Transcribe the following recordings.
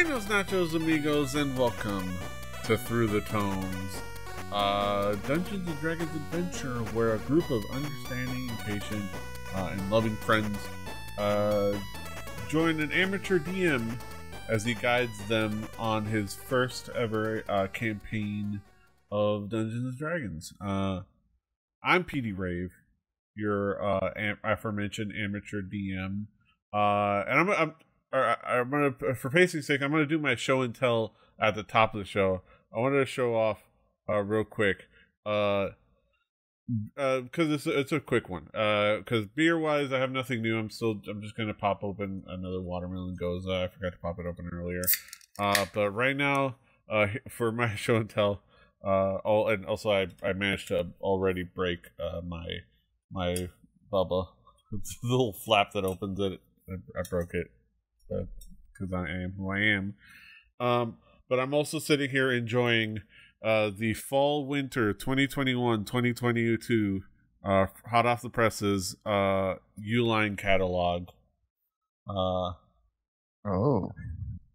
Buenos nachos, amigos, and welcome to Through the Tomes, uh, Dungeons and Dragons adventure where a group of understanding, patient, uh, and loving friends uh, join an amateur DM as he guides them on his first ever uh, campaign of Dungeons and Dragons. Uh, I'm PD Rave, your uh, am- aforementioned amateur DM, uh, and I'm, I'm I- I'm gonna for pacing sake, I'm gonna do my show and tell at the top of the show. I wanted to show off uh, real quick, uh, because it's it's a quick one. Because beer wise, I have nothing new. I'm still I'm just gonna pop open another watermelon Gose. I forgot to pop it open earlier. Uh, but right now, uh, for my show and tell, uh, all and also I I managed to already break uh my my bubba. The little flap that opens it. I, I broke it because I am who I am. Um, but I'm also sitting here enjoying uh, the fall winter 2021 2022 uh, hot off the presses uh, Uline catalog. Uh, Oh,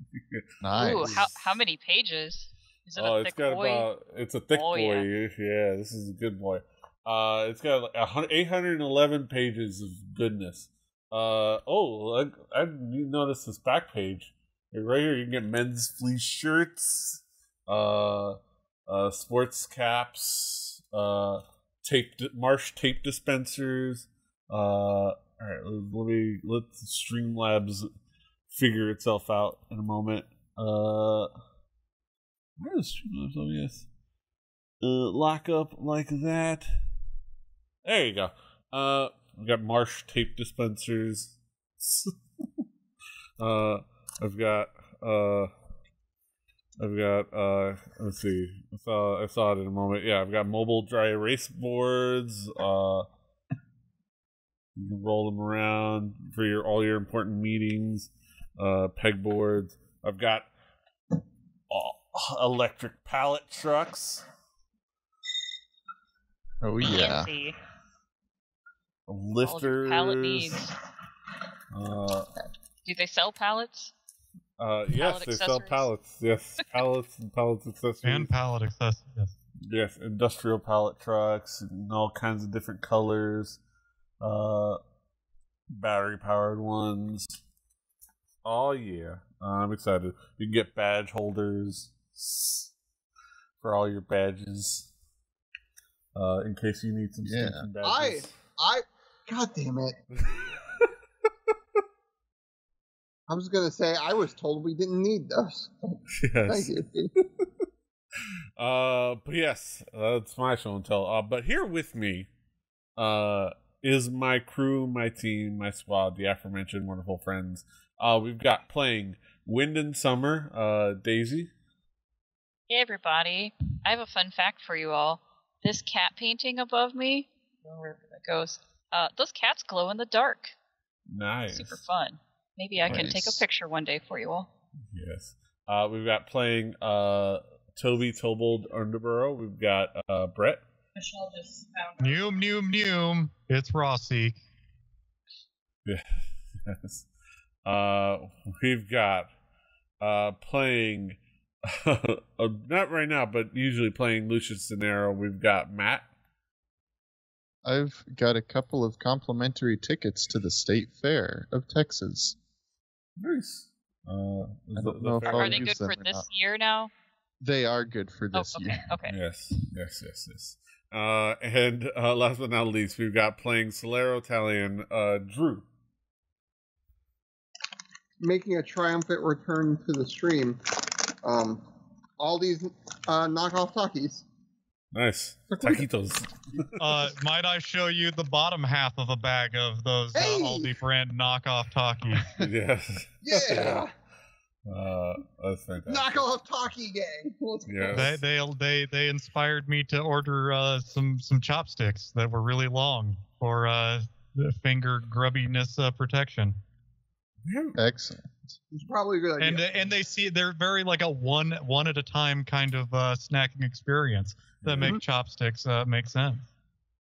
nice. Ooh, how how many pages? Is it oh, a it's thick got boy? about it's a thick Oh, boy. yeah. Yeah. this is a good boy. Uh, it's got like 811 pages of goodness. Uh, oh, I, I noticed this back page. Right here, you can get men's fleece shirts, uh, uh, sports caps, uh, tape Marsh tape dispensers. Uh, all right, let me let Streamlabs figure itself out in a moment. Uh, where is Streamlabs OBS? Uh, lock up like that. There you go. Uh, we got Marsh tape dispensers. uh, I've got uh, I've got uh, let's see. I saw I saw it in a moment. Yeah, I've got mobile dry erase boards. Uh, you can roll them around for your all your important meetings. Uh, pegboards. I've got uh, electric pallet trucks. Oh yeah. Fancy. All lifters. pallet needs. Uh, Do they sell pallets? uh, yes, Pallet they sell pallets. Yes, pallets and pallets accessories. and pallet accessories. Yes. yes, industrial pallet trucks and all kinds of different colors. Uh, battery powered ones. Oh yeah, I'm excited. You can get badge holders for all your badges. Uh, in case you need some Yeah. stinking I. I, god damn it! I was gonna say I was told we didn't need those. yes. Thank you. Uh, but yes, that's my show and tell. Uh, but here with me, uh, is my crew, my team, my squad, the aforementioned wonderful friends. Uh, we've got playing Wind and Summer, uh, Daisy. Hey everybody! I have a fun fact for you all. This cat painting above me, wherever that goes, uh, those cats glow in the dark. Nice. Super fun. Maybe I can take a picture one day for you all. Yes. Uh, we've got playing uh Toby Tobold Underborough. We've got uh Brett. Michelle just found. Noom, noom, noom. It's Rossi. Yes. Uh, we've got uh playing uh, not right now, but usually playing Lucius Cenero. We've got Matt. I've got a couple of complimentary tickets to the State Fair of Texas. Nice. Uh, I the- don't the know if fair- Are they use good for this not. year now? They are good for Oh, this okay, year. okay. Yes, yes, yes, yes. Uh, and uh, last but not least, we've got playing Solero Italian, uh, Drew. Making a triumphant return to the stream. Um, all these uh, knockoff Takis. Nice. Taquitos. Uh, might I show you the bottom half of a bag of those uh, Hey! Aldi brand knockoff Takis? yes. Yeah, Uh, that's fantastic. knockoff talkie gang. Let's. Yes. they, they they they inspired me to order uh, some some chopsticks that were really long for uh, the finger grubbiness uh, protection. Excellent. It's probably a good idea. And and they see they're very like a one one at a time kind of uh, snacking experience that make chopsticks uh, make sense.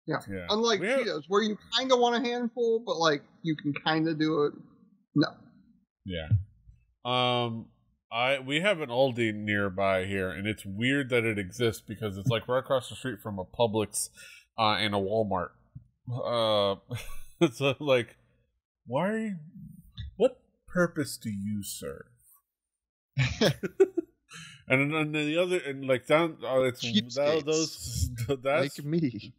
Yeah. Unlike We have- Cheetos, where you kind of want a handful, but like you can kind of do it. No. Yeah. Um, I we have an Aldi nearby here, and it's weird that it exists because it's like right across the street from a Publix uh, and a Walmart. Uh, so like, why? Are you, what purpose do you serve? and then the other, and like down, uh, it's that, those that's like me.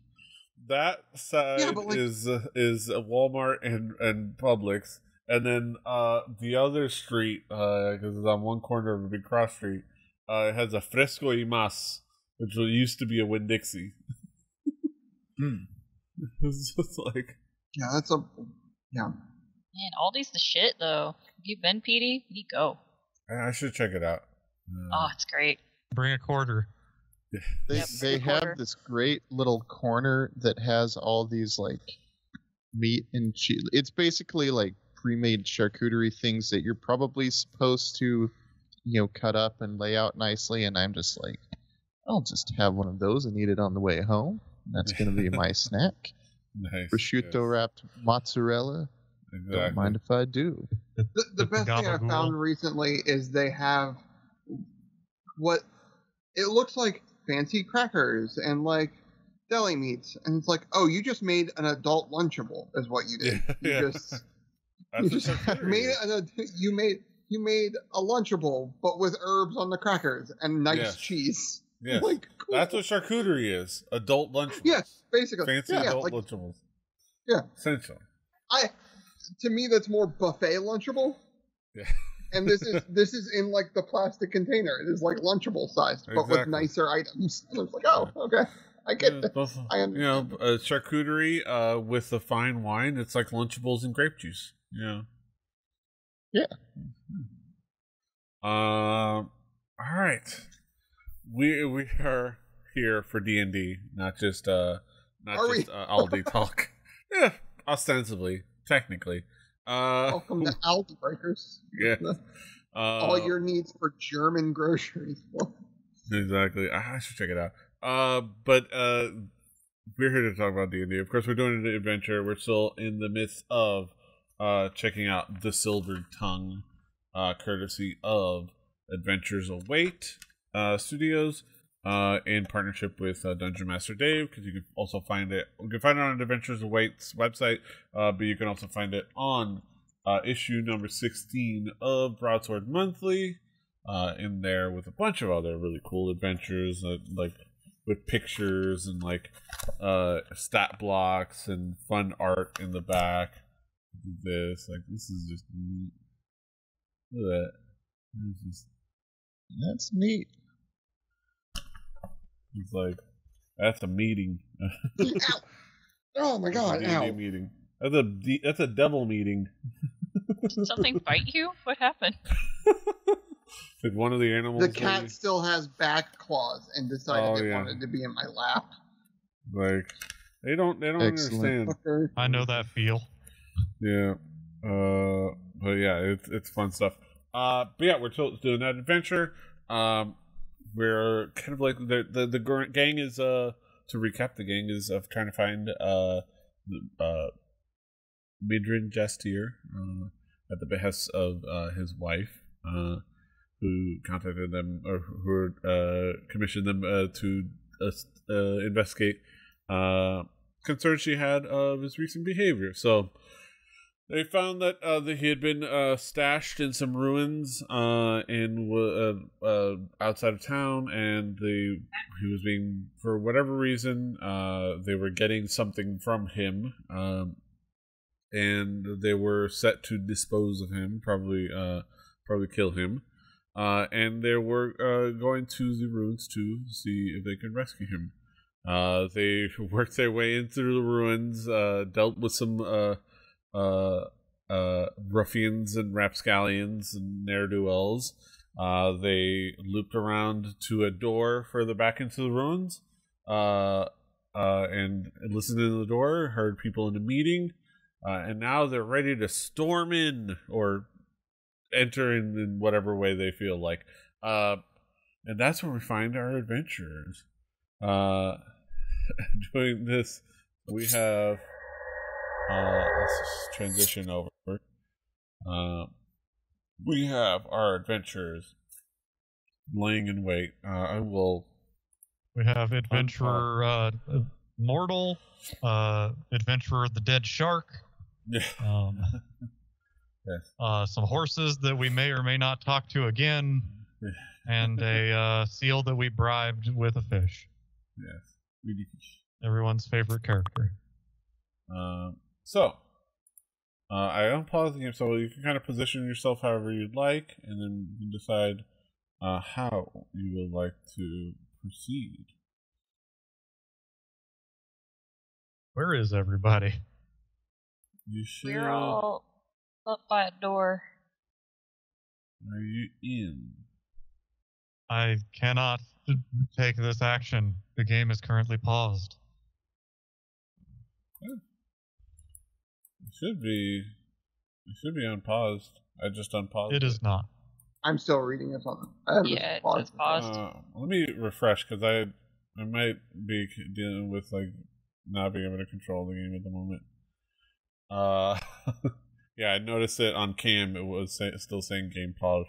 that side Yeah, like- is uh, is a Walmart and and Publix, and then uh the other street because it's on one corner of a big cross street. Uh, it has a Fresco y Mas, which used to be a Winn Dixie. Hmm. it's just like Yeah, that's a yeah. Man, Aldi's the shit though. Have you been, Petey? You go. I I should check it out. Oh, mm. it's great. Bring a quarter. They Yep, they good have quarter. this great little corner that has all these like meat and cheese. It's basically like pre-made charcuterie things that you're probably supposed to, you know, cut up and lay out nicely. And I'm just like, I'll just have one of those and eat it on the way home. That's gonna be my snack. nice. Prosciutto yes, wrapped mozzarella. Exactly. Don't mind if I do. The, the best thing I found recently is they have what it looks like fancy crackers and like deli meats, and it's like, oh, you just made an adult lunchable, is what you did. Yeah, you yeah. just That's you just made an, you made you made a lunchable, but with herbs on the crackers and nice Yes. cheese. Yes. Like cool. That's what charcuterie is. Adult lunchables. Yes, basically. Fancy yeah, adult like, lunchables. Yeah. Essentially. I to me that's more buffet lunchable. Yeah. And this is this is in like the plastic container. It is like lunchable sized, but with nicer items. And it's like, oh, okay, I get Yeah, both- I you know, uh, charcuterie uh, with the fine wine. It's like Lunchables and grape juice. Yeah. Yeah. Um. all right. We we are here for D and D, not just uh, not Are just uh, Aldi talk. yeah, ostensibly, technically. Uh, Welcome to Aldi Breakers. yeah. Uh, All your needs for German groceries. Exactly. I I should check it out. Uh, but uh, we're here to talk about D and D. Of course, we're doing an adventure. We're still in the midst of uh checking out the Silver Tongue, uh, courtesy of Adventures Await uh, Studios, uh, in partnership with uh, Dungeon Master Dave. Because you can also find it. You can find it on Adventures Await's website, uh, but you can also find it on uh, issue number sixteen of Broadsword Monthly uh, in there with a bunch of other really cool adventures, uh, like with pictures and like stat blocks and fun art in the back. This like this is just neat. Look at that. Just That's neat. It's like that's a meeting. ow! Oh my god! D&D Ow! meeting. That's a that's a devil meeting. Did something bite you? What happened? Did one of the animals? The cat still has back claws and decided Oh, it yeah. wanted to be in my lap. like they don't they don't Excellent. understand. I know that feel. Yeah. Uh, but yeah, it's it's fun stuff. Uh, but yeah, we're still doing that adventure. Um, we're kind of like the the the gang is uh to recap the gang is of trying to find uh uh Midrin uh, at the behest of uh, his wife uh who contacted them or who uh commissioned them uh, to uh, uh, investigate uh concerns she had of his recent behavior. So they found that uh, that he had been uh, stashed in some ruins uh, in uh, uh, outside of town, and he was being for whatever reason uh, they were getting something from him, um, and they were set to dispose of him, probably uh, probably kill him. And they were going to the ruins to see if they could rescue him. They worked their way into the ruins, dealt with some uh, uh, ruffians and rapscallions and ne'er do wells. Uh, they looped around to a door further back into the ruins, uh, uh, and listened in the door, heard people in a meeting, uh, and now they're ready to storm in or enter in, in whatever way they feel like. Uh, and that's where we find our adventurers. Uh, doing this, we have. Uh, let's transition over. Uh, we have our adventurers laying in wait. Uh, I will. We have adventurer uh, mortal, uh, adventurer the dead shark, Yeah. um, Yes. uh, some horses that we may or may not talk to again, and a uh, seal that we bribed with a fish. Yes. Everyone's favorite character. Um, so, uh, I unpause the game so you can kind of position yourself however you'd like, and then you can decide uh, how you would like to proceed. Where is everybody? You should. We're all up by a door. Are you in? I cannot take this action. The game is currently paused. You should be. You should be unpaused. I just unpaused. It is not. I'm still reading it on. I have this Yeah, it paused. says paused. Uh, let me refresh because I I might be dealing with like not being able to control the game at the moment. Uh, yeah, I noticed it on cam. It was say, still saying game paused.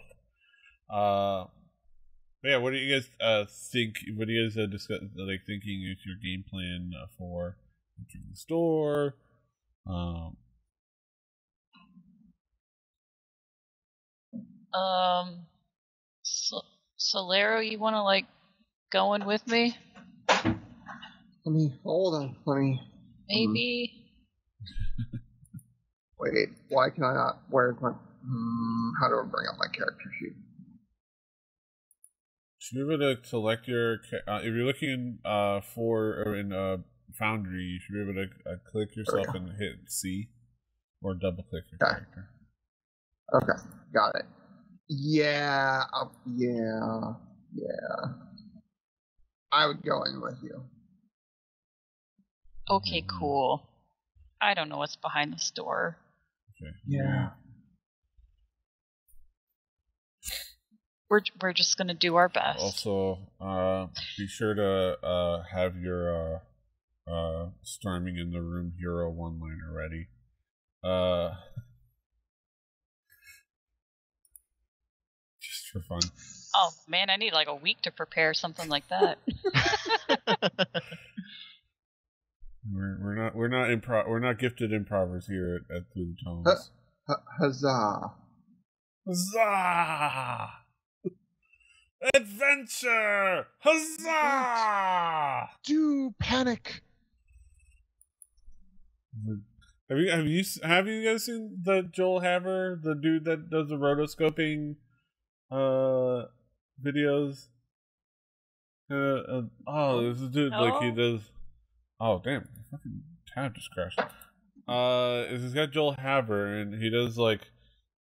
Uh, but yeah, what do you guys uh think? What do you guys uh, discuss like thinking is your game plan uh, for entering the store? Um, Um, so, Solero, you want to like go in with me? Let me hold on. Let me Maybe. wait. Why can I not? Where's my? Hmm, how do I bring up my character sheet? should be able to select your uh, if you're looking uh for or in uh Foundry, you should be able to uh, click yourself and hit C or double click your Okay. character. Okay, got it. Yeah, uh, yeah, yeah. I would go in with you. Okay, cool. I don't know what's behind this door. Okay. Yeah. We're we're just gonna do our best. Also, uh, be sure to uh have your uh uh storming in the room hero one liner ready. Uh, just for fun. Oh man, I need like a week to prepare something like that. We're, we're not we're not improv we're not gifted improvers here at, at Through the Tomes. Huh. H- huzzah! Huzzah! Adventure! Huzzah! Do panic. Have you have you have you guys seen the Joel Haver, the dude that does the rotoscoping uh videos? Uh, uh, oh, this dude like he does. Oh damn, fucking tab just crashed. Uh, he's got Joel Haver, and he does like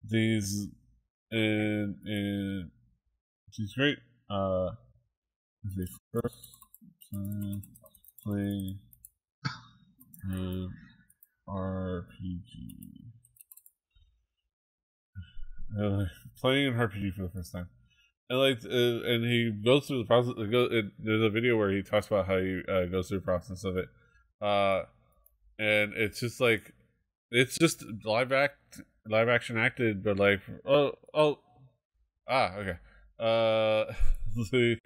these and and he's great. Uh, is the first time playing an RPG. Uh, playing an RPG for the first time. And like, uh, and he goes through the process. It go, it, there's a video where he talks about how he uh, goes through the process of it, uh, and it's just like, it's just live act, live action acted, but like, oh, oh, ah, okay, uh, the,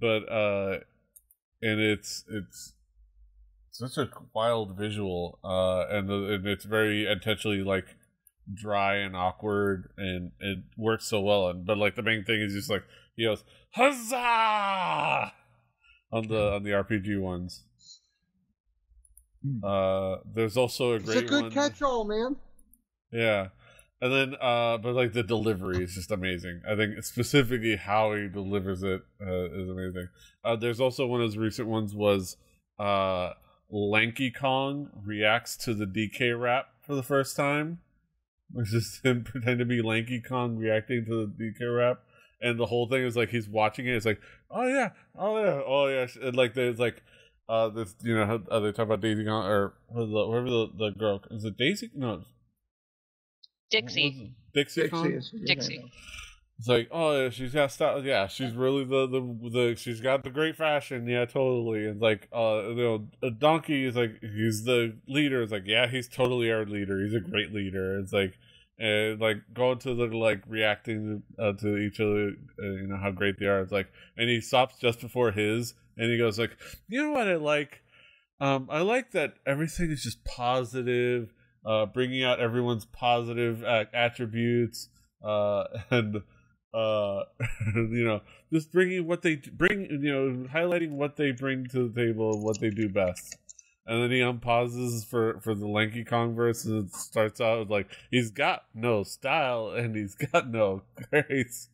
but uh, and it's it's such a wild visual, uh, and the, and it's very intentionally like dry and awkward, and it works so well. And but like the main thing is just like he goes huzzah on the on the RPG ones. Uh, there's also a It's a good one. catch-all, man. Yeah. And then uh but like the delivery is just amazing. I think specifically how he delivers it uh, is amazing. Uh there's also one of his recent ones was uh Lanky Kong reacts to the DK rap for the first time. Which is him pretending to be Lanky Kong reacting to the DK rap. And the whole thing is like he's watching it, it's like, oh yeah, oh yeah, oh yeah. And like there's like uh this you know how uh, they talk about Daisy Kong or whoever the, the girl is it Daisy? No, Dixie. Dixie. Dixie Kong? Dixie. It's like, oh yeah, she's got style. Yeah, she's really the, the the she's got the great fashion. Yeah, totally. And like, uh, you know, a donkey is like he's the leader. It's like, yeah, he's totally our leader. He's a great leader. It's like, and like going to the like reacting uh, to each other, uh, you know how great they are. It's like, and he stops just before his, and he goes like, you know what I like? Um, I like that everything is just positive, uh, bringing out everyone's positive a- attributes, uh, and uh, you know, just bringing what they bring, you know, highlighting what they bring to the table and what they do best. And then he unpauses for for the Lanky Kong verse, and it starts out with like he's got no style and he's got no grace.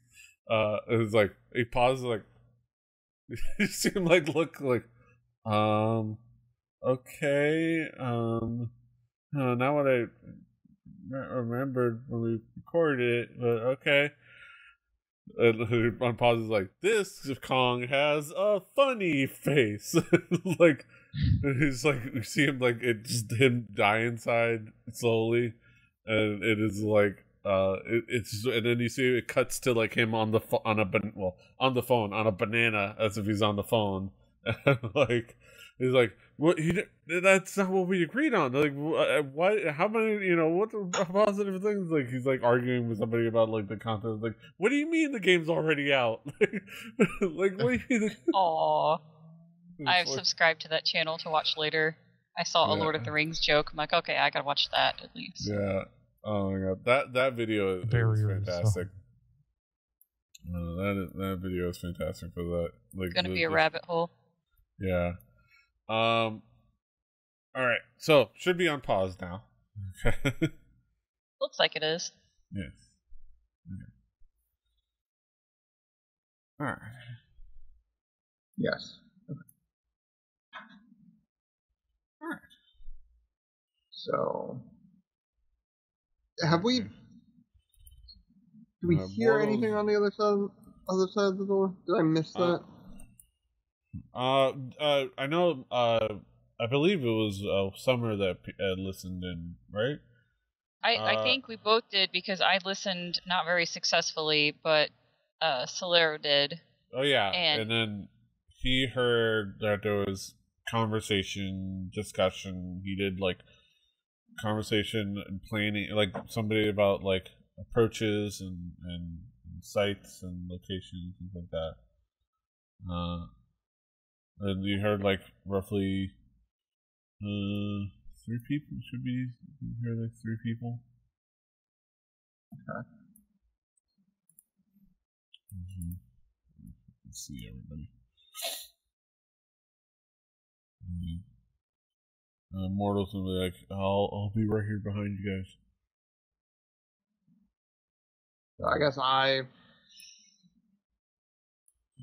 Uh, it's like he pauses, like you see him like look like, um, okay, um, uh, now what I remembered when we recorded it, but okay. And on pause is like this Kong has a funny face, like he's like you see him like it just him die inside slowly, and it is like uh it, it's and then you see it cuts to like him on the on a well on the phone on a banana as if he's on the phone, and like he's like what he di- that's not what we agreed on like wh- uh, why how many you know what the positive things like he's like arguing with somebody about like the content like what do you mean the game's already out like what do you mean Aw. I've like- subscribed to that channel to watch later. I saw a Yeah. Lord of the Rings joke. I'm like, okay, I gotta watch that at least. Yeah. Oh my god, that that video is, is is fantastic. Uh, that is, that video is fantastic for that. Like, It's gonna the- be a the- rabbit hole. Yeah. Um. All right. So should be on pause now. Looks like it is. yes. Okay. All right. Yes. Alright. So, have we? Do we Uh, hear Mortals- anything on the other side? Other side of the door? Did I miss Uh, that? Uh, uh, I know. Uh, I believe it was uh, Summer that uh, listened in, right? I, Uh, I think we both did because I listened not very successfully, but uh, Solero did. Oh yeah, And- and, then he heard that there was conversation, discussion. He did like conversation and planning, like somebody about like approaches and and, and sites and locations and things like that. Uh, you heard like roughly uh three people should be you hear like three people. Okay. Mhm. Let's see everybody. Mhm. Uh, Mortals will be like, I'll I'll be right here behind you guys. So I guess I,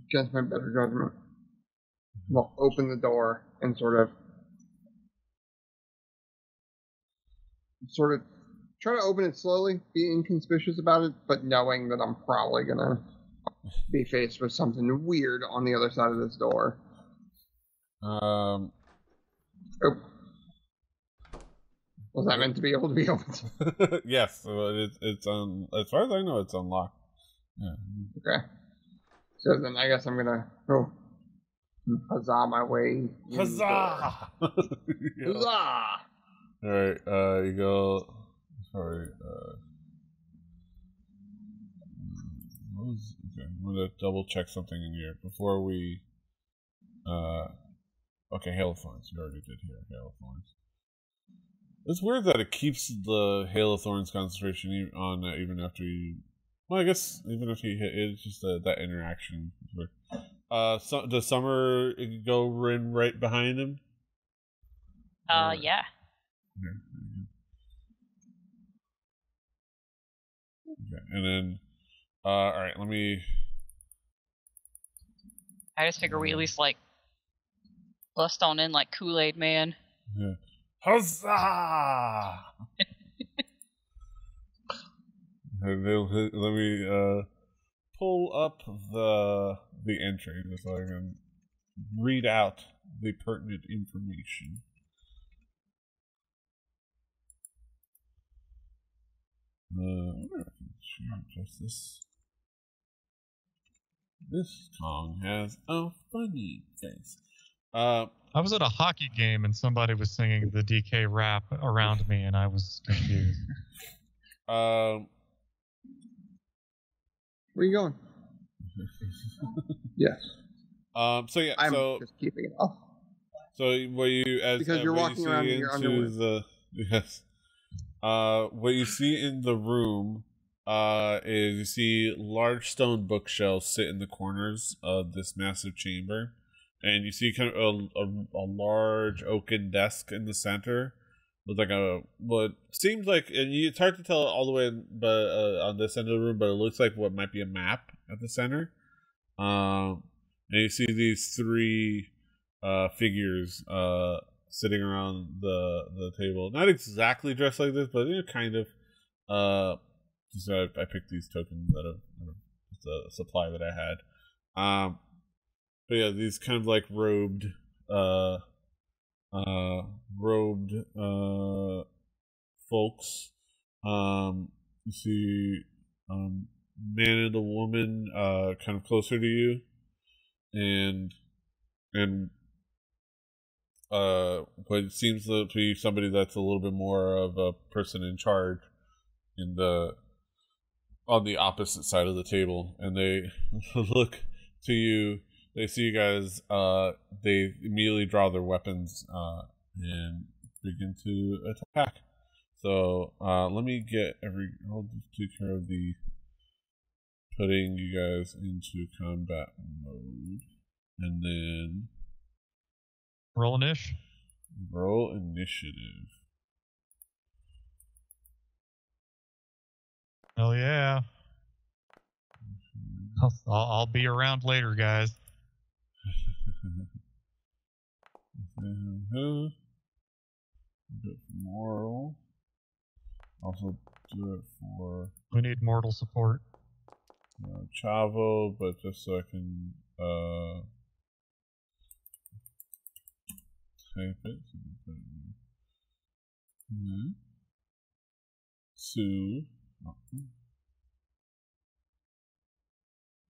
against my better judgment, will open the door and sort of, sort of try to open it slowly, be inconspicuous about it, but knowing that I'm probably gonna be faced with something weird on the other side of this door. Um, Oh. Was that meant to be able to be opened? yes, it's it's um as far as I know, it's unlocked. Yeah. Okay. So then I guess I'm gonna go huzzah my way. in. Huzzah! You know? Huzzah! All right, uh, you go. Sorry. Uh, what was, okay, I'm gonna double check something in here before we. Uh, okay, Hail of Thorns. You already did here. Hail of Thorns. It's weird that it keeps the Hail of Thorns concentration e- on uh, even after you. Well, I guess even if you hit, it's just uh, that interaction. Uh, so, does Summer go in right behind him? Uh, Alright. yeah. Okay. Okay, and then, uh, all right, let me. I just figure we at least like bust on in like Kool Aid Man. Yeah. Huzzah! Let me uh, pull up the the entry just so I can read out the pertinent information. Uh, I wonder if I can share just this. This Kong has a funny face. Uh, I was at a hockey game and somebody was singing the DK rap around me, and I was confused. Um. Where are you going? Yes, Um. So yeah. I'm so just keeping it off. So what you as Because uh, you're walking you around in your underwear. the yes, uh, what you see in the room, uh, is you see large stone bookshelves sit in the corners of this massive chamber, and you see kind of a, a, a large oaken desk in the center with like a what seems like and you, it's hard to tell all the way, but uh, on this end of the room, but it looks like what might be a map at the center. Um, and you see these three uh figures uh sitting around the the table. Not exactly dressed like this but you know kind of uh just uh, i picked these tokens out of, out of just supply that i had. Um but yeah these kind of like robed uh uh robed uh folks. Um you see um man and a woman uh kind of closer to you. And and uh but it seems to be somebody that's a little bit more of a person in charge in the on the opposite side of the table. And they look to you. They see you guys uh they immediately draw their weapons uh and begin to attack. So uh let me get every i'll just take care of the putting you guys into combat mode and then Rolling ish. roll initiative. Hell yeah. I'll, I'll I'll be around later, guys. Mm-hmm. do it for moral. Also do it for We need mortal support. Chavo, but just so I can uh type it. So we put it in here. Mhm. Sue. Oh.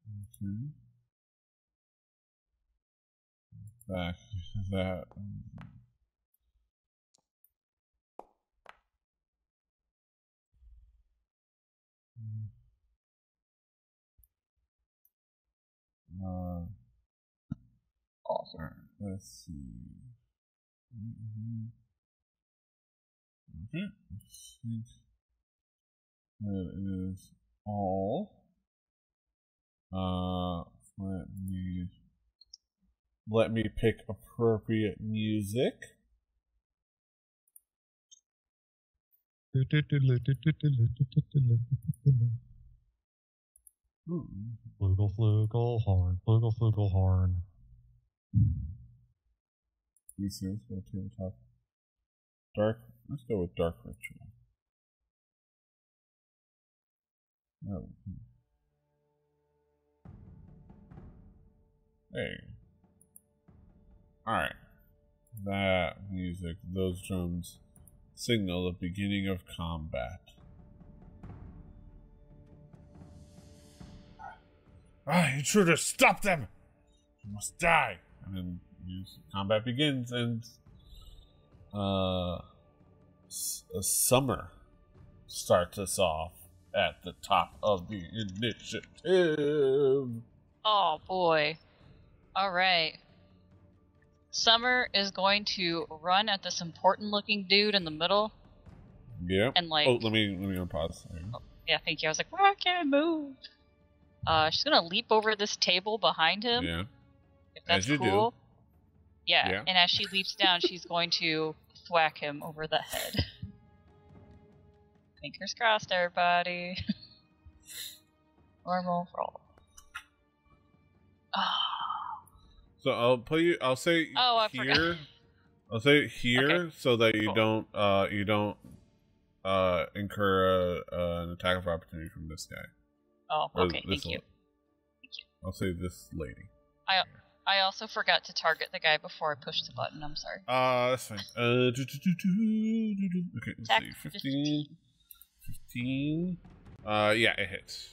Okay. Back that. Uh, awesome. Let's see. Mm-hmm. Okay. That is all. Uh, let me let me pick appropriate music. Flugel, flugel, horn, flugel, flugel, horn. Let's see, let's go. Dark. Let's go with dark ritual. Oh. Hey. Alright. That music, those drums signal the beginning of combat. Ah, intruders, stop them! You must die! And then you- combat begins, and uh, summer starts us off at the top of the initiative. Oh boy. Alright. Summer is going to run at this important looking dude in the middle Yeah. and like oh, let me let me unpause. Go. Yeah, thank you. I was like, well, I can't move. Uh she's gonna leap over this table behind him. Yeah. If that's As you do. Yeah. Yeah. And as she leaps down, she's going to thwack him over the head. Fingers crossed, everybody. Normal roll. Ah. So I'll put you. I'll say Oh, I here. forgot. I'll say here Okay. so that you Cool. don't uh you don't uh incur a, uh, an attack of opportunity from this guy. Oh, okay, thank you. la- I'll say this lady. I I also forgot to target the guy before I pushed the button. I'm sorry. Uh, that's fine. Uh, do, do, do, okay, let's Attack see. for 15. 15. Uh, yeah, it hits.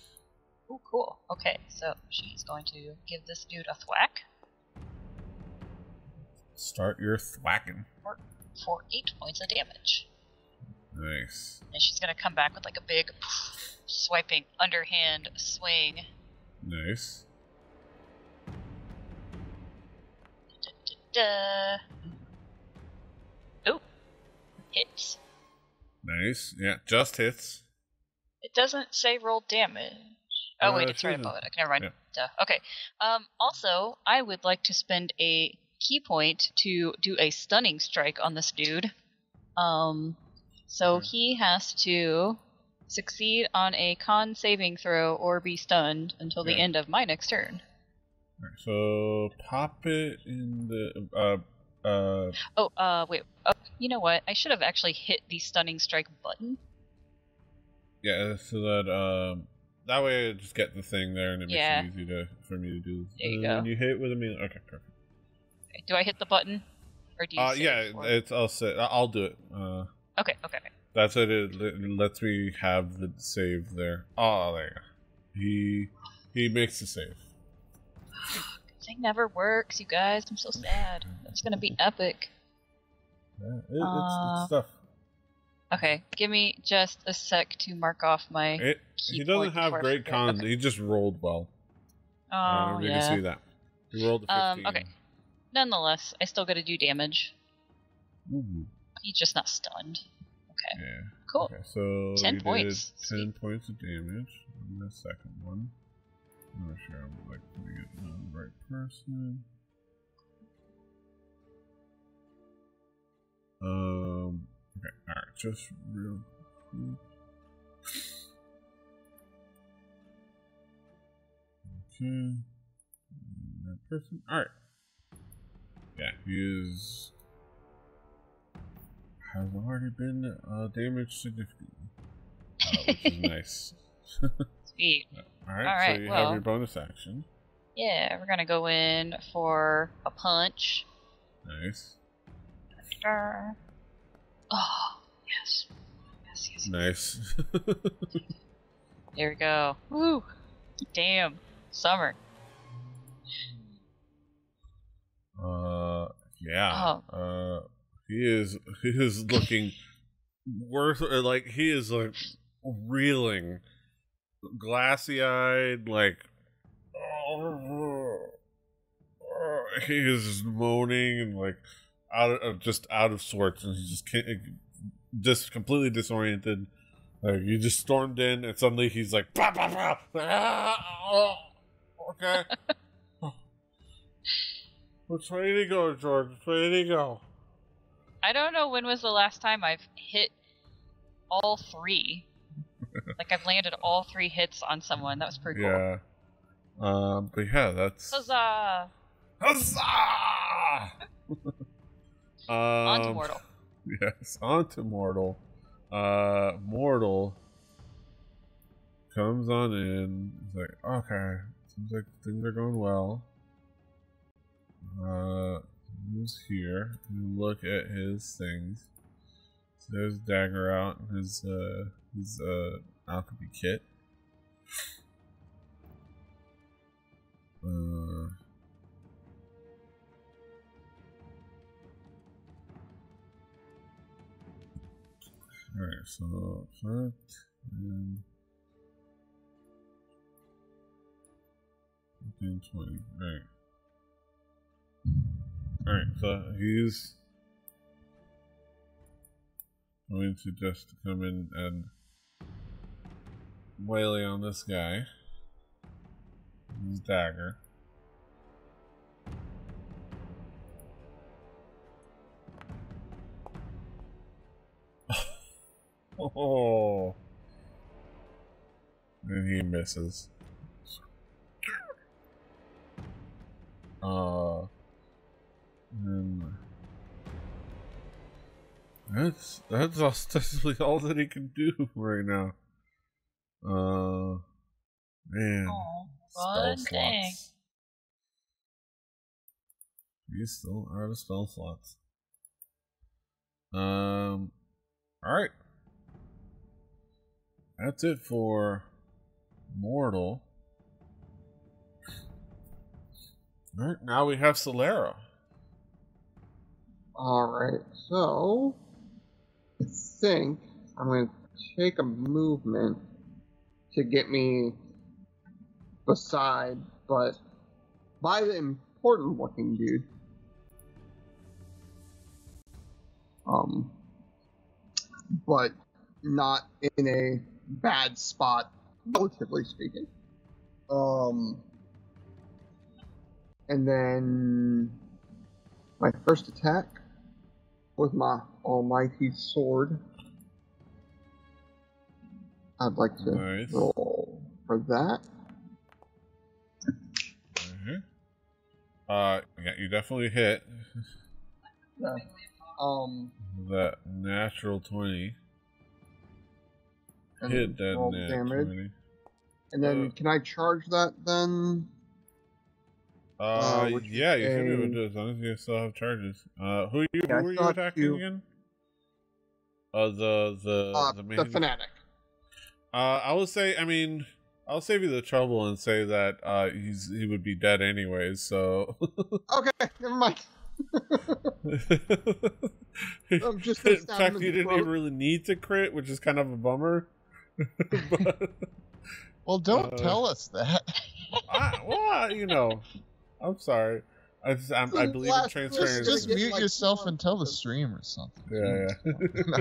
Oh, cool. Okay, so she's going to give this dude a thwack Start your thwacking. for eight points of damage. Nice. And she's gonna come back with like a big swiping underhand swing. Nice. Da-da-da. Oh, hits. Nice. Yeah, just hits. It doesn't say roll damage. Oh Uh, wait, it's right above it. Okay, never mind. Yeah. Duh. Okay. Um. Also, I would like to spend a ki point to do a stunning strike on this dude. Um. So he has to succeed on a con saving throw or be stunned until the Yeah. end of my next turn. So pop it in the uh uh Oh, uh, wait. Oh, you know what? I should have actually hit the stunning strike button. yeah, so that um that way I just get the thing there and it makes Yeah. it easy to for me to do. There you go. When you hit with a melee, okay, perfect. Do I hit the button, or do you? Uh, save yeah, for- it's I'll say I'll do it. Uh, Okay. Okay. okay. that's it. It it lets me have the save there. Oh, there you go. He he makes the save. Thing never works, you guys. I'm so sad. It's gonna be epic. Yeah, it, it's, Uh, it's stuff. Okay, give me just a sec to mark off my. It, he doesn't have great forget. con. Okay. He just rolled well. Oh uh, you yeah. can see that. He rolled a Um, 15. okay. Nonetheless, I still gotta do damage. Ooh, He's just not stunned. Okay. yeah. Cool. Okay, so 10 you points. did ten points of damage on the second one. I'm not sure I'm like putting it on the right person. Um. Okay. All right. Just real. quick. Okay. That person. All right. Yeah, he is has already been uh, damaged significantly, uh, which is nice. Sweet. All right, All right, so you well- have your bonus action. Yeah, we're gonna go in for a punch. Nice, Sure. Oh, yes. Yes, yes. nice. There we go. Woo! Damn. Summer. uh, yeah. Oh. Uh, he is he is looking worse. uh, Like he is like reeling, glassy eyed. Like he is moaning and like out of just out of sorts, and he just can't, just completely disoriented. Like you just stormed in, and suddenly he's like, "Bah, bah, bah. Ah, oh, okay. Which way he go, George? Which way he go? I don't know when was the last time I've hit all three. like I've landed all three hits on someone. That was pretty cool. Yeah. Um, but yeah, that's Huzzah! Huzzah! um, On to mortal. Yes, on to mortal. Uh, mortal comes on in. He's like, okay, seems like things are going well. Uh, moves here and look at his things. So there's dagger out his uh his uh alchemy kit. Uh. Alright, so that and fifteen twenty. Alright. Alright, so he's going to just come in and waylay on this guy. His dagger. Oh. And he misses. Uh. And that's that's ostensibly all that he can do right now. Uh, man. Oh, spell dang. slots. He's still out of spell slots. Um, all right. That's it for mortal. All right, now we have Solera. All right, so I think I'm going to take a movement to get me beside, but by the important looking dude. Um, but not in a bad spot, relatively speaking. Um, and then my first attack with my almighty sword. I'd like to Nice. roll for that. Mhm. Uh, yeah, you definitely hit Um, that natural twenty. Hit that damage. twenty. And then Uh, can I charge that then? Uh, Uh, yeah, you should be able a- to do it as long as you still have charges. Uh, who you Yeah, who were you attacking you- again? Uh, the the Uh, the, the, fanatic. Uh, I will say, I mean, I'll save you the trouble and say that uh, he's he would be dead anyways. So. Okay, never mind. I'm just gonna in fact, you didn't even really need to crit, which is kind of a bummer. but, Well, don't Uh, tell us that. I, well, you know, I'm sorry. I, just, I'm, I believe in last Just, transparency. just mute like, yourself one- and tell the stream or something. Yeah, yeah.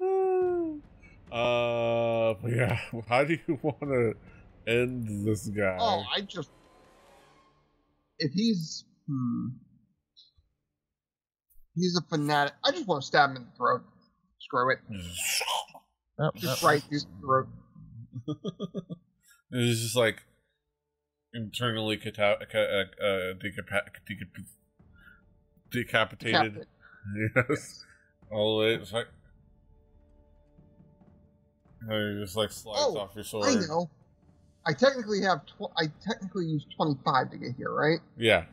uh, but yeah. How do you want to end this guy? Oh, I just if he's hmm, he's a fanatic. I just want to stab him in the throat. Screw it, just right through the throat. It's just like internally cata- ca- uh, uh, decap- decapitated. Decapitate. Yes. All the way. It's like. It just like slides Oh, off your sword. I know. I technically have. Tw- I technically use twenty five to get here, right? Yeah.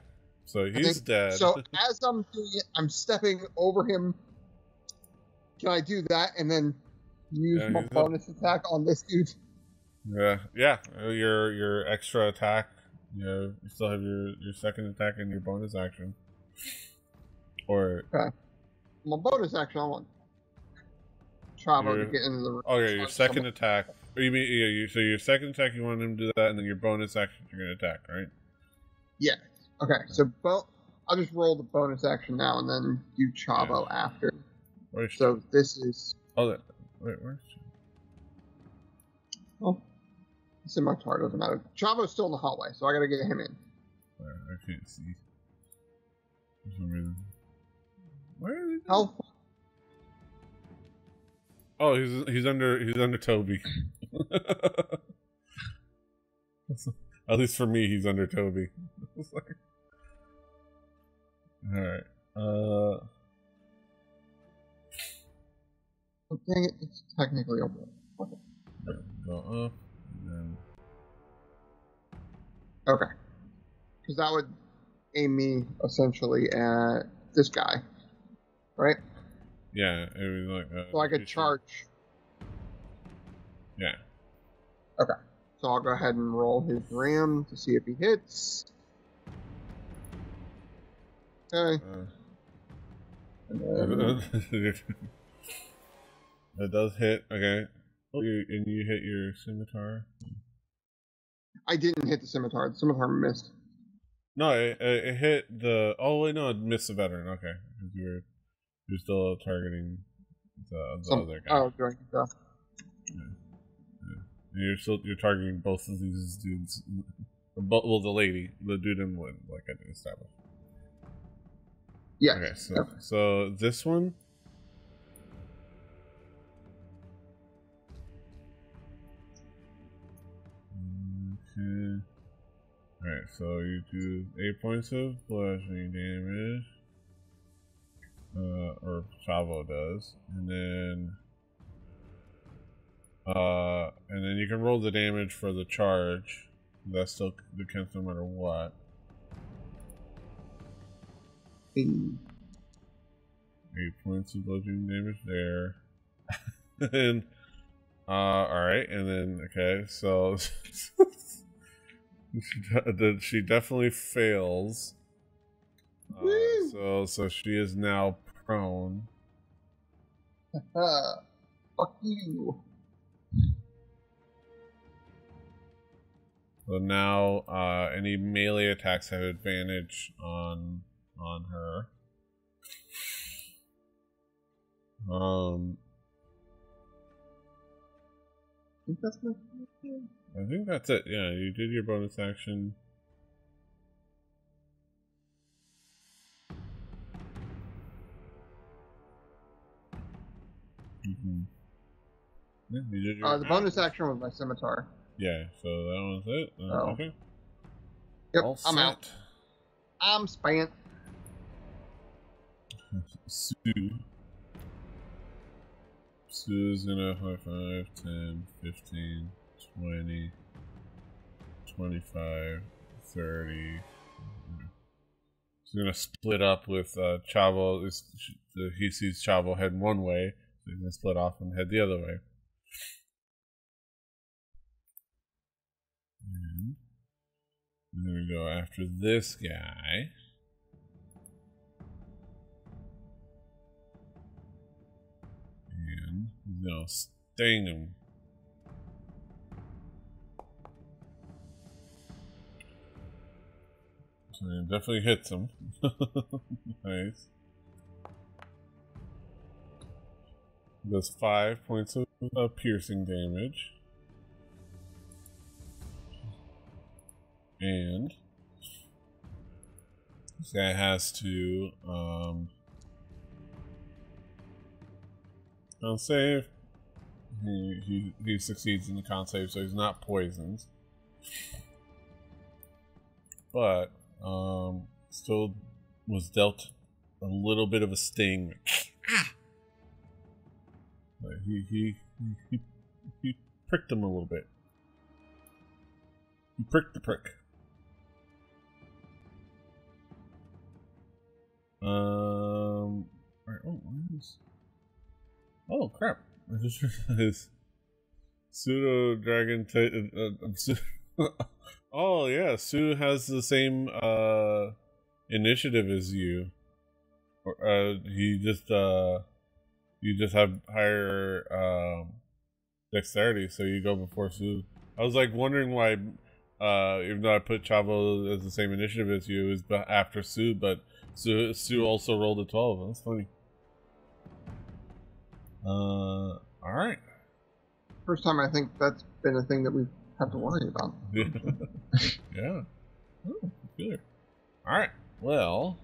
So he's think- dead. So as I'm doing it, I'm stepping over him. Can I do that and then use Yeah, my bonus attack on this dude? Yeah, yeah. uh, Your your extra attack. You know, you still have your your second attack and your bonus action. Or My bonus action, I want Chavo Your- to get into the room. oh yeah, your second attack. Or you mean yeah, you, so your second attack you want him to do that, and then your bonus action you're gonna attack, right? Yeah. Okay, so bo- I'll just roll the bonus action now and then do Chavo after. Where's So this is oh that, wait where's oh, it's in my chart. Doesn't matter. Chavo's still in the hallway, so I gotta get him in. where? I can't see. For some reason. Where is he? How? Oh, he's he's under he's under Toby. At least for me, he's under Toby. All right. Uh, Oh, dang it! It's technically a wall. Okay. go up. Okay. Because that would aim me essentially at this guy, right? yeah, it was like. Uh, So I could charge. Yeah. Okay. So I'll go ahead and roll his ram to see if he hits. Okay. Uh, then, it does hit. Okay. Oh. You, and you hit your scimitar. I didn't hit the scimitar. The scimitar missed. No, it, it it hit the. Oh wait, no, it missed the veteran. Okay, because you're you're still targeting the, the Some- other guy. Oh, doing stuff. You're still you're targeting both of these dudes. Well, the lady, the dude and one, like I didn't establish. Yeah. Okay, so so this one. Alright, so you do eight points of bludgeoning damage. Uh, or Chavo does. And then. Uh, and then you can roll the damage for the charge. That still c- counts no matter what. Eight points of bludgeoning damage there. and uh alright, and then okay, so she, de- she definitely fails. Uh, so so she is now prone. Fuck you. So now, uh, any melee attacks have advantage on on her. Um, I think that's my I think that's it. Yeah, you did your bonus action. Mm-hmm. Yeah, you did your Uh, the bonus action was my scimitar. Yeah, so that was it. Uh, Oh. Okay. Yep, All I'm out. I'm spent. Sue. Sue's gonna high 5, 10, 15, 20, 25, 30. She's gonna split up with uh, Chavo. He sees Chavo head one way, so he's gonna split off and head the other way. And then gonna go after this guy. And he's gonna sting him. It definitely hits him. nice. Does five points of uh, piercing damage. And this guy has to um Con save. He, he he succeeds in the con save, so he's not poisoned. But um, still was dealt a little bit of a sting. Like, he, he he he pricked him a little bit. He pricked the prick. Um. alright, Oh, Oh crap! I just realized pseudo dragon. T- uh, Su- oh yeah, Sue has the same uh initiative as you. Uh, he just uh, you just have higher um dexterity, so you go before Sue. I was like wondering why, uh, even though I put Chavo as the same initiative as you, is after Sue, but Sue Sue also rolled a twelve. That's funny. Uh, all right. First time I think that's been a thing that we've had to worry about. yeah. Oh, good. All right. Well.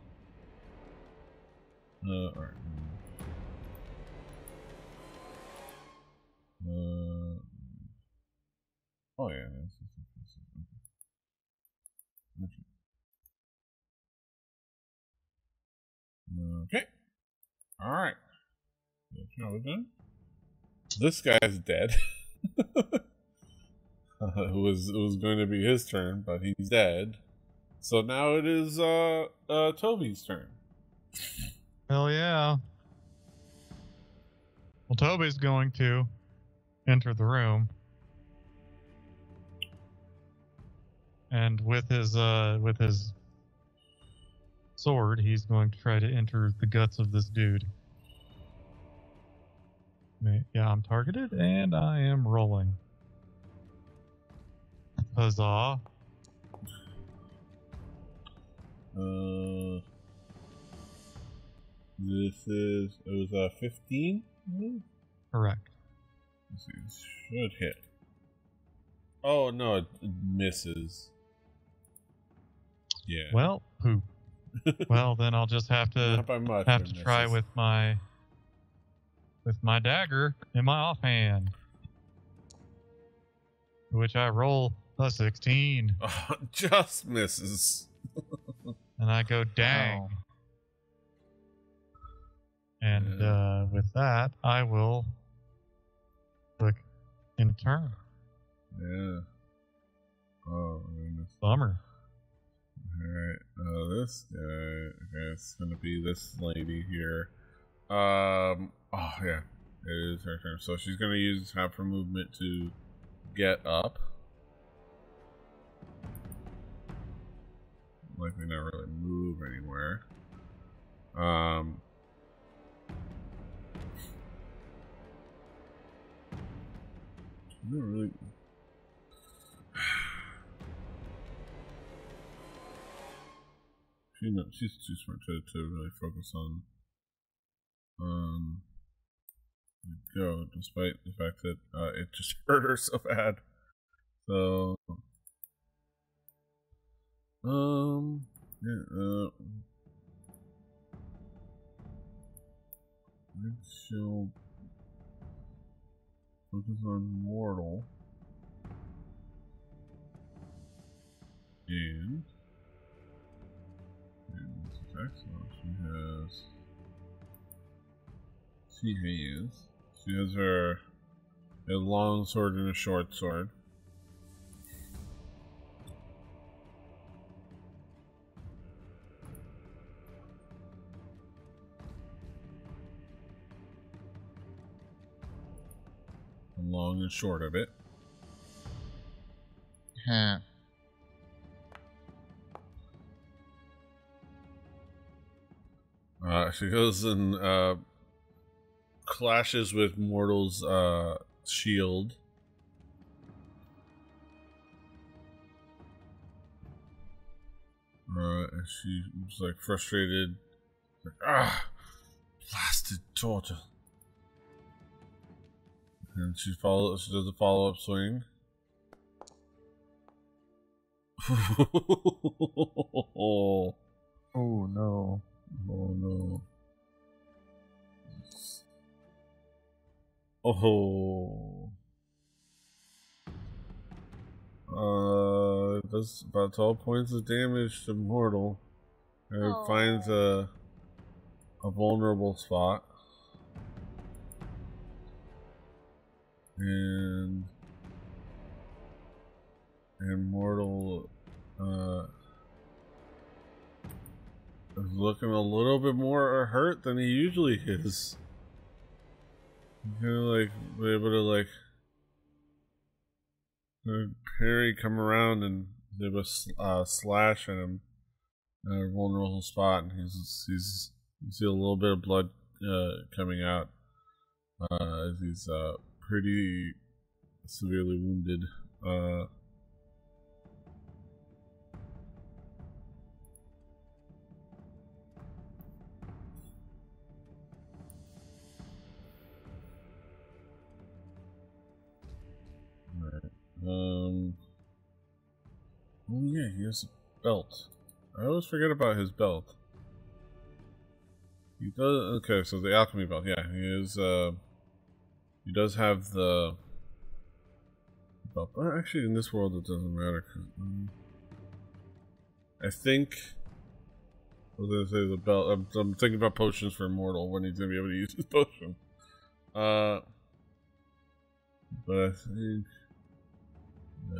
Uh, all right. Uh, oh yeah. Okay. All right. This guy's dead. It was it was going to be his turn, but he's dead. So now it is uh uh Toby's turn. Hell yeah. Well, Toby's going to enter the room. And with his uh with his sword, he's going to try to enter the guts of this dude. Yeah, I'm targeted and I am rolling. Huzzah. Uh, this is it was uh fifteen. Correct. Let's see, it should hit. Oh no, it, it misses. Yeah. Well, poop. well, then I'll just have to much. have to try misses. with my with my dagger in my offhand, which I roll a 16, Oh, just misses. and I go dang. Wow. And Yeah. uh, with that, I will click in turn. Yeah. Oh goodness. Bummer. Alright, uh, this guy, okay, it's gonna be this lady here. Um, oh yeah, it is her turn. So she's gonna use half her movement to get up. like they never really move anywhere. Um, really. She's not, she's too smart to, to really focus on um go, despite the fact that uh, it just hurt her so bad. So um, yeah, uh, she'll focus on mortal and and this attack, so she has she has she has her a long sword and a short sword. Long and short of it. Huh. Uh, she goes and uh, clashes with Mortal's uh, shield. Uh, and she's like frustrated. Like, ah, blasted torture. And she follows. She does a follow up swing. oh Oh no. no! Oh. Uh, does about 12 points of damage to mortal. And it Oh. finds a a vulnerable spot. And and mortal uh is looking a little bit more hurt than he usually is. Kind of like be able to like Perry come around and give a uh, slash at him in a vulnerable spot, and he's he's you see a little bit of blood uh, coming out uh, as he's uh, pretty severely wounded. Uh, Right. Um. Oh yeah, he has a belt. I always forget about his belt. He does. Okay, so the alchemy belt. Yeah, he is. Uh, he does have the actually, in this world, it doesn't matter. um, I think. I was gonna say the belt. I'm, I'm thinking about potions for immortal when he's gonna be able to use his potion. Uh. But I think. Uh,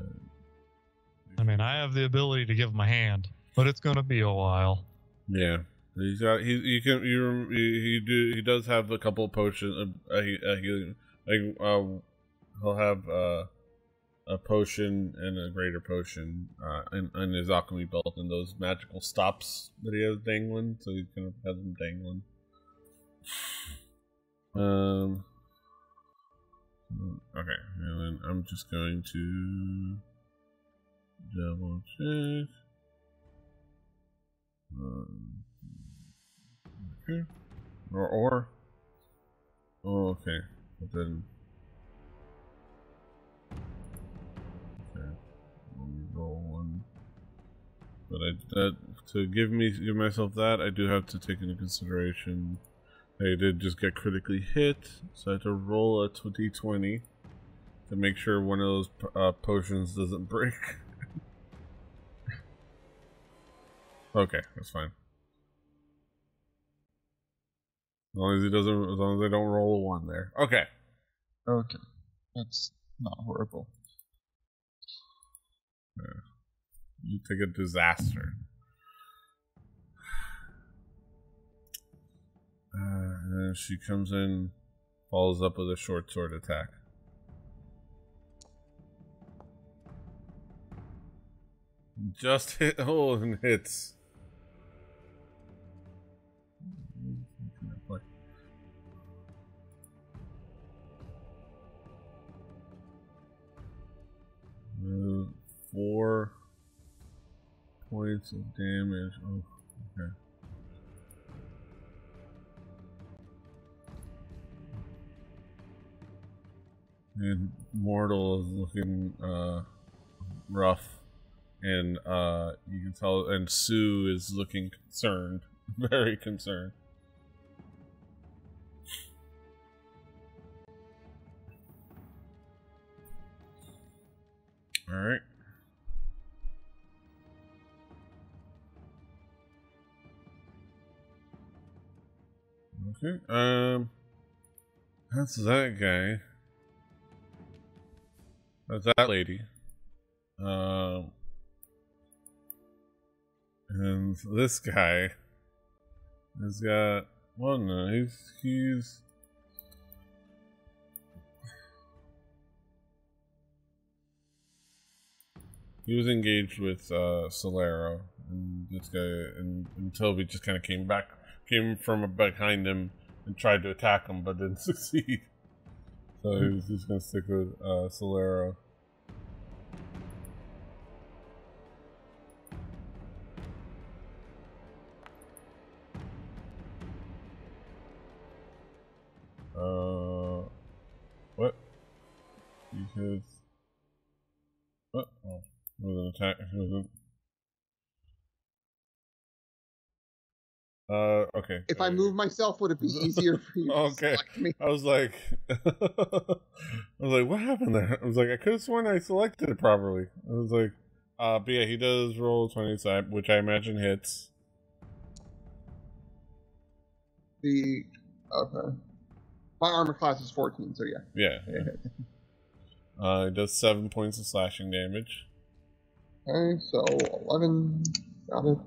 I mean, I have the ability to give him a hand, but it's going to be a while. Yeah, he's got he you can you he, he do he does have a couple of potions. Uh, uh, he, uh, he like uh, he'll have uh, a potion and a greater potion uh, in, in his alchemy belt, and those magical stops that he has dangling, so he kind of has them dangling. Um. Okay, and then I'm just going to double check. Um, okay. Or, or. Oh, okay. But then. Okay. Roll one. But I that to give me give myself that I do have to take into consideration. I did just get critically hit, so I have to roll a twenty twenty to make sure one of those uh, potions doesn't break. Okay, that's fine. As long as he doesn't, as long as they don't roll a one there. Okay. Okay. That's not horrible. You take a disaster. Uh, and then she comes in, follows up with a short sword attack. Just hit. Oh, and hits. Of damage. Oh, okay. And Mortal is looking uh, rough, and uh, you can tell. And Sue is looking concerned, very concerned. All right. Okay. Um. That's that guy. That's that lady. Um. And this guy has got. Well, no, he's he's. He was engaged with uh, Solero, and this guy, and until we just kind of came back, came from behind him and tried to attack him, but didn't succeed. So he was just gonna stick with uh, Solero. Uh, what? Because what? Oh, it was an attack. It was an... okay. If I move myself, would it be easier for you Okay. to select me? I was like, I was like, what happened there? I was like, I could have sworn I selected it properly. I was like, uh, but yeah, he does roll twenty side, which I imagine hits. The okay. My armor class is 14, so yeah. Yeah, yeah. Uh, he does seven points of slashing damage. Okay, so 11. Got it.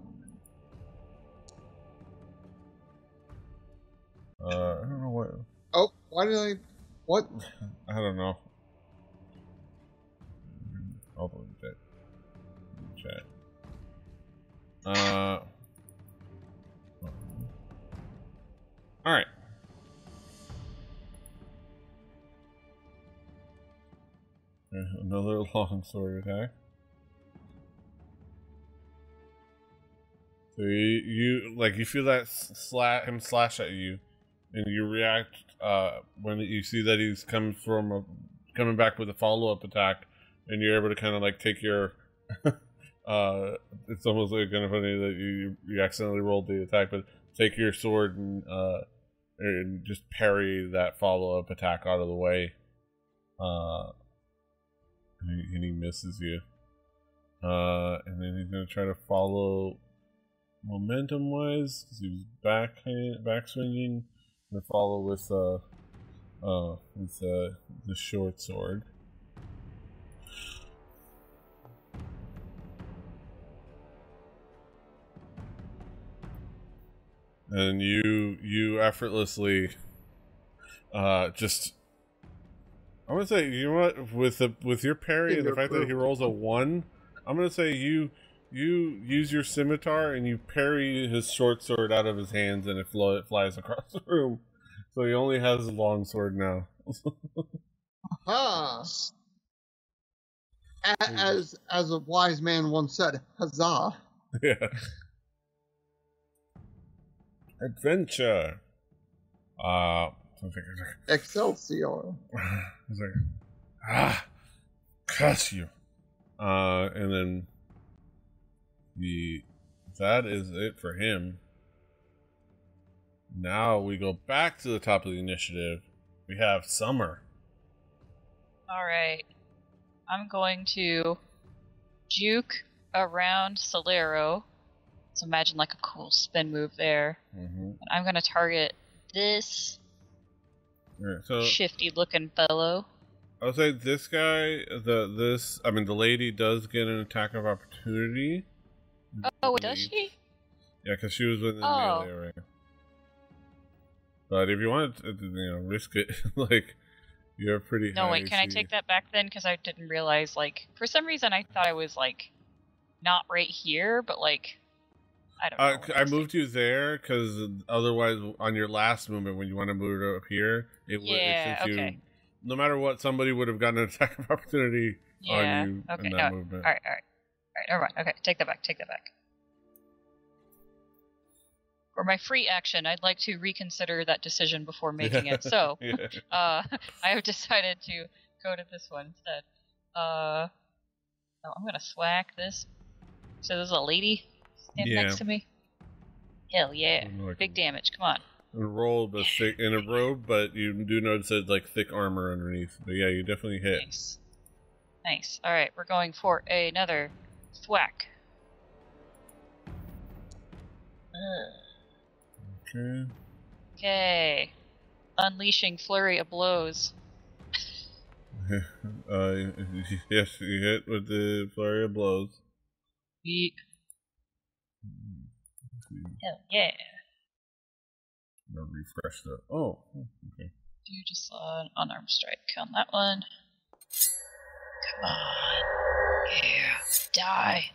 Uh, I don't know what. Oh, why did I? What? I don't know. On, chat. Chat. Uh. All right. Another long sword attack. So you, you like you feel that slash him slash at you, and you react uh, when you see that he's coming from a, coming back with a follow up attack, and you're able to kind of like take your. uh, it's almost like kind of funny that you you accidentally rolled the attack, but take your sword and uh, and just parry that follow up attack out of the way. Uh, and he, and he misses you. Uh, and then he's gonna try to follow momentum wise because he was back back swinging. Gonna follow with uh uh with uh the short sword. And you you effortlessly uh just I want to say you know what with the with your parry and the fact that he rolls a one, I'm gonna say you you use your scimitar and you parry his short sword out of his hands and it, it flies across the room. So he only has a long sword now. Aha! A- As as a wise man once said, huzzah! yeah. Adventure. Uh, Excelsior. He's like, ah, curse you. Uh, and then the that is it for him. Now we go back to the top of the initiative. We have Summer. All right. I'm going to juke around Solero. So imagine like a cool spin move there. Mm-hmm. And I'm going to target this so shifty looking fellow. I would say this guy, the this, I mean, the lady does get an attack of opportunity. Oh, does she? Yeah, because she was within Oh. melee area. But if you want to, you know, risk it, like you're pretty. No, wait, can I take that back then? Because I didn't realize, like, for some reason I thought I was, like, not right here, but, like, I don't Uh, know. I moved you there because otherwise, on your last movement, when you want to move it up here, it would Yeah, since you, okay. no matter what, somebody would have gotten an attack of opportunity Yeah, on you okay, in no, that movement. Alright, alright. Alright, never mind. Okay, take that back, take that back. for my free action, I'd like to reconsider that decision before making it. So, yeah. uh, I have decided to go to this one instead. Uh, oh, I'm gonna swack this. So there's a lady standing Yeah. next to me. Hell yeah! Like Big damage. Come on. in a roll, but thick in a robe, but you do notice it's like thick armor underneath. But yeah, you definitely hit. Nice. Nice. All right, we're going for another thwack. Okay. Okay. Unleashing flurry of blows. uh, yes, you hit with the flurry of blows. Yeet. Hell yeah. I'm gonna refresh that. Oh, okay. Do just saw an unarmed strike on that one. Come on. Yeah. Die.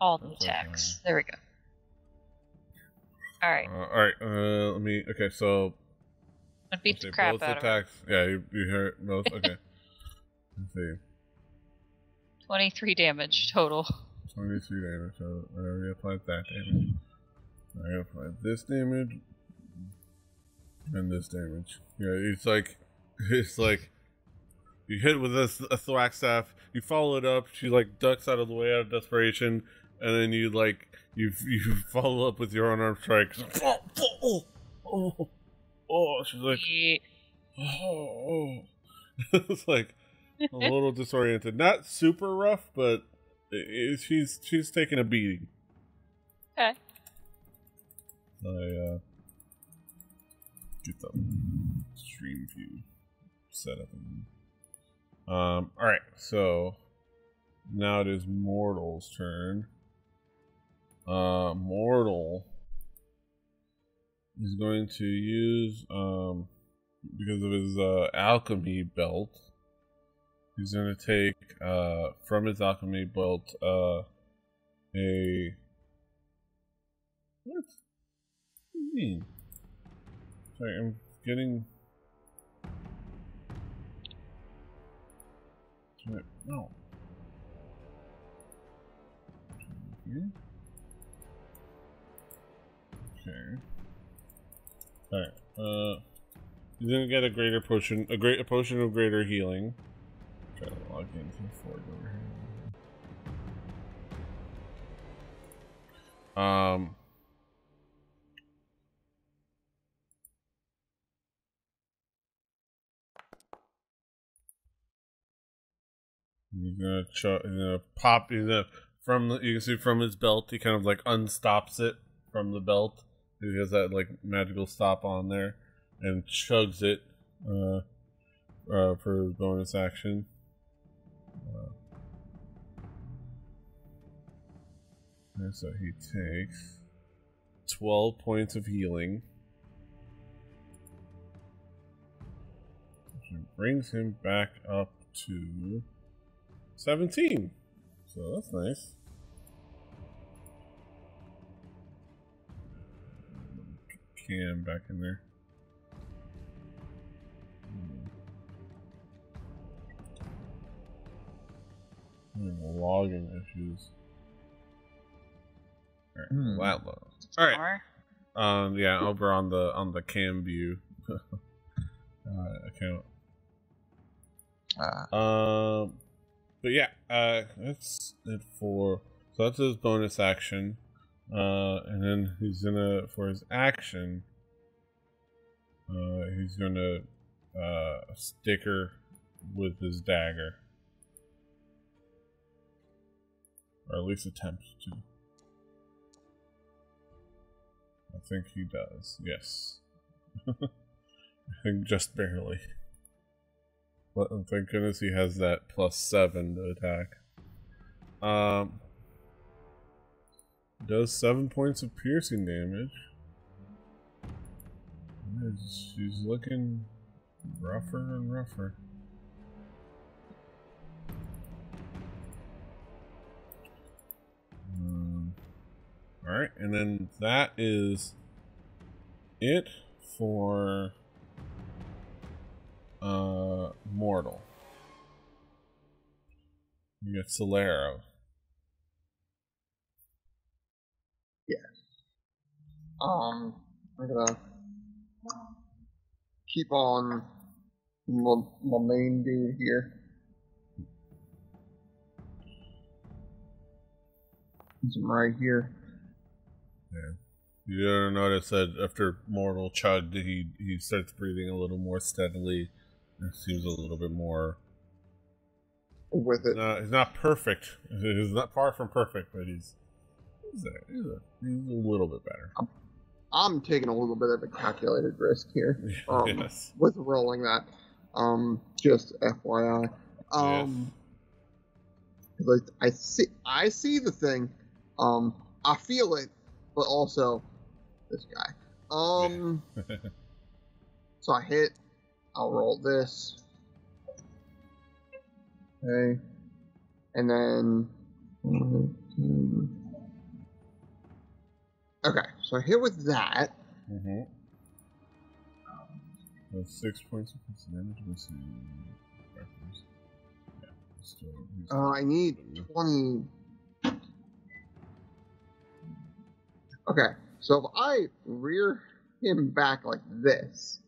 All the attacks. There we go. Alright. Uh, all right. Uh, let me. Okay, so I beat the crap both out of her. attacks. Yeah, you, you hit both. Okay. let's see. 23 damage total. 23 damage. So I already applied that damage. I applied this damage and this damage. Yeah, it's like it's like you hit with this a thwack staff. You follow it up. She like ducks out of the way out of desperation, and then you like you you follow up with your unarmed strike. Oh, oh, oh, oh. She's like, oh, oh. it's like a little disoriented. Not super rough, but she's she's taking a beating. Okay. I uh, get the stream view set. Um. All right. So now it is Mortal's turn. Uh, Mortal is going to use um because of his uh, alchemy belt. He's going to take uh from his alchemy belt uh a what? What do you mean? Sorry, I'm getting. No. Okay. Okay. Alright. Uh. He's gonna get a greater potion, a great a potion of greater healing. Try to log Ford over here. Um. He's gonna, ch- he's gonna pop. He's gonna from the, you can see from his belt. He kind of like unstops it from the belt. He has that like magical stop on there, and chugs it uh, uh, for his bonus action. Uh, and so he takes twelve points of healing, which brings him back up to 17. So that's nice. Cam back in there. Hmm, Logging issues. Alright, Hmm. that. Alright. More. Um, yeah, over on the on the cam view uh, account. Ah, Um, but yeah, uh, that's it for. So that's his bonus action. Uh, and then he's gonna for his action. Uh, he's gonna uh sticker with his dagger, or at least attempt to. I think he does. Yes. I think just barely. But thank goodness he has that plus seven to attack. Um, does seven points of piercing damage. She's looking rougher and rougher. Um, all right, and then that is it for uh mortal. You got Solero. Yeah. Um, I'm gonna keep on my, my main dude here. He's right here. Yeah. You don't notice that after mortal chud, he he starts breathing a little more steadily. It seems a little bit more. With it. Not, he's not perfect. He's not far from perfect, but he's he's a, he's a, he's a little bit better. I'm taking a little bit of a calculated risk here Um, yes. with rolling that. Um, just FYI. Um, 'cause I, I see, I see the thing. Um, I feel it, but also this guy. Um, so I hit. I'll roll this. Okay, and then. Okay, so I hit with that. Mm-hmm. Six points of damage. Yeah. Still, Uh, I need 20. Okay, so if I rear him back like this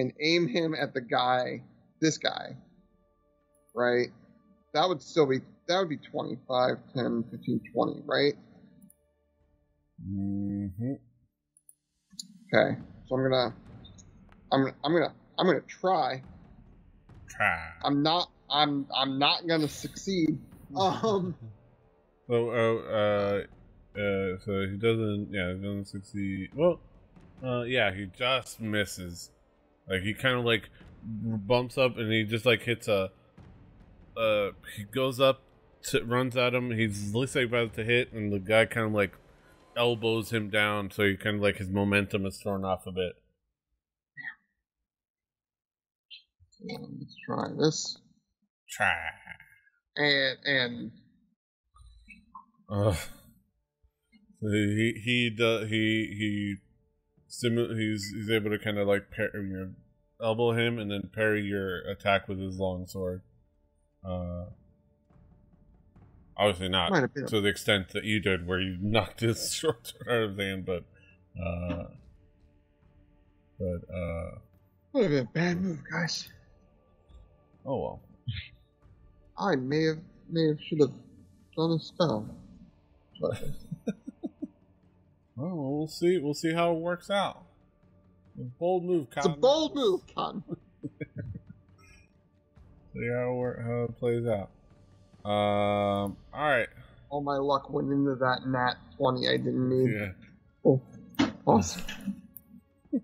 and aim him at the guy, this guy, right? That would still be, that would be 25, 10, 15, 20, right? Mhm. Okay, so I'm gonna, I'm, gonna- I'm gonna, I'm gonna try. Try. I'm not, I'm, I'm not gonna succeed. Um, So, oh, uh, uh, so he doesn't, yeah, he doesn't succeed. Well, uh, yeah, he just misses. Like he kind of like bumps up and he just like hits a. Uh, he goes up, to, runs at him. He's looks like about to hit, and the guy kind of like elbows him down, so he kind of like his momentum is thrown off a bit. let's try this. Try. And, and Ugh. So he he he he simu- he's he's able to kind of like par- you know, elbow him and then parry your attack with his long sword. Uh, obviously not might have been a to the extent that you did, where you knocked his short sword out of hand, but uh, but uh, Would have been a bad move, guys. oh well. I may have may have should have done a spell. But Well, we'll see. We'll see how it works out. Bold move, it's a bold move, Con. See how it, how it plays out. Um. All right. All my luck went into that nat twenty I didn't need. Yeah. Oh, awesome.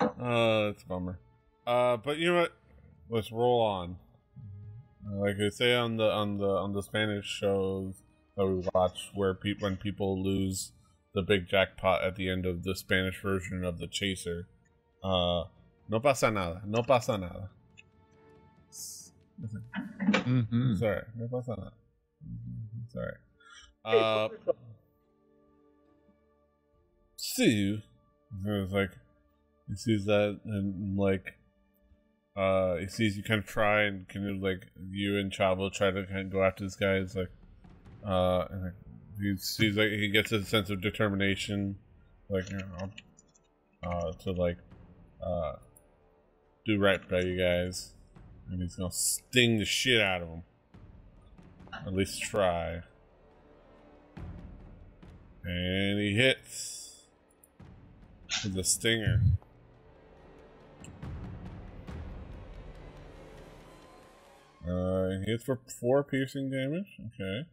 Uh, it's a bummer. Uh, but you know what? Let's roll on. Like I say on the on the on the Spanish shows that we watch, where pe- when people lose the big jackpot at the end of the Spanish version of the Chaser, uh, no pasa nada, no pasa nada. Mm-hmm. Sorry, no pasa nada. Sorry. Uh, Sue, it's like he sees that and like uh he sees you kind of try and kind of like you and Chavo try to kind of go after this guy. It's like uh and like, he sees like he gets a sense of determination, like you know, uh to like uh do right by you guys, and he's gonna sting the shit out of him. At least try. And he hits with a stinger. Uh, he hits for four piercing damage. Okay.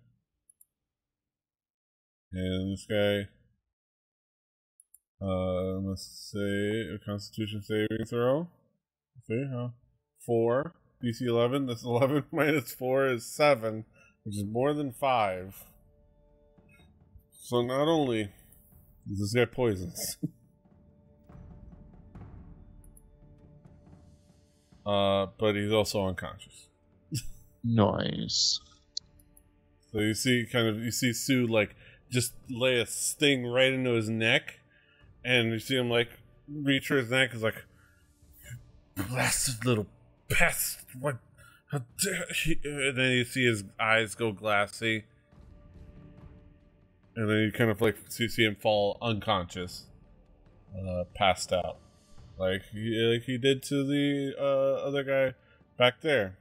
And this guy, uh, must say a Constitution saving throw. See, huh? Four. DC 11. This 11 minus 4 is 7, which is more than 5. So not only is this guy poisons, uh, but he's also unconscious. Nice. So you see, kind of, you see Sue like just lay a sting right into his neck, and you see him like reach for his neck. Is like, "You blasted little pest! What? How dare he-" And then you see his eyes go glassy, and then you kind of like see, see him fall unconscious. uh, passed out, like he like he did to the uh, other guy back there.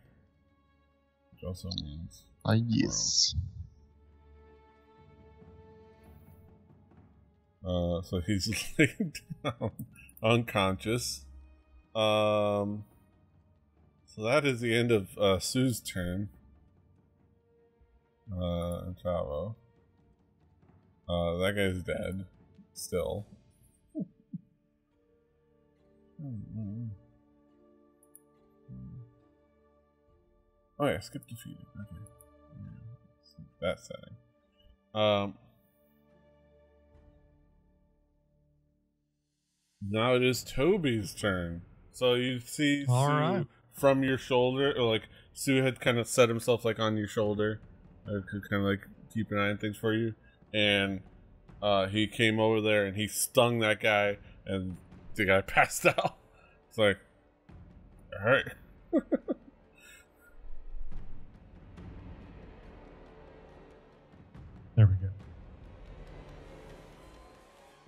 Which also means Ah, yes. Uh, so he's laying down, unconscious. Um, so that is the end of uh, Sue's turn. Uh, Chavo. Uh, that guy's dead. Still. Oh yeah, skip defeated. Okay. Yeah, that setting. Um. Now it is Toby's turn. So you see All Sue right. from your shoulder, or like Sue had kind of set himself like on your shoulder, uh, to kind of like keep an eye on things for you, and uh, he came over there and he stung that guy, and the guy passed out. It's like, all right. There we go.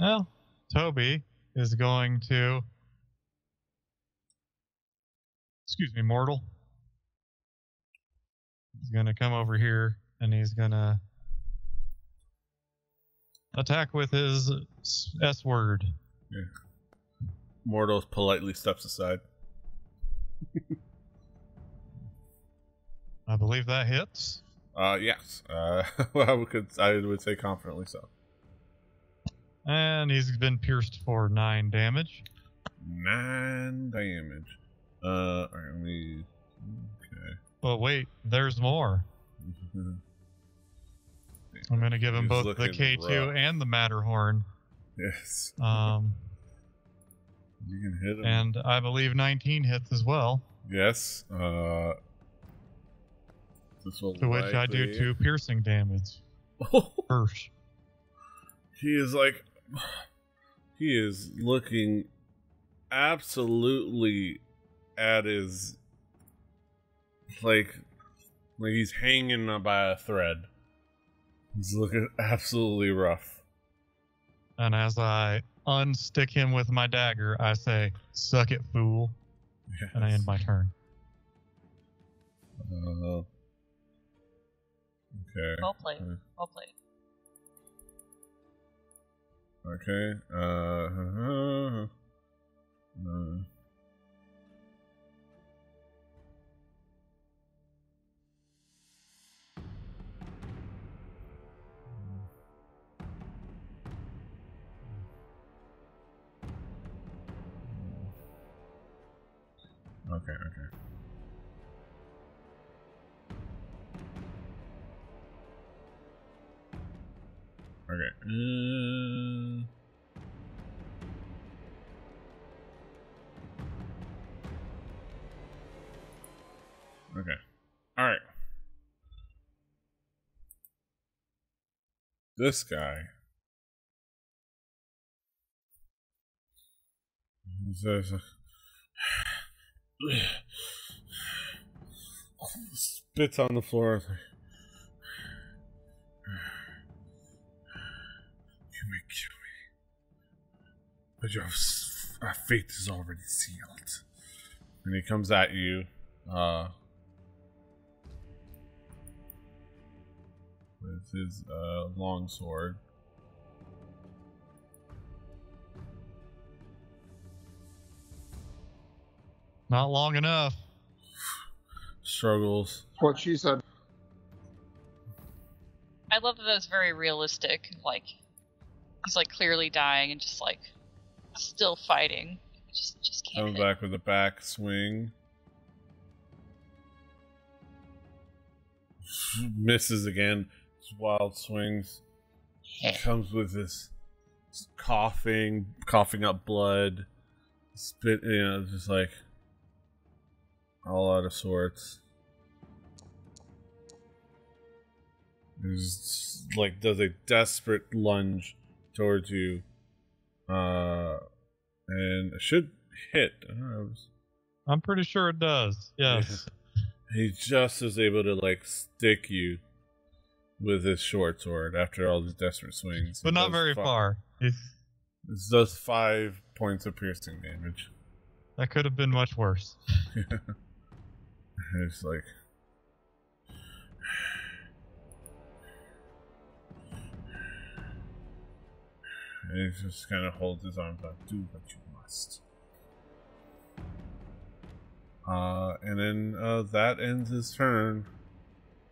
Well, Toby is going to. Excuse me, mortal. He's going to come over here and he's going to attack with his s- word. Mortal politely steps aside. I believe that hits. Uh, yes. Uh, well, we could, I would say confidently so. And he's been pierced for nine damage. Nine damage. Uh, all right, let me. Okay. But wait, there's more. I'm going to give him He's both the K2 rough. and the Matterhorn. yes. Um, You can hit him. and I believe 19 hits as well, yes. Uh, this will to which I do two piercing damage first. he is like, he is looking absolutely at his like, like he's hanging by a thread. He's looking absolutely rough. And as I unstick him with my dagger, I say, "Suck it, fool," and I end my turn. Uh, okay. Well played. Well played. Okay. Uh, uh, Okay, okay. Okay. Uh... Okay. All right. This guy. Spits on the floor. You may kill me, but your our fate is already sealed. And he comes at you, uh, with his uh, long sword. Not long enough. Struggles. What she said. I love that that's very realistic. Like he's like clearly dying and just like still fighting. Just just can't. Comes back with a back swing. Misses again. Wild swings. Comes with this coughing, coughing up blood. Spit, you know, just like all out of sorts. He's like does a desperate lunge towards you. Uh and it should hit. I don't know. was- I'm pretty sure it does. Yes. He just is able to like stick you with his short sword after all these desperate swings. but not very fu- far. He's This does five points of piercing damage. That could have been much worse. it's like. And he just kind of holds his arms out. Do what you must. Uh, and then uh, that ends his turn.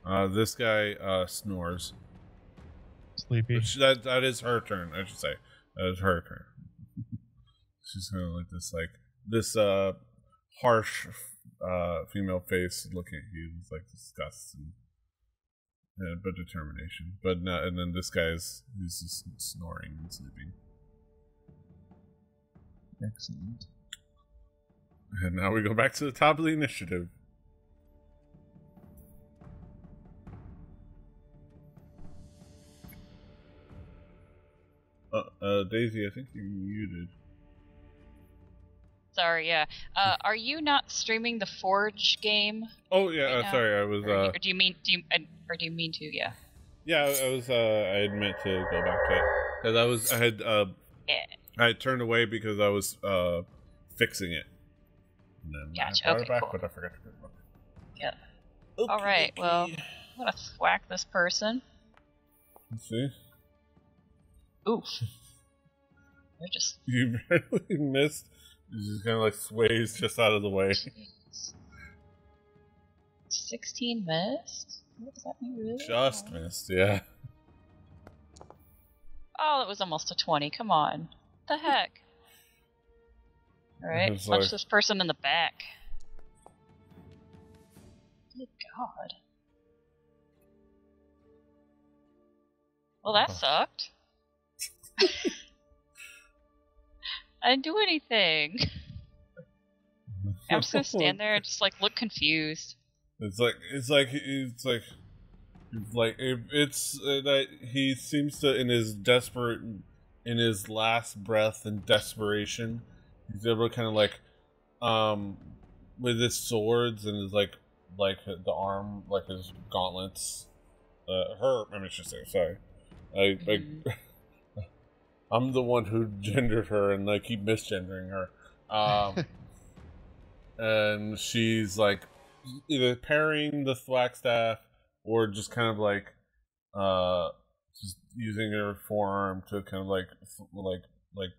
Uh, this guy uh, snores. Sleepy. Which that that is her turn, I should say. That is her turn. She's kind of like this, like this uh harsh uh female face looking at you. It's like disgust and, yeah, but determination. But not, and then this guy's he's just snoring and sleeping. Excellent. And now we go back to the top of the initiative. Uh, uh, Daisy, I think you're muted. Sorry, yeah. Uh, are you not streaming the Forge game? Oh yeah, Right uh, sorry, I was. Or, Uh, or do you mean do you, or do you mean to? Yeah. yeah, I was. Uh, I had meant to go back to it because I was. I had. Uh, Yeah. I had turned away because I was uh, fixing it. And then Gotcha, I brought okay, it back, cool. but I forgot to put it back. Yeah. Okay, All right, well- I'm gonna thwack this person. Let's see. Oof. They're just. You barely missed. You just kind of like sways just out of the way. Jeez. Sixteen missed. What does that mean? Really? Just missed, yeah. Oh, it was almost a twenty. Come on. What the heck. All right, It's punch like- this person in the back. Good God. Well, that Oh. sucked. I didn't do anything. I'm just gonna stand there and just like look confused. It's like it's like it's like like it, it's uh, that he seems to in his desperate in his last breath and desperation he's able to kind of like um with his swords and his like like the arm like his gauntlets uh her I mean I should say sorry I like I'm the one who gendered her and I keep misgendering her. Um and she's like either parrying the thwack staff or just kind of like uh just using her forearm to kind of like like like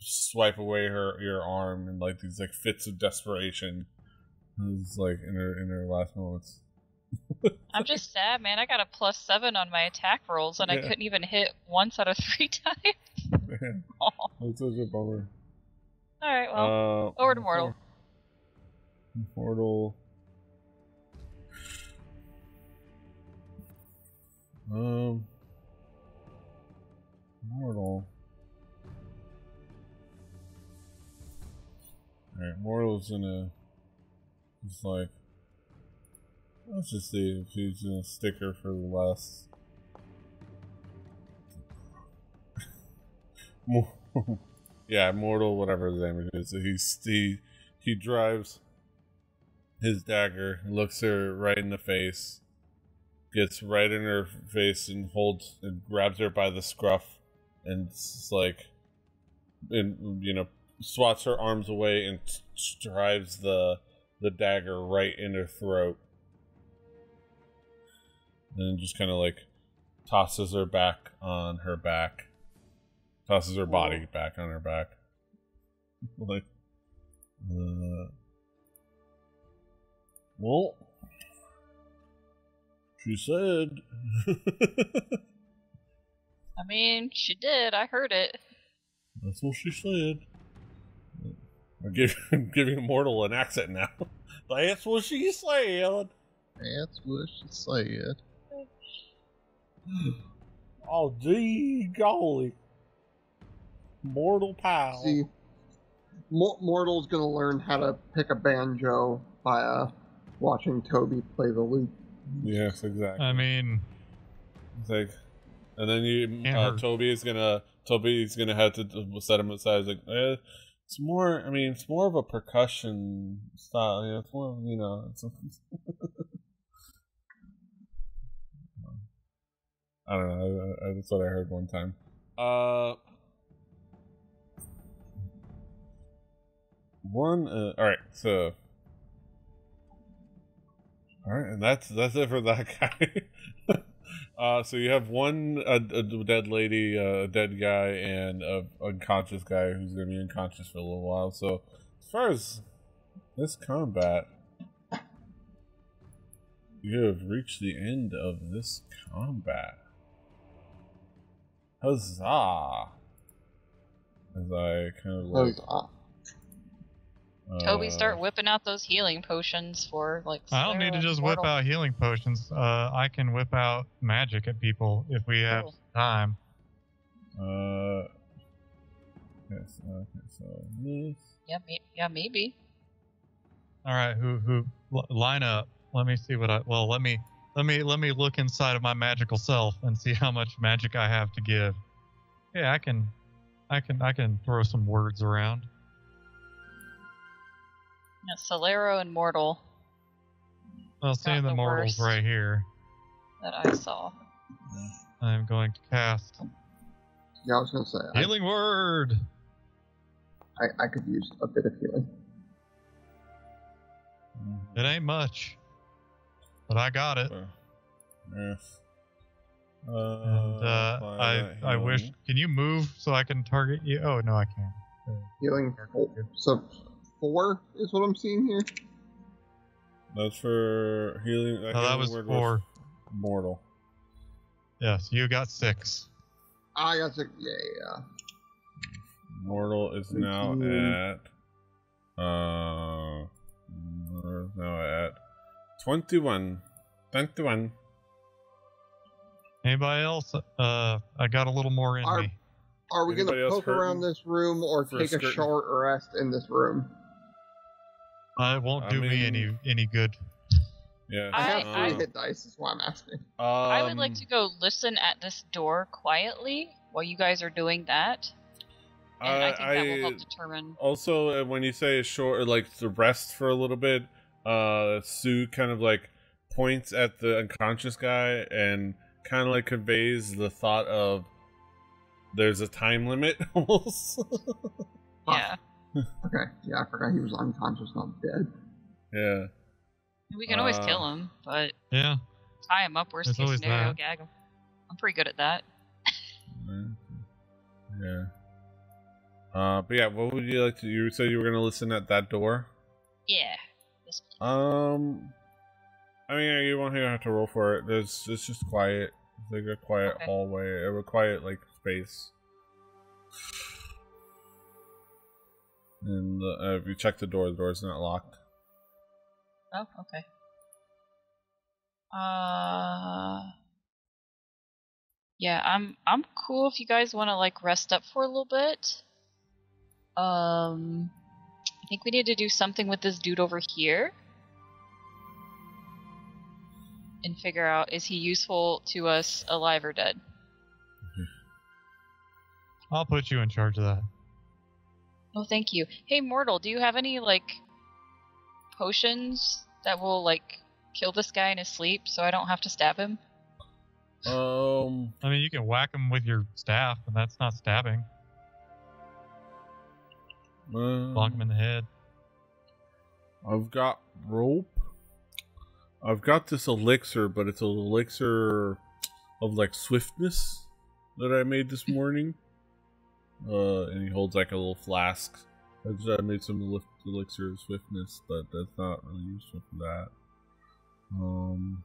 swipe away her your arm in like these like fits of desperation. It's like in her in her last moments I'm just sad, man. I got a plus seven on my attack rolls, and I couldn't even hit once out of three times. Man, Aw. that's such a bummer All right, well, uh over to Mortal. Mortal. Um. Mortal. Alright, Mortal's gonna. It's like. Let's just see if he's gonna stick her for last. Yeah, Mortal, whatever the damage is. He's, he, he drives his dagger, looks her right in the face, gets right in her face and holds and grabs her by the scruff and it's like and you know swats her arms away and drives the the dagger right in her throat and then just kind of like tosses her back on her back tosses her body back on her back like uh, well, she said. I mean, she did. I heard it. That's what she said. I'm giving, I'm giving Immortal an accent now. That's what she said. That's what she said. Oh, gee golly. Mortal pal. See, Mo- Mortal's gonna learn how to pick a banjo by uh, watching Toby play the lute. Yes, exactly. I mean, It's like, and then you, Can't uh. Toby is gonna, Toby's gonna have to set him aside. It's like, eh, it's more. I mean, it's more of a percussion style. You know, it's more, you know. It's I don't know. I That's what I heard one time. Uh, one. Uh, all right. So. All right, and that's that's it for that guy. uh, so you have one a, a dead lady, uh, a dead guy, and a unconscious guy who's gonna be unconscious for a little while. So as far as this combat, you have reached the end of this combat. Huzzah! As I kind of like. Huzzah. Toby, uh, start whipping out those healing potions for like. I don't need to Solero and just whip out healing potions. Uh, I can whip out magic at people if we have Cool. time. Uh. Yes. Okay. So this. Yeah, may- yeah, maybe. All right, who who l- line up? Let me see what I. Well, let me let me let me look inside of my magical self and see how much magic I have to give. Yeah, I can, I can I can throw some words around. Yeah, Solero and Mortal Well, seeing the the mortals right here, that I saw. I'm going to cast Yeah, I was gonna say I, healing word. I, I could use a bit of healing. It ain't much, but I got it. Uh, yes. Uh, And uh, I I wish. Can you move so I can target you? Oh no, I can't. Healing four. So four is what I'm seeing here. That's for healing. Oh, that healing was word for mortal. yes. You got six. I got six. Yeah, yeah. Mortal is now at. Uh, mortal is now at twenty-one. Twenty-one. Anybody else? Uh, I got a little more in Are- me. Are we gonna else poke around this room or for a take a skirt? short rest in this room? Uh, it won't I do me any any good. Yeah. I I- have I- three hit dice. Is why I'm asking. I would like um, to go listen at this door quietly while you guys are doing that, and I, think that will help determine. also uh, when you say a short like to rest for a little bit uh sue kind of like points at the unconscious guy and kind of like conveys the thought of there's a time limit almost Yeah, Okay. Yeah, I forgot he was unconscious, not dead. yeah we can always Uh, kill him, but Yeah. tie him up. Worst There's case scenario, that. gag him. I'm pretty good at that. yeah uh but yeah what would you like to you said you were gonna listen at that door Yeah. Um i mean you won't even have to roll for it there's it's just quiet it's like a quiet Okay. hallway a quiet like space and uh, if you check the door the door's not locked Oh, okay. Uh. Yeah, I'm I'm cool if you guys want to like rest up for a little bit. Um, I think we need to do something with this dude over here. And figure out is he useful to us alive or dead? I'll put you in charge of that. Oh, thank you. Hey, mortal, do you have any like potions that will like kill this guy in his sleep so I don't have to stab him? um I mean, you can whack him with your staff, and that's not stabbing. Bonk him in the head. I've got rope. I've got this elixir, but it's an elixir of like swiftness that I made this morning. Uh, and he holds like a little flask. I just I made some elixir of swiftness, but that's not really useful for that. Um.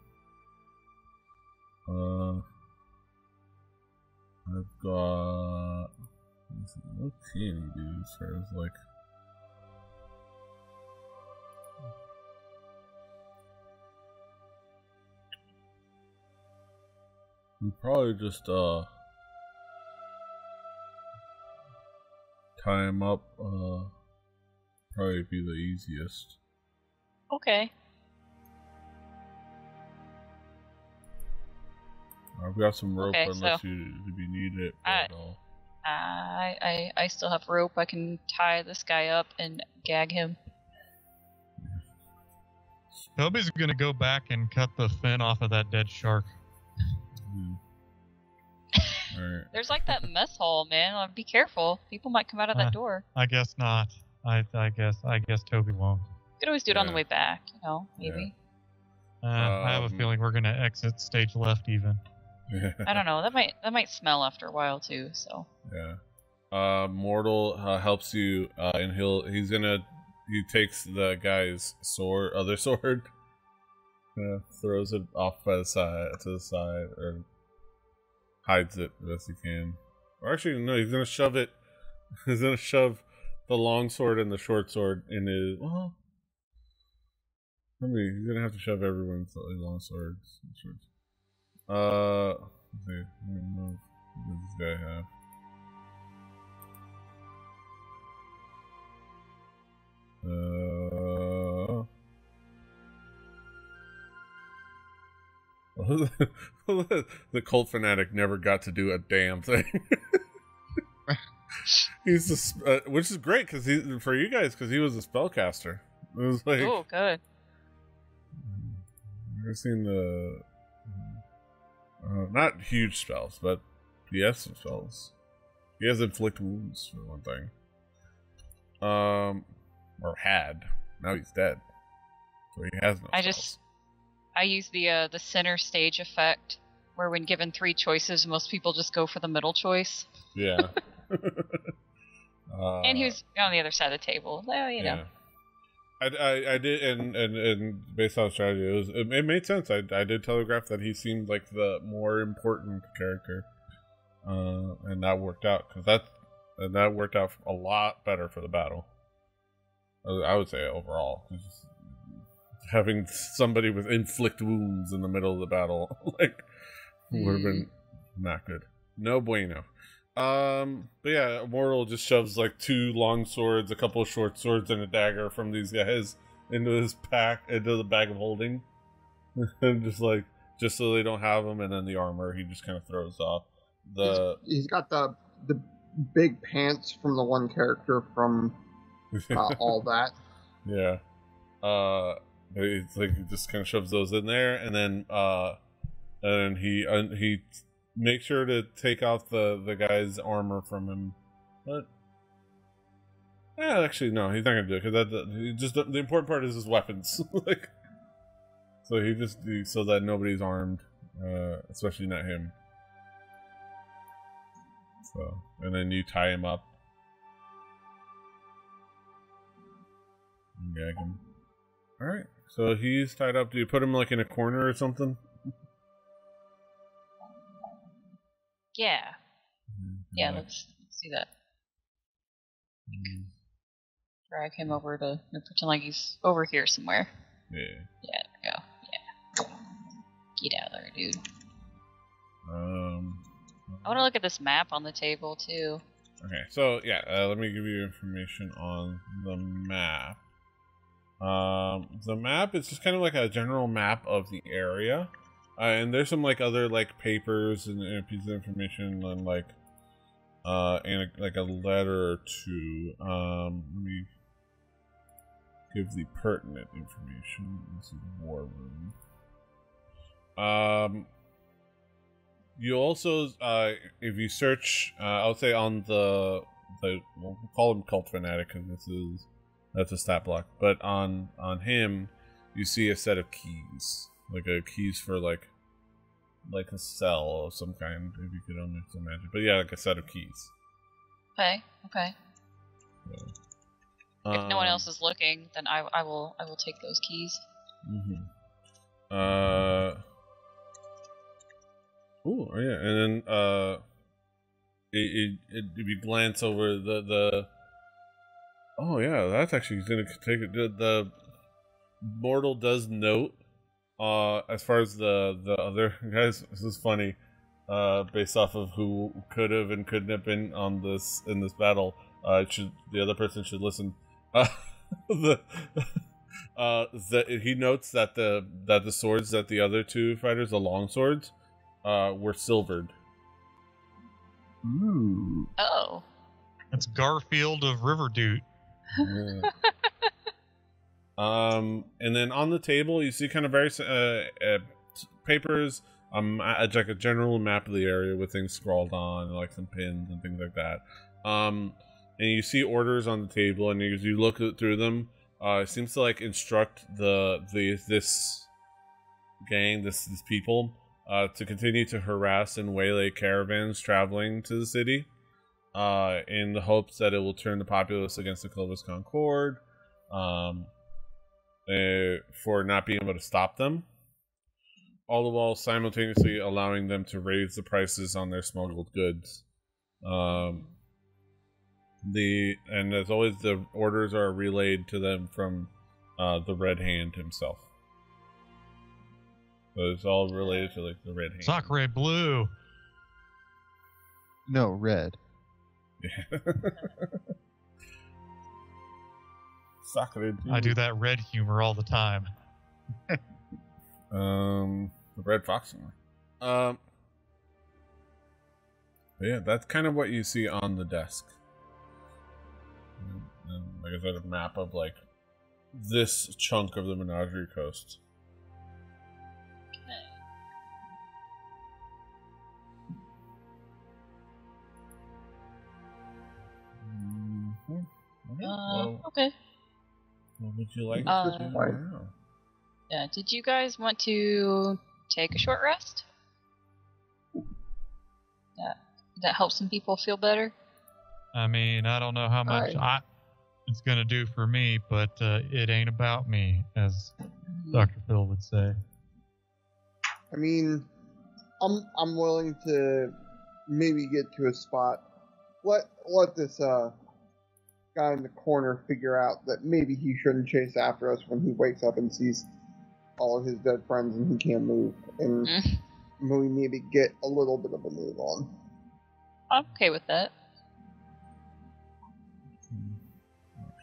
Uh. I've got. What can he do as far as like We probably just uh tie him up. Uh, probably be the easiest. Okay. I've got some rope Okay, unless so- you if you need it. I- But, uh, I, I I still have rope. I can tie this guy up and gag him. Toby's gonna go back and cut the fin off of that dead shark. hmm. Alright. There's like that mess hall, man. Like, Be careful. People might come out of that Uh. door. I guess not. I I guess I guess Toby won't. Could always do it on the way back, you know, maybe. Uh, I have a Um, feeling we're gonna exit stage left even. I don't know. That might that might smell after a while too. So Yeah. Uh, Mortal uh, helps you, uh, and he'll he's gonna he takes the guy's sword, other sword, uh, throws it off by the side to the side, or hides it best he can. Or actually, no, he's gonna shove it. He's gonna shove the long sword and the short sword in his. Well, I mean, he's gonna have to shove everyone's long swords. swords. Uh, let's see. Let me move. What does this guy have? Uh, the cult fanatic never got to do a damn thing. He's a, sp- uh, which is great because he for you guys because he was a spellcaster. It was like oh, good. I've seen the uh, not huge spells, but he has some spells. He has inflict wounds for one thing. Um, or had. Now he's dead, so he has no. I spells. just- I use the uh, the center stage effect, where when given three choices, most people just go for the middle choice. yeah. uh, and who's on the other side of the table? Well, you know. I, I, I did, and, and, and based on strategy, it, was, it, it made sense. I, I did telegraph that he seemed like the more important character, uh, and that worked out because that and that worked out a lot better for the battle. I would say overall, having somebody with inflict wounds in the middle of the battle like would have been not good. No bueno. Um, but yeah, Immortal just shoves like two long swords, a couple of short swords, and a dagger from these guys into his pack, into the bag of holding, and just like just so they don't have them, and then the armor he just kind of throws off. The He's got the the big pants from the one character from uh, all that. yeah, uh, it's like he just kind of shoves those in there, and then uh, and he uh, he makes sure to take off the the guy's armor from him, but. Yeah, actually, no, he's not gonna do it because that, just the, the important part is his weapons. like, so he just he, so that nobody's armed, uh, especially not him. So, and then you tie him up. Gag him. All right. So he's tied up. Do you put him like in a corner or something? Yeah. Yeah. Let's, let's do that. mm, Drag him over to pretend like he's over here somewhere. Yeah. Yeah. There we go. Yeah. Get out of there, dude. Um. I want to look at this map on the table too. Okay, so yeah, uh, let me give you information on the map. Um, the map is just kind of like a general map of the area, uh, and there's some like other like papers and, and pieces of information and like uh and a, like a letter or two. Um, let me give the pertinent information. This is war room. Um, you also, uh, if you search, uh, I'll say on the the we'll call him cult fanatic because this is that's a stat block. But on on him, you see a set of keys, like a keys for like like a cell of some kind. If you could only imagine, but yeah, like a set of keys. Okay. Okay. If no one Um, else is looking, then I, I will I will take those keys. Mm-hmm. Uh. Ooh, oh yeah, and then uh, it, it, it if you glance over the the. Oh yeah, that's actually gonna take it. The, the mortal does note, uh, as far as the the other guys. This is funny, uh, based off of who could have and couldn't have been on this in this battle. Uh, it should the other person should listen. Uh, the uh that he notes that the that the swords that the other two fighters the long swords uh were silvered Ooh. Oh. It's Garfield of Riverdoot. Um and then on the table you see kind of very uh, uh papers. Um like a general map of the area with things scrawled on like some pins and things like that. Um and you see orders on the table, and as you look through them, uh, it seems to like instruct the the this gang, this this people, uh, to continue to harass and waylay caravans traveling to the city, uh, in the hopes that it will turn the populace against the Clovis Concord, um, uh, for not being able to stop them. All the while simultaneously allowing them to raise the prices on their smuggled goods. Um, the and as always, the orders are relayed to them from uh, the Red Hand himself. So it's all related to like the Red Hand. Sock red, blue. No, red. Yeah. Sakura. I do that red humor all the time. Um, the Red Fox humor. Um. but yeah, that's kind of what you see on the desk. And, and like I said, a map of like this chunk of the Menagerie Coast. Mhm. Okay, Uh, well, okay. What would you like Uh, to do Right. now? Yeah. Did you guys want to take a short rest? That that helps some people feel better. I mean, I don't know how much Aye. I, it's going to do for me, but uh, it ain't about me, as Dr. Phil would say. I mean, I'm I'm willing to maybe get to a spot. Let let this uh guy in the corner figure out that maybe he shouldn't chase after us when he wakes up and sees all of his dead friends and he can't move. And Mm. we need to get a little bit of a move on. I'm okay with that.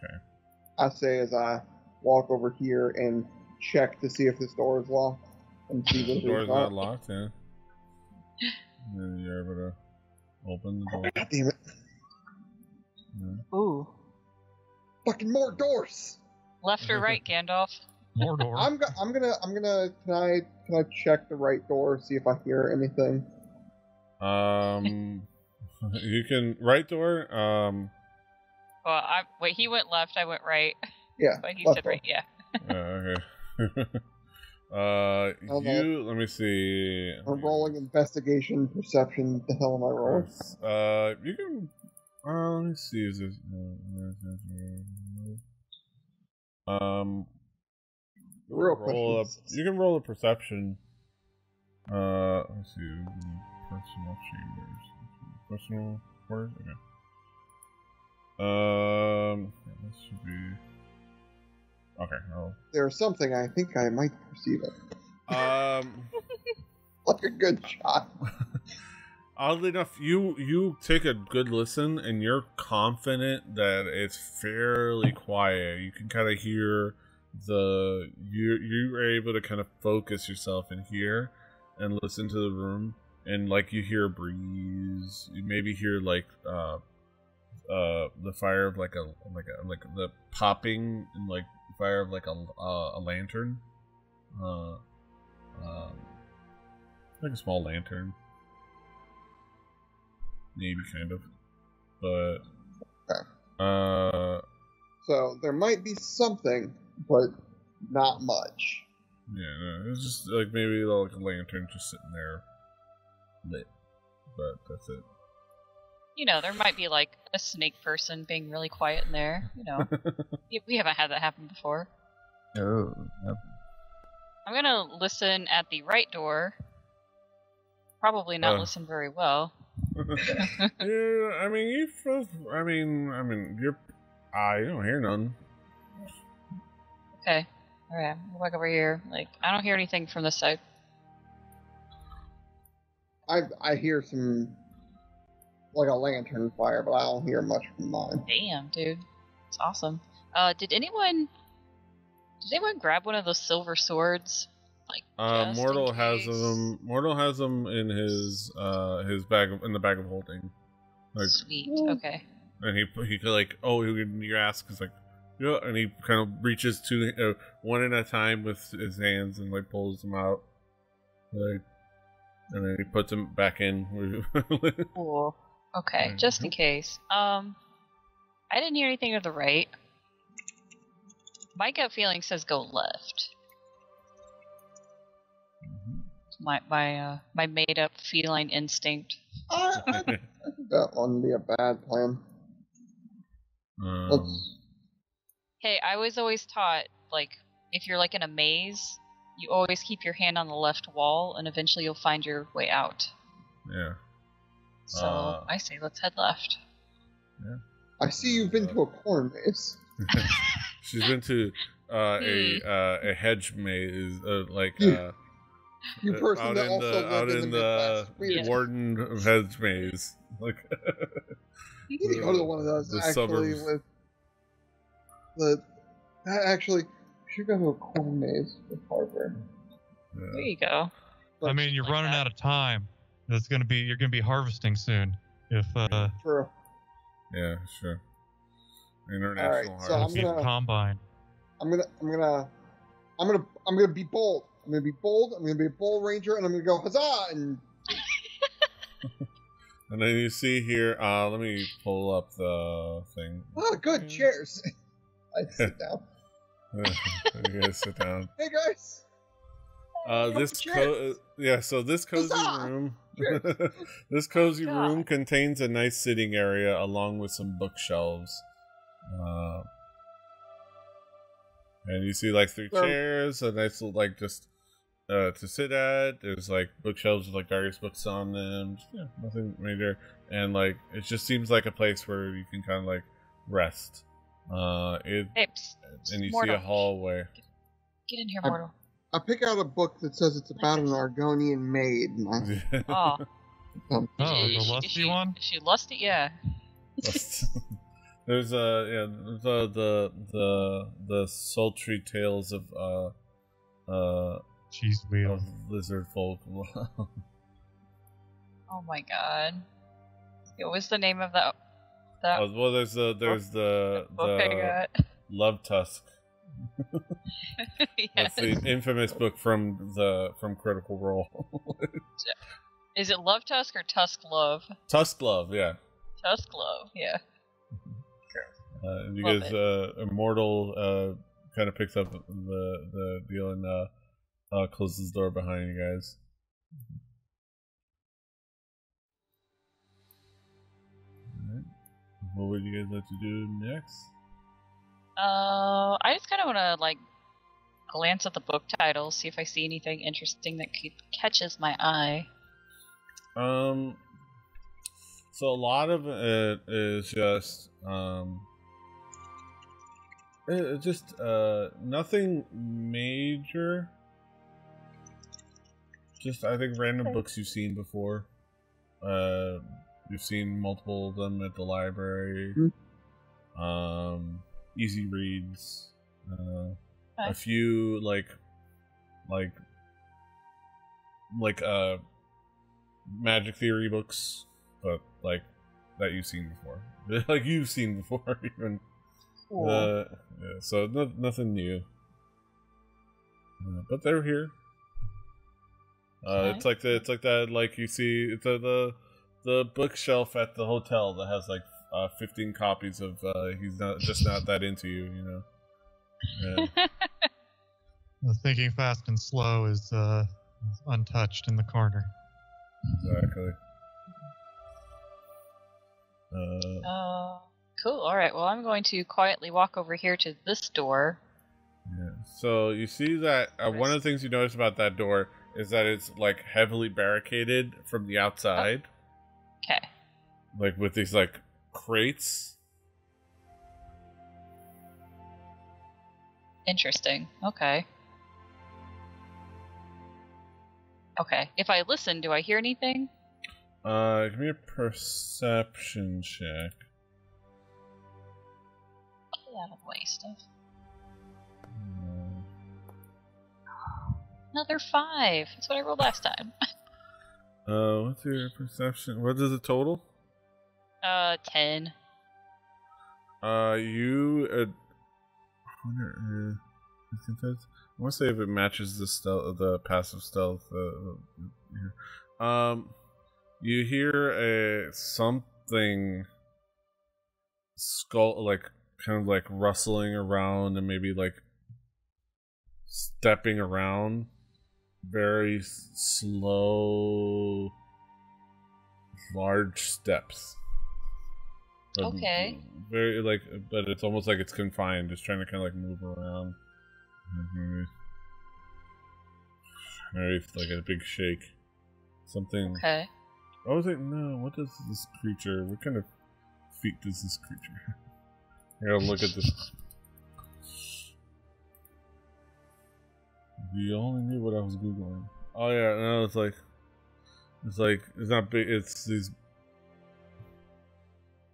Okay. I say as I walk over here and check to see if this door is locked and see The what door's it's not not. locked, yeah. And then you're able to open the door. God damn it! Yeah. Ooh. Fucking more doors. Left or right, Gandalf? Mordor. I'm go- I'm gonna I'm gonna can I can I check the right door see if I hear anything. Um, you can right door. Um, Well, I wait. He went left. I went right. Yeah, But he left said door. right. Yeah. yeah, okay. uh, Hold you. Let me see. I'm rolling investigation, perception. The hell am I rolling? Uh, you can. Uh, let me see. Is this? Um, real roll up. You can roll a perception. Uh, let's see. Personal chambers. Personal quarters. Okay. Um, this should be. Okay. I'll, There's something I think I might perceive it. um. Like a good shot. oddly enough, you you take a good listen and you're confident that it's fairly quiet. You can kind of hear the you you're able to kind of focus yourself in here and listen to the room and like you hear a breeze. You maybe hear like uh uh the fire of like a like a like the popping and like fire of like a uh, a lantern. Uh um like a small lantern maybe kind of but okay. uh So there might be something, but not much. yeah no, it's just like maybe like a lantern just sitting there lit but that's it You know, there might be like a snake person being really quiet in there. You know, we- we haven't had that happen before. Oh, I'm gonna listen at the right door. Probably not Uh. listen very well. yeah i mean you feel i mean i mean you're i don't hear none Okay. Alright, I'm gonna walk over here. Like, I don't hear anything from this side. I I hear some like a lantern fire, but I don't hear much from mine. Damn, dude. It's awesome. Uh, did anyone. Did anyone grab one of those silver swords? Like, uh just in mortal has them mortal has them in his uh his bag of, in the bag of holding like Sweet. Okay. and he he could like oh he can you ask is like yeah and he kind of reaches to uh, one at a time with his hands and like pulls them out like and then he puts them back in Cool. Okay, Mhm. just in case. Um, I didn't hear anything to the right. My gut feeling says go left. My my uh, my made up feline instinct. I, I, I think that wouldn't be a bad plan. Um, Hey, I was always taught like if you're like in a maze, you always keep your hand on the left wall, and eventually you'll find your way out. yeah. So Uh. I say let's head left. Yeah. I see you've been to a corn maze. She's been to uh, a Hmm. uh, a hedge maze, uh, like You- uh, You person out that in also the out in in the the Midwest. We Yeah. Warden hedge maze. Like, You need to go to one of those The actually suburbs. with the. a- Actually, we should go to a corn maze with Harper. There you go. I mean, you're like running that. out of time. It's gonna be you're gonna be harvesting soon. If uh, True. yeah, sure. International so I'm harvest. see the gonna- combine. I'm gonna, I'm gonna, I'm gonna, I'm gonna be bold. I'm gonna be bold. I'm gonna be a bold ranger, and I'm gonna go huzzah! And And then you see here, uh, let me pull up the thing. oh, good cheers. I sit down. you guys sit down. Hey guys. Uh, this Cheers. co- uh, yeah, so this cozy Huzzah! room, this cozy God. room contains a nice sitting area along with some bookshelves. Uh, and you see like three So- chairs, a nice little like just uh, to sit at. There's like bookshelves with like various books on them. Yeah, nothing major, and like it just seems like a place where you can kind of like rest. Uh, it Hey, psst, and you see a hallway. Get in here, I'm- Mortal. I pick out a book that says it's about an Argonian maid. And I, Oh, Oh, the she- lusty is she, one. Is she lusty? Yeah. There's uh yeah the the the the sultry tales of uh uh Cheese wheel. of lizard folk. Oh my god. What was the name of that? That Oh, well, there's the there's the the. Love Tusk. yes. That's the infamous book from the from Critical Role. Is it Love Tusk or Tusk Love? Tusk Love, yeah. Tusk Love, yeah. Uh, guys, uh, Immortal, uh, kind of picks up the the deal and uh, uh, closes the door behind you guys. What would you guys like to do next? Uh, I just kind of want to like glance at the book titles, see if I see anything interesting that c- catches my eye. Um, so a lot of it is just um, it, it's just uh nothing major. Just I think random Okay. books you've seen before. Uh, you've seen multiple of them at the library. Um, easy reads. Uh, a few like like like uh magic theory books but like that you've seen before like you've seen before even. Uh, yeah, so no, nothing new uh, but they're here uh Okay. it's like the it's like that like you see it's a, the the bookshelf at the hotel that has like uh 15 copies of uh he's not just not that into you you know yeah. The thinking fast and slow is uh, untouched in the corner. Exactly. Uh, Uh, cool. All right. Well, I'm going to quietly walk over here to this door. yeah. So you see that uh, one of the things you notice about that door is that it's like heavily barricaded from the outside, Okay. like with these like crates. Interesting. Okay. Okay. If I listen, do I hear anything? Uh, give me a perception check. Get out of the way, stuff. Uh, Another five. That's what I rolled last time. Uh, what's your perception? What is the total? Uh, ten. Uh, you. Uh, I wonder. Uh, I think that's. I want to say if it matches the stealth, the passive stealth. Uh, here. Um, you hear a something. skull, like kind of like rustling around and maybe like stepping around, very slow, large steps. Okay. Very like, but it's almost like it's confined, just trying to kind of like move around. Mm-hmm. Maybe, maybe like a big shake. Something. Okay. Oh, I was like, no, what does this creature, what kind of feet does this creature? Gotta look at this. You only knew what I was googling. Oh yeah, no, it's like, it's like it's not big. It's these,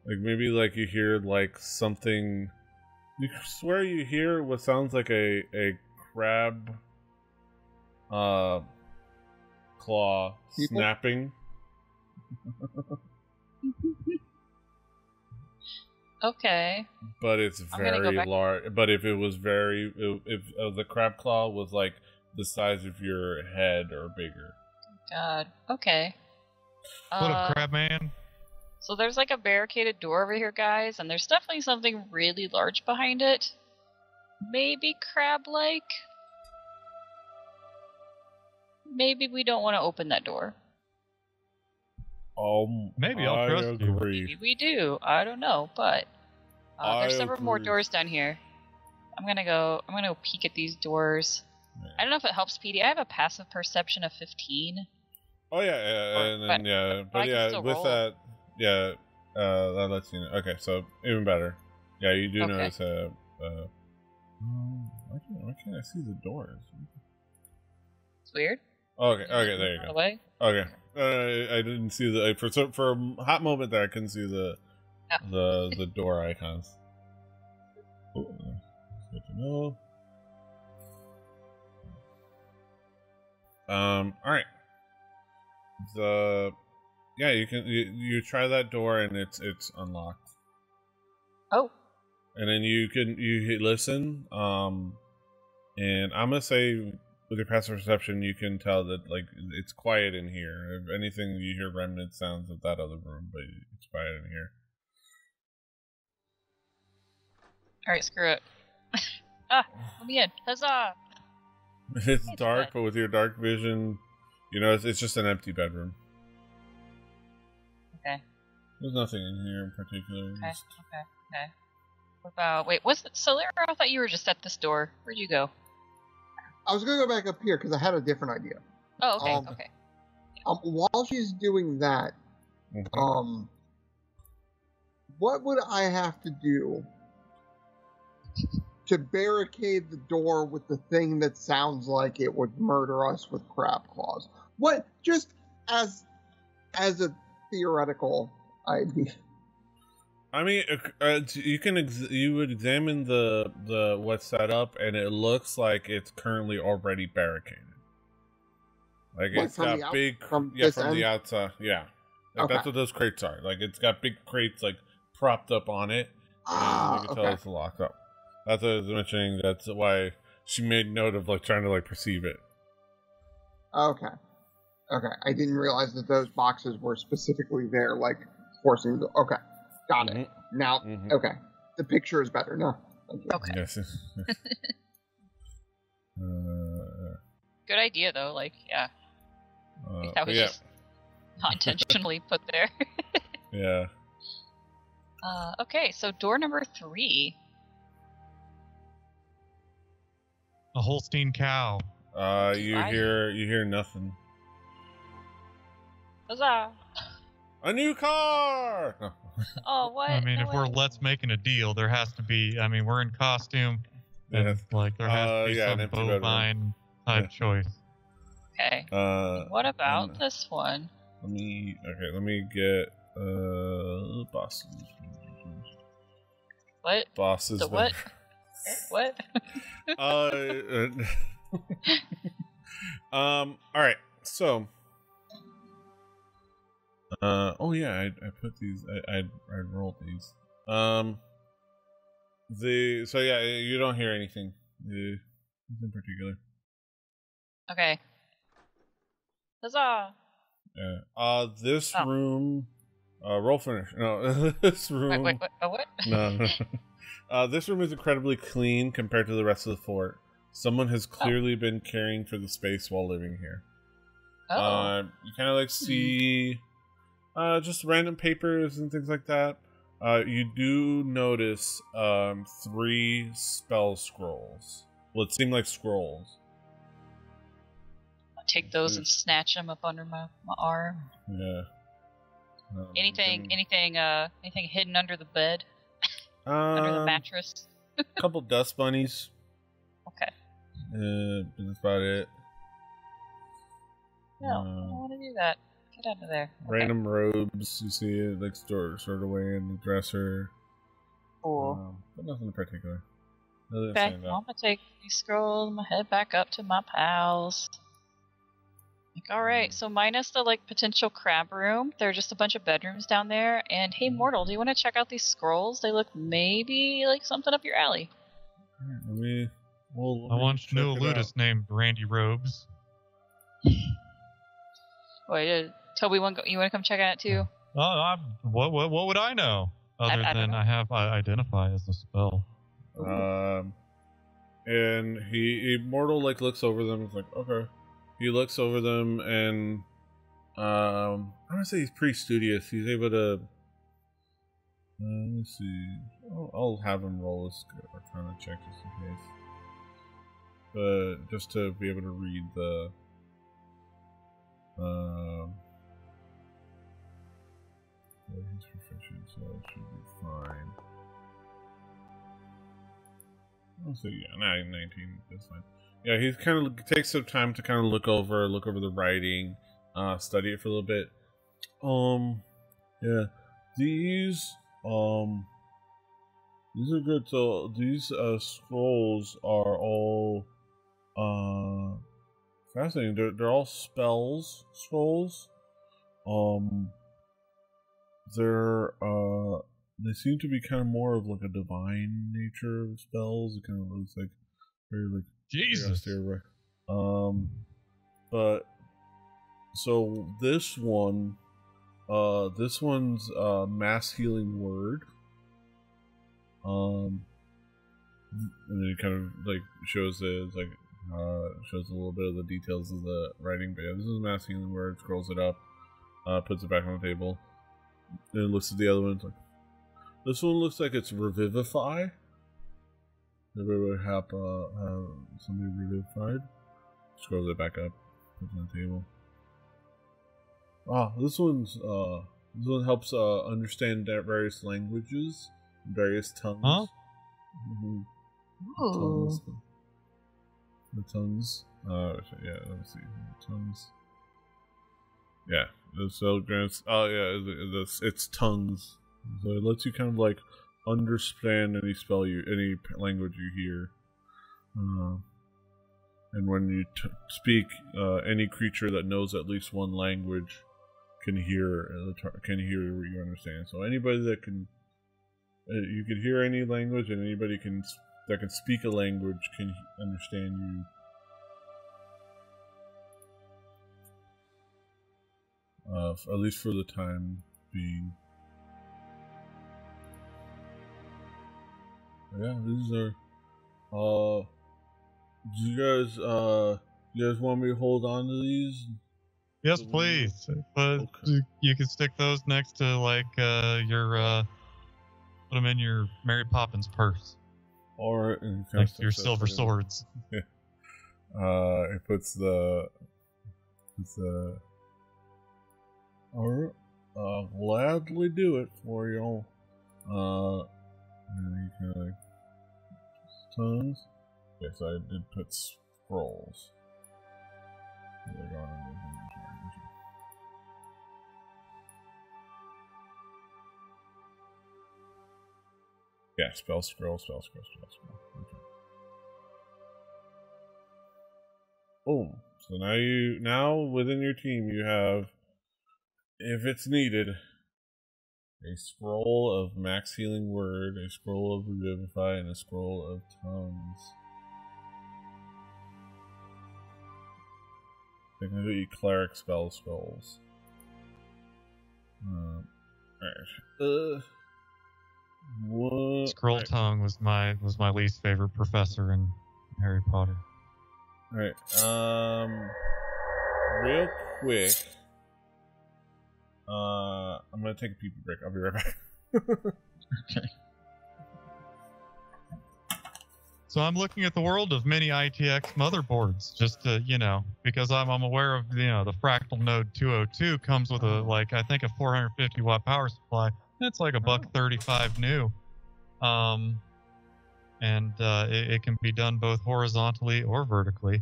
like maybe like you hear like something. You swear you hear what sounds like a a crab, uh, claw People? snapping. Okay. but it's I'm gonna go very large. But if it was very, if, if uh, the crab claw was like the size of your head or bigger, God. Okay. What Uh, up, crab man? So there's like a barricaded door over here, guys, and there's definitely something really large behind it. Maybe crab-like. Maybe we don't want to open that door. um, Maybe I'll I trust you. agree. Maybe we do. I don't know, but uh, there's I several more doors down here. I'm gonna go. I'm gonna go peek at these doors. I don't know if it helps, PD. I have a passive perception of 15. Oh yeah, yeah, Or- and then but- yeah, I but can yeah, with roll. that, yeah, uh, that lets you know. Okay, so even better. Yeah, you do Okay. notice a. Uh, um, why can't, why can't I see the doors? It's weird. Okay, okay, there you go. the way. Okay, uh, I didn't see the for so- for a hot moment there. I couldn't see the Yeah. The the door icons. Oh, good to know. Um. All right. The yeah, you can you, you try that door and it's it's unlocked, Oh, and then you can you hit listen. Um, and I'm gonna say with your passive perception, you can tell that like it's quiet in here. If anything, you hear remnant sounds of that other room, but it's quiet in here. All right. Screw it. ah, let me in. Huzzah! It's It's dark, but with your dark vision, you know it's, it's just an empty bedroom. Okay. There's nothing in here in particular. Okay. Just- Okay. Okay. What about? Wait, was it Solera? I thought you were just at this door. Where'd you go? I was gonna go back up here because I had a different idea. Oh, okay. Um, okay. Um, while she's doing that, Mhm. um, what would I have to do to barricade the door with the thing that sounds like it would murder us with crab claws? What, just as as a theoretical idea? I mean, uh, uh, you can ex- you would examine the the what's set up, and it looks like it's currently already barricaded. Like Like it's got out- big, from yeah, from end? the outside, yeah. Like Okay. that's what those crates are. Like it's got big crates like propped up on it, and Ah, you can tell okay. it's locked up. That's what I was mentioning. That's why she made note of like trying to like perceive it. Okay. Okay. I didn't realize that those boxes were specifically there, like forcing the. Okay. Got it. Now, Mhm. okay. The picture is better. No. Thank you. Okay. Yes. uh, Good idea though. Like, yeah, uh, that was yeah, just not intentionally put there. yeah. Uh, okay, so door number three. A Holstein cow. Uh, you I- hear you hear nothing. Huzzah! A new car. No. Oh, what? I mean, No if we're way. let's making a deal, there has to be. I mean, we're in costume, and Yes. like there has Uh, to be yeah, an some empty bedroom. bovine type Yeah. choice. Okay. Uh, What about um, this one? let me. Okay, let me get uh bosses. What? Bosses. The what? What? uh, um. All right. So. Uh. Oh yeah. I, I put these. I, I I rolled these. Um. The so yeah. You don't hear anything. Uh, nothing particular. okay. Huzzah! Yeah. Uh, this Oh. room, Uh, roll finish. No, this room. Wait, wait, wait. Oh, what? No. Uh, this room is incredibly clean compared to the rest of the fort. Someone has clearly been caring for the space while living here. oh. Uh, you kind of like see uh, just random papers and things like that. Uh, you do notice um, three spell scrolls. Well, it seemed like scrolls. I'll take those and snatch them up under my, my arm. Yeah. Um, Anything, anything, uh, anything hidden under the bed, under the mattress. a couple dust bunnies. Okay. Uh, that's about it. No, I Uh, don't want to do that. Get out of there. Okay. Random robes you see it like stored of away in the dresser. Cool. Um, but nothing in particular. Nothing Okay. I'm gonna take these scrolls. I'm head back up to my pals. Like, all right, so minus the like potential crab room, there are just a bunch of bedrooms down there. And hey, mortal, do you want to check out these scrolls? They look maybe like something up your alley. Alright, let me. Well, let I me once knew a check it ludus named Randy Robes. Wait, uh, Toby, want you want to come check it out too? Oh, I, what, what what would I know other I don't than know. I have I identify as a spell? Um, and he immortal like looks over them. He's like, okay. He looks over them and um, I'm gonna say he's pretty studious. He's able to. Uh, let's see. I'll, I'll have him roll this kind of check just in case. But just to be able to read the. Well, he's proficient, so it should be fine. I'll say yeah, nine, 19. That's fine. Yeah, he kind of takes some time to kind of look over, look over the writing, uh, study it for a little bit. Um, yeah, these um, these are good. So these uh scrolls are all uh fascinating. They're they're all spells scrolls. Um, they're uh they seem to be kind of more of like a divine nature of spells. It kind of looks like very like Jesus. right? Um, but so this one, uh, this one's uh mass healing word. Um, and then it kind of like shows it like uh shows a little bit of the details of the writing. But yeah, this is a mass healing word. Scrolls it up, uh, puts it back on the table. and looks at the other one. It's like this one looks like it's revivify. Everybody would have uh, have somebody revivified. Scrolls it back up, puts it on the table. Ah, this one's uh, this one helps uh understand that various languages, various tongues. Huh? Mhm. Ooh. Tongues. The tongues. Uh, yeah. Let me see. The Tongues. Yeah. So grants. Oh yeah. it- It's, it's tongues. So it lets you kind of like understand any spell you, any language you hear. Uh, and when you speak, uh, any creature that knows at least one language can hear uh, can hear what you understand. So anybody that can, uh, you can hear any language, and anybody can that can speak a language can understand you. Uh, at least for the time being. Yeah, these are. Uh, do you guys uh, you guys want me to hold on to these? Yes, please. But Okay. you, you can stick those next to like uh, your uh, put them in your Mary Poppins purse, Or and it kind of like your silver up in- swords. Uh, it puts the puts the. Alright, I'll gladly do it for you. Uh, and you kind of like tongues. Yes, I did put scrolls. Yeah, spell scroll, spell scroll, spell scroll. Okay. Boom. So now you now within your team you have, if it's needed, a scroll of mass healing word, a scroll of revivify, and a scroll of tongues. Technically, cleric spell scrolls. Um, Alright. Uh. What? Scroll tongue was my was my least favorite professor in Harry Potter. Alright. Um. Real quick. Uh, I'm gonna take a pee break. I'll be right back. Okay. So I'm looking at the world of mini ITX motherboards, just to you know, because I'm I'm aware of you know the Fractal Node 202 comes with a like I think a 450 watt power supply. It's like a buck 35 new, um, and uh, it, it can be done both horizontally or vertically.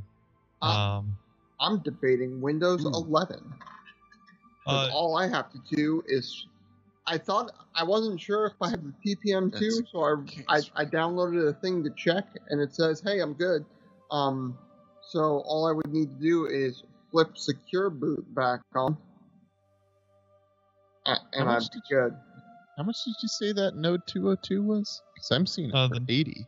Uh, Um, I'm debating Windows Hmm. 11. 'Cause uh, all I have to do is, I thought I wasn't sure if I had the TPM too, so I, I I downloaded a thing to check, and it says, "Hey, I'm good." Um, so all I would need to do is flip Secure Boot back on, a- and How I'd much be did good. How much did you say that Node 202 was? Because I'm seeing it Uh, for the- 80.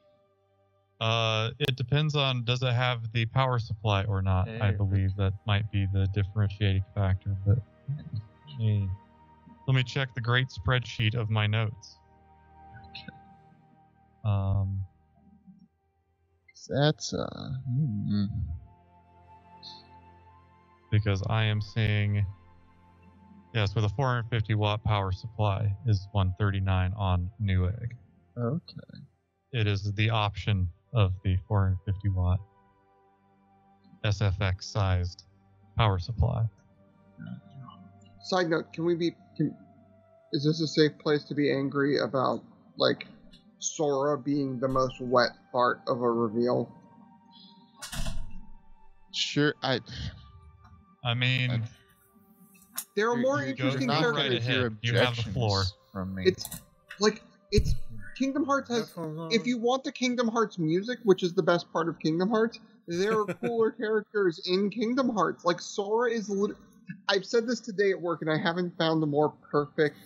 Uh, it depends on does it have the power supply or not. I believe that might be the differentiating factor. But hey, let me check the great spreadsheet of my notes. Um, That's uh. hmm. because I am seeing yes, with a 450 watt power supply is 139 on Newegg. Okay. It is the option of the 450 watt SFX sized power supply. Side note: Can we be? Can, is this a safe place to be angry about like Sora being the most wet part of a reveal? Sure. I. I mean, I- There are more interesting go not characters. right gonna hear ahead. You have the floor. From me. It's like it's Kingdom Hearts has. If you want the Kingdom Hearts music, which is the best part of Kingdom Hearts, there are cooler characters in Kingdom Hearts. Like Sora is. Lit- I've said this today at work, and I haven't found a more perfect,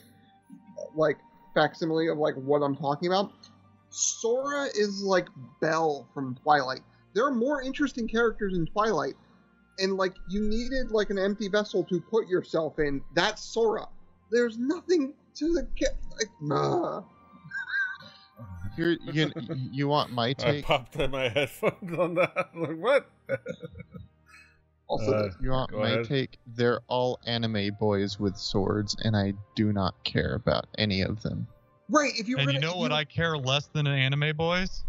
like facsimile of like what I'm talking about. Sora is like Belle from Twilight. There are more interesting characters in Twilight, and like you needed like an empty vessel to put yourself in. That's Sora. There's nothing to the ca- like. Nah. Here, you, you want my take? I take? popped in my headphones on that. I'm like, what? Also, Uh, You want my ahead. take? They're all anime boys with swords, and I do not care about any of them. right. If you and gonna- know what you- I care less than an anime boys?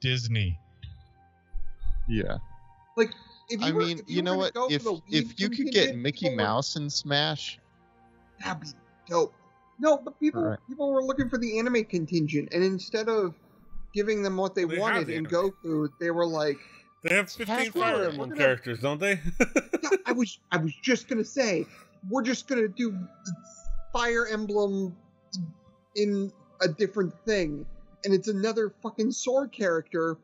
Disney. Yeah. Like if you I were- mean, if you, were know what? If the if weeb you could get Mickey people Mouse in Smash, that'd be dope. No, but people Alright. people were looking for the anime contingent, and instead of giving them what they, They wanted the in anime. They they were like, They have 15 Heck, Fire Emblem gonna- characters, don't they? yeah, I was I was just gonna say, we're just gonna do Fire Emblem in a different thing, and it's another fucking sword character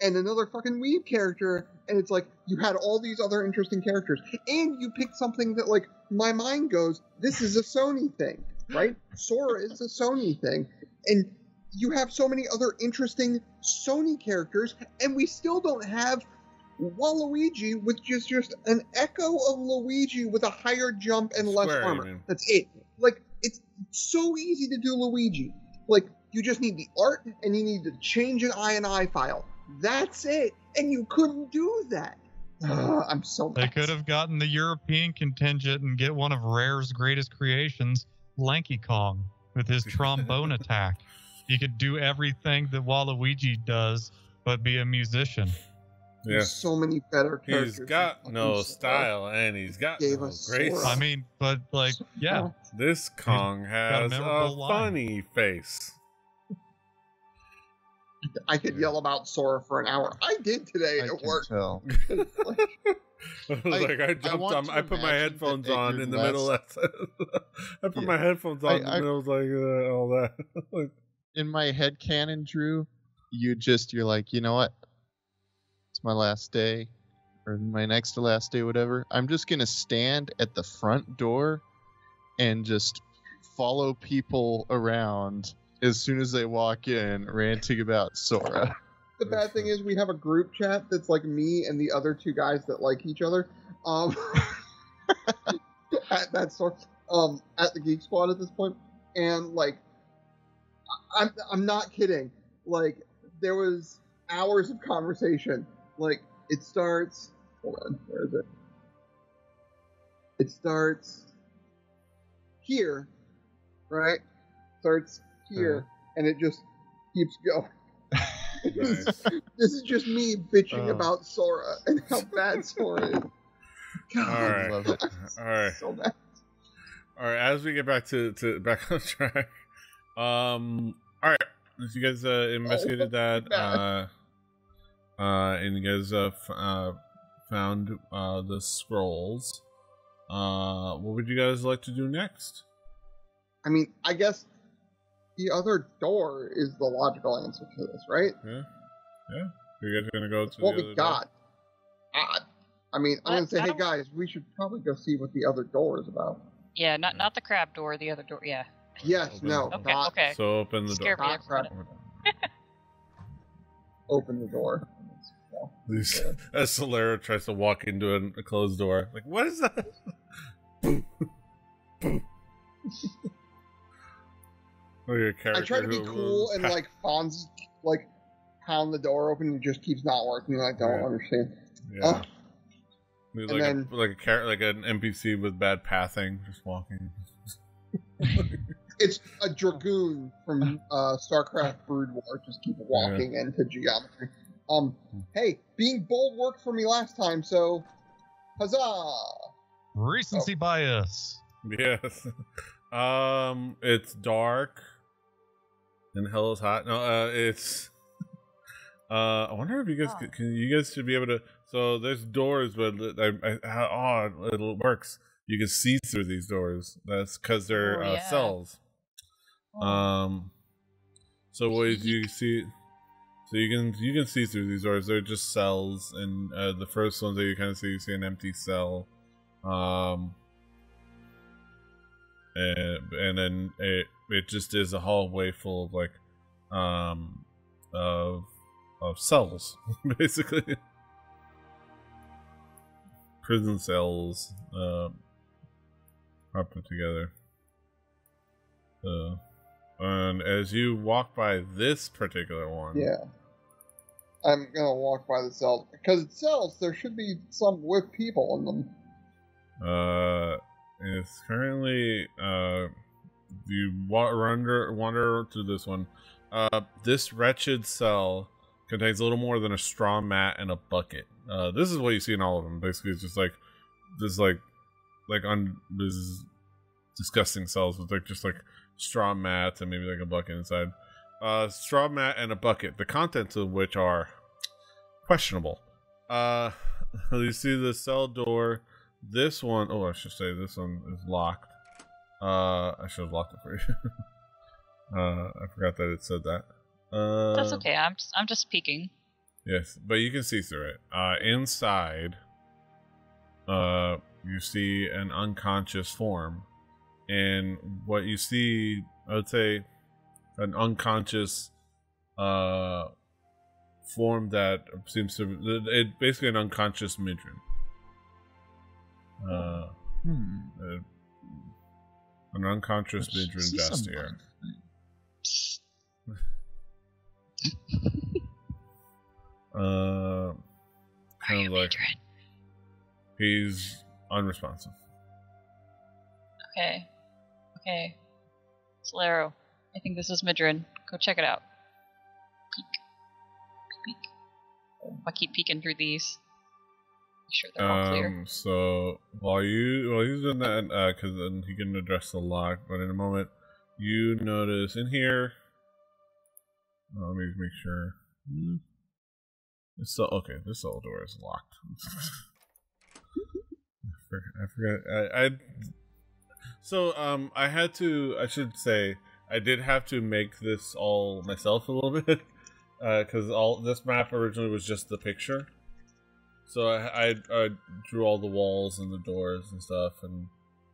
and another fucking weave character, and it's like you had all these other interesting characters, and you picked something that like my mind goes, this is a Sony thing, right? Sora is a Sony thing, and you have so many other interesting Sony characters, and we still don't have Waluigi with just just an echo of Luigi with a higher jump and less Square, you armor. mean. That's it. Like it's so easy to do Luigi. Like you just need the art and you need to change an INI file. That's it. And you couldn't do that. Ugh, I'm so They mad. could have gotten the European contingent and get one of Rare's greatest creations, Lanky Kong, with his trombone attack. He could do everything that Waluigi does, but be a musician. yeah. There's so many better characters. He's got no fucking style and he's got Gave no grace. Sora. I mean, but like, yeah, This Kong a has a, memorable line. funny face. I could yell about Sora for an hour. I did today I at can work. tell. like I jumped want on, I put my headphones on in the West- middle. Of, I put Yeah. my headphones on I- in the I- middle, of like uh, all that. like, In my head canon, Drew, you just you're like, you know what? It's my last day, or my next to last day, whatever. I'm just gonna stand at the front door and just follow people around as soon as they walk in, ranting about Sora. The bad thing is we have a group chat that's like me and the other two guys that like each other. Um, at that- sort. um, at the Geek Squad at this point, and like, I- I'm I'm not kidding. Like, there was hours of conversation. Like, it starts. Hold on, where is it? It starts here, right? Starts here, uh-huh. and it just keeps going. This is just me bitching Oh. about Sora and how bad Sora is. God, All right. love it. All right. so bad. All right, as we get back to, to back on track, um, all right, as you guys uh, investigated that, uh, uh, and you guys uh, f- uh, found uh, the scrolls, uh, what would you guys like to do next? I mean, I guess the other door is the logical answer to this, right? Yeah, yeah. Are you guys gonna go to what the we other got. I, I mean, I'm What? gonna say, I hey don't- guys, we should probably go see what the other door is about. Yeah, not not the crab door, the other door. Yeah. Yes, Open. no, Okay, not okay. So open the Scare door. me. not. Open the door. These- As Solera tries to walk into a, a closed door, like what is that? Or oh, your I try to be who- cool and like Fonz like pound the door open and it just keeps not working. I don't Yeah. understand. Yeah. Oh. He's And like then- a, like a char- like an NPC with bad pathing, just walking. It's a dragoon from uh, StarCraft Brood War. Just keep walking into geometry. Um, hey, being bold worked for me last time, so huzzah! Recency bias. Yes. Um, it's dark, and hell is hot. No, uh, it's. Uh, I wonder if you guys Oh. can, can. You guys should be able to. So there's doors, but I, I, how odd it works. You can see through these doors. That's because they're Oh, uh, yeah. cells. Um, so what do you see? So you can you can see through these doors. They're just cells, and uh, the first ones that you kind of see, you see an empty cell. Um, and and then it it just is a hallway full of like, um, of of cells, basically. Prison cells, um, are put together. Uh, and as you walk by this particular one, Yeah. I'm gonna walk by the cells because it cells. There should be some with people in them. Uh, it's currently uh, you wa- wander wander to this one. Uh, this wretched cell contains a little more than a straw mat and a bucket. Uh, this is what you see in all of them. Basically, it's just like this, like like on this disgusting cells with like just like straw mat and maybe like a bucket inside. Uh, straw mat and a bucket, the contents of which are questionable. Uh, you see the cell door. This one, oh, I should say this one is locked. Uh, I should have locked it for you. uh, I forgot that it said that. Uh, That's okay. I'm I'm just peeking. Yes, but you can see through it. Uh, inside, uh, you see an unconscious form, and what you see, I would say, an unconscious, uh, form that seems to it basically an unconscious midrin. Uh, Hmm. uh, an unconscious I should midrin see some Jastier. of Psst. Uh, Are kind you of like Adrian? he's unresponsive. Okay. Okay. Solero, I think this is Midrin. Go check it out. Peek. Peek. I keep peeking through these. Make sure they're all clear. Um, so while you while he's doing that, because then he can address the lock. But in a moment, you notice in here. oh, let me make sure. Hmm. It's so okay. This cell door is locked. I forgot. I, forgot I, I so um I had to. I should say I did have to make this all myself a little bit because all this map originally was just the picture. So I, I I drew all the walls and the doors and stuff, and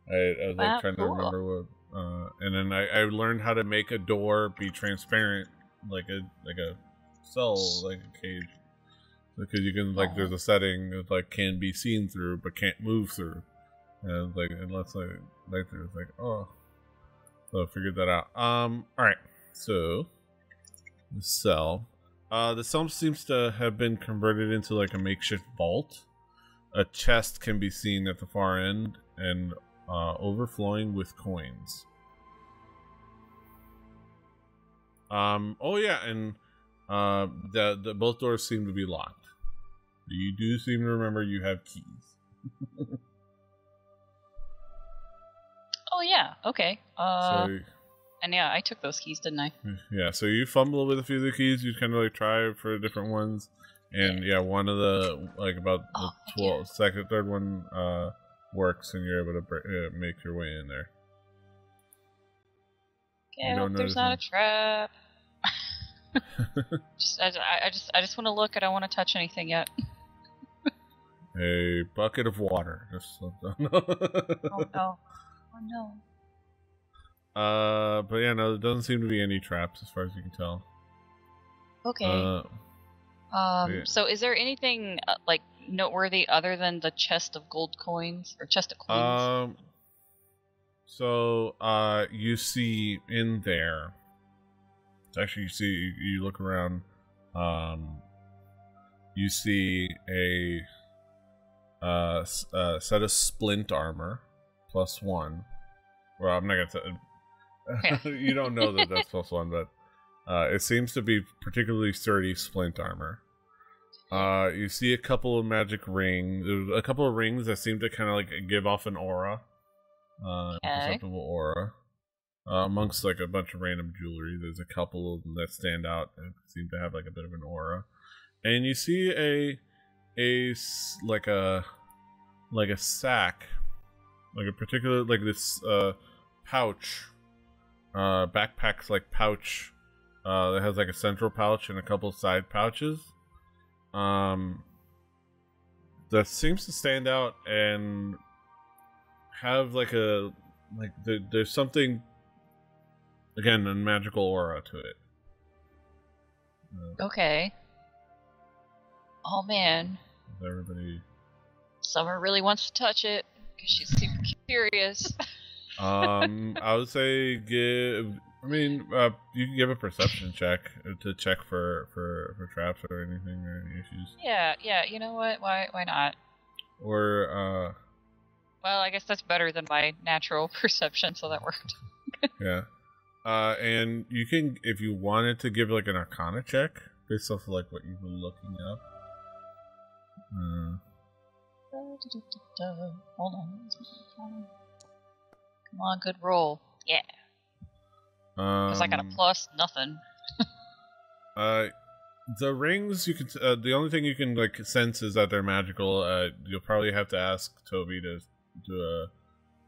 I, I was like Wow, trying to remember what. Uh, and then I, I learned how to make a door be transparent, like a like a cell, like a cage, because you can like there's a setting that like can be seen through but can't move through. And like unless I later it's like, oh so I figured that out. Um alright. So the cell. Uh the cell seems to have been converted into like a makeshift vault. A chest can be seen at the far end and uh overflowing with coins. Um oh yeah, and uh the, the both doors seem to be locked. You do seem to remember you have keys. Oh yeah. Okay. Uh, so and yeah, I took those keys, didn't I? yeah, so you fumble with a few of the keys. You kind of like try for different ones, and yeah, one of the like about the Oh, thank you. 12, second, third one uh works, and you're able to uh, make your way in there. Okay, You I don't hope there's not a trap. just, I, I- I just, I just want to look. I don't want to touch anything yet. A bucket of water. Just Oh no! Oh no! uh, but yeah, no, there doesn't seem to be any traps as far as you can tell. Okay. Uh, um. yeah. So, is there anything uh, like noteworthy other than the chest of gold coins or chest of coins? Um. So, uh, you see in there. Actually, you see you, you look around. Um, you see a uh, s- uh set of splint armor plus one. Well, I'm not gonna. T- you don't know that that's plus one, but uh, it seems to be particularly sturdy splint armor. Uh, you see a couple of magic rings, a couple of rings that seem to kind of like give off an aura, uh, Okay. perceptible aura. Uh, amongst like a bunch of random jewelry, there's a couple of them that stand out and seem to have like a bit of an aura. And you see a a like a like a sack, like a particular like this uh pouch, uh backpacks like pouch, uh that has like a central pouch and a couple side pouches. Um that seems to stand out and have like a like there, there's something again a magical aura to it. Uh, okay. Oh man, everybody Summer really wants to touch it because she's super curious. um i would say give i mean uh you can give a perception check to check for for for traps or anything or any issues yeah, yeah. You know what? Why, why not? or uh Well, I guess that's better than my natural perception, so that worked. Yeah. Uh, and you can, if you wanted to give like an Arcana check based off of like what you've been looking up. Uh, Hold on. Come on, good roll. Yeah, because I got a um, plus nothing. Uh, the rings you can. Uh, the only thing you can like sense is that they're magical. Uh, you'll probably have to ask Toby to do a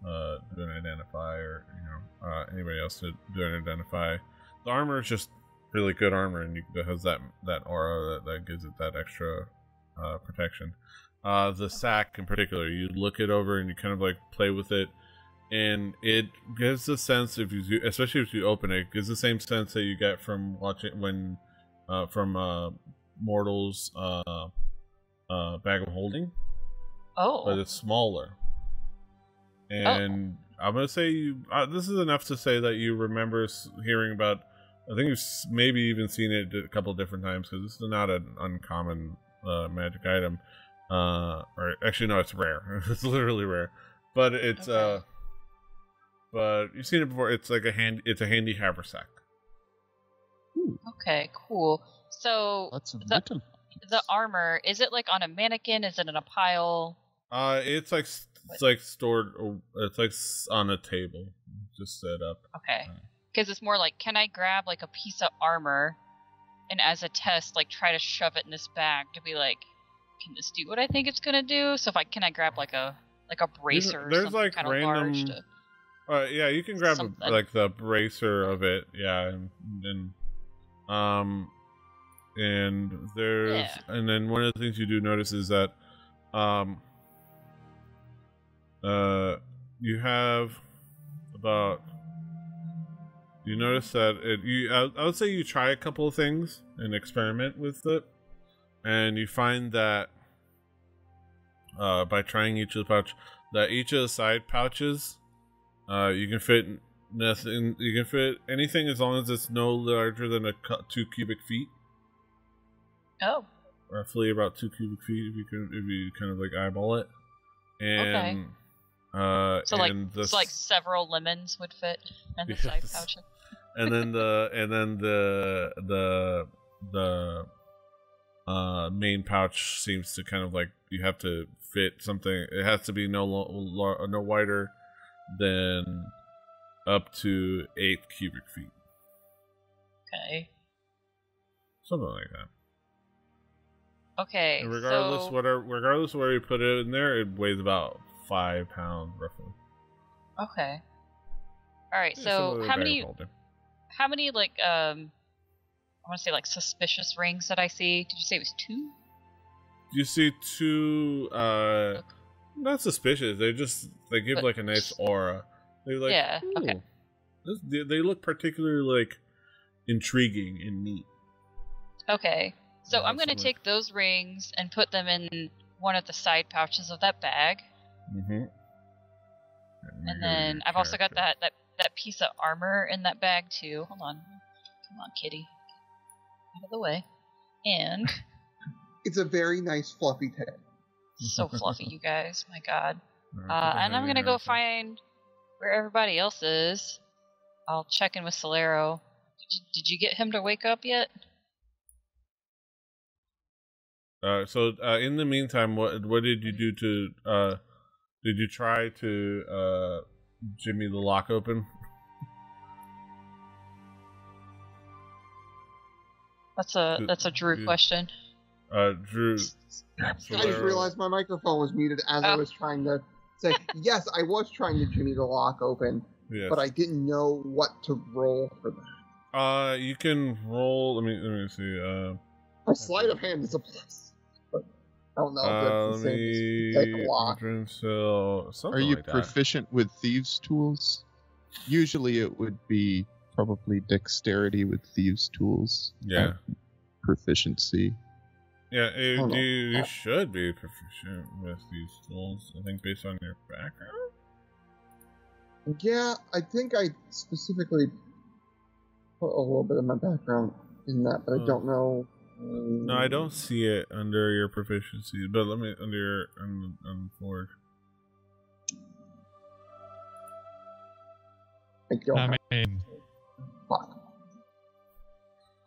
uh do an identify or you know uh anybody else to do an identify. The armor is just really good armor and you, it has that that aura that, that gives it that extra uh protection. Uh, the sack in particular, you look it over and you kind of like play with it, and it gives a sense if you, especially if you open it, it gives the same sense that you get from watching when, uh, from uh, Mortal's uh, uh, bag of holding, Oh, but it's smaller. And I'm gonna say you, uh, this is enough to say that you remember hearing about. I think you've maybe even seen it a couple different times because this is not an uncommon uh, magic item. Uh, or actually, no, it's rare. it's literally rare, but it's Okay. uh, but you've seen it before. It's like a hand. It's a handy haversack. okay, cool. So Lots The- the armor is it like on a mannequin? Is it in a pile? Uh, it's like it's like stored. It's like on a table, just set up. Okay, Uh. because it's more like, can I grab like a piece of armor, and as a test, like try to shove it in this bag to be like, can this do what I think it's gonna do? So if I can I grab like a like a bracer? or there's, something like, kind of large random- to- Uh, yeah, you can grab a, like the bracer of it. Yeah, and, and um, and there's Yeah. and then one of the things you do notice is that um, uh, you have about you notice that it you I, I would say you try a couple of things and experiment with it, and you find that uh, by trying each of the pouch, that each of the side pouches, uh, you can fit nothing. You can fit anything as long as it's no larger than a two cubic feet, Oh, roughly about two cubic feet. If you can, if you kind of like eyeball it, and uh, so like the so like several lemons would fit in the side pouch. and then the and then the the the uh main pouch seems to kind of like you have to fit something it has to be no lo- no wider than up to eight cubic feet Okay. something like that Okay. and regardless so, whatever regardless where you put it in there it weighs about five pounds roughly Okay. All right. Yeah, So similar to a how many how many like um I want to say like suspicious rings that I see? Did you say it was two? you see two uh not suspicious they just they give But like a nice aura They're like Yeah, okay. This, they, they look particularly like intriguing and neat Okay. So I'm gonna absolutely. take those rings and put them in one of the side pouches of that bag, mm-hmm. and then I've also got that that that piece of armor in that bag too. Hold on. Come on, kitty. Out of the way. And It's a very nice fluffy tail. so fluffy, you guys. My God. Uh, and I'm gonna go find where everybody else is. I'll check in with Solero. Did you, did you get him to wake up yet? uh, so uh, in the meantime what what did you do to uh did you try to uh jimmy the lock open That's a that's a Drew good. question. uh drew I just realized my microphone was muted as I Oh. was trying to say, yes, I was trying to jimmy the lock open, yes. but I didn't know what to roll for that. uh you can roll let me let me see uh My sleight of hand is a plus, but I don't know uh, that's let the same me as take a lock. so Are you like that. proficient with thieves' tools? Usually it would be probably dexterity with thieves' tools. yeah Proficiency. Yeah, it, you, you Uh, should be proficient with these tools. I think based on your background. Yeah, I think I specifically put a little bit of my background in that, but I Oh. don't know. um, No, I don't see it under your proficiency, but let me under your on, on forward. I don't I mean, fuck.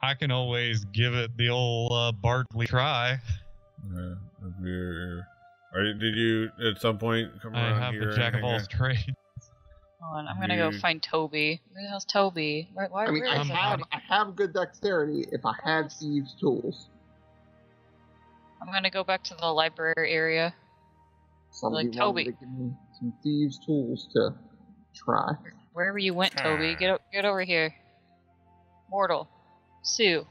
I can always give it the old uh, Bartley try. Uh, you're, are you, did you at some point come I around have here? the jack of all trades. Hold on, I'm gonna go find Toby. Where the hell's Toby? Where, why, I mean, where I is I'm- have? I have good dexterity if I had thieves' tools. I'm gonna go back to the library area. Somebody Like Toby. to give me some thieves' tools to try. Wherever you went, Toby, get get over here. Mortal, Sue,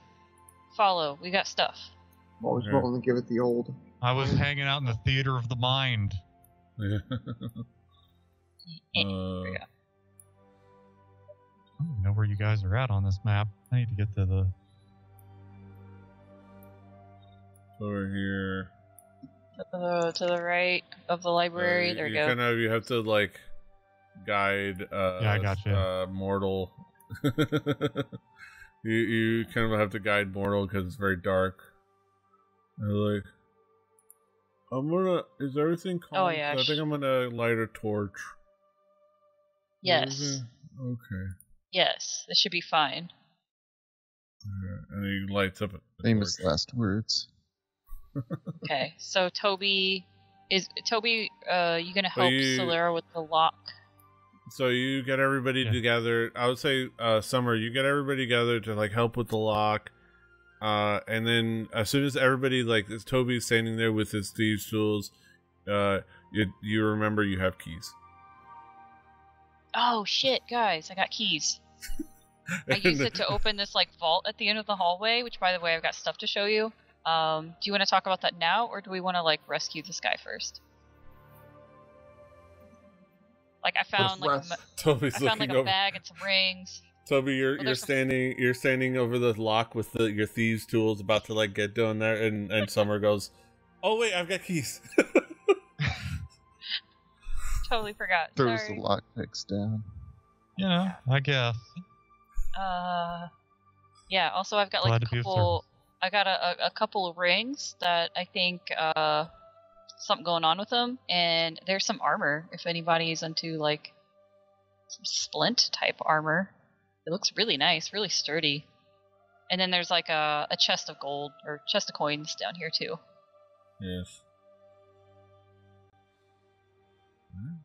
follow. We got stuff. I'm always Yeah. willing to give it the old. I was hanging out in the theater of the mind. Yeah. Uh. I don't know where you guys are at on this map. I need to get to the. over here. To the to the right of the library. Uh, there we you go. Kind of, you have to like guide. Uh, Yeah, I gotcha. Uh, mortal. you you kind of have to guide mortal because it's very dark. And like, I'm gonna. Is everything calm? Oh, 'Cause yeah, I think I'm gonna light a torch. Yes. Okay. Yes, this should be fine. Alright, And he lights up. Famous torch. last words. Okay, so Toby is Toby. Uh, you gonna Well, help you- Solera with the lock? So you get everybody Yeah. together. I would say, uh, Summer, you get everybody together to like help with the lock. Uh, and then as soon as everybody like as Toby's standing there with his thieves tools, uh, you you remember you have keys. Oh shit, guys! I got keys. I used it to open this like vault at the end of the hallway. Which, by the way, I've got stuff to show you. Um, do you want to talk about that now, or do we want to like rescue this guy first? Like I found like a, Toby's I found like a over. bag and some rings. Toby, you're Well, you're there's some- standing you're standing over the lock with the, your thieves tools, about to like get down there, and and Summer goes, "Oh wait, I've got keys." totally forgot. Throws Sorry. the lockpicks down. You know, I guess. Uh, yeah. Also, I've got like to a couple. I got a, a, a couple of rings that I think uh something going on with them, and there's some armor. If anybody's into like some splint type armor, it looks really nice, really sturdy. And then there's like a, a chest of gold or chest of coins down here too. Yes. Hmm.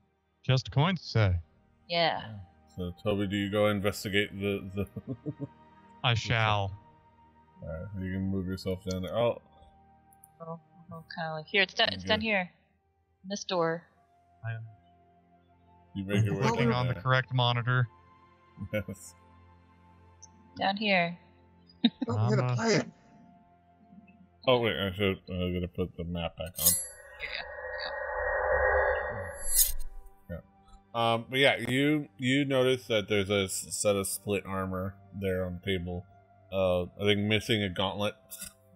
Just coins, say. Yeah. So Toby, do you go investigate the the? I shall. Alright, you can move yourself down there. Oh, Oh, kind of like here. It's down. It's down here. In this door. you make your way Clicking down on the correct monitor. Yes. Down here. Oh, I'm gonna Uh-huh. play it. Oh wait, I should. I'm gonna put the map back on. Yeah. Um, but yeah, you you notice that there's a set of splint armor there on the table. Uh, I think missing a gauntlet.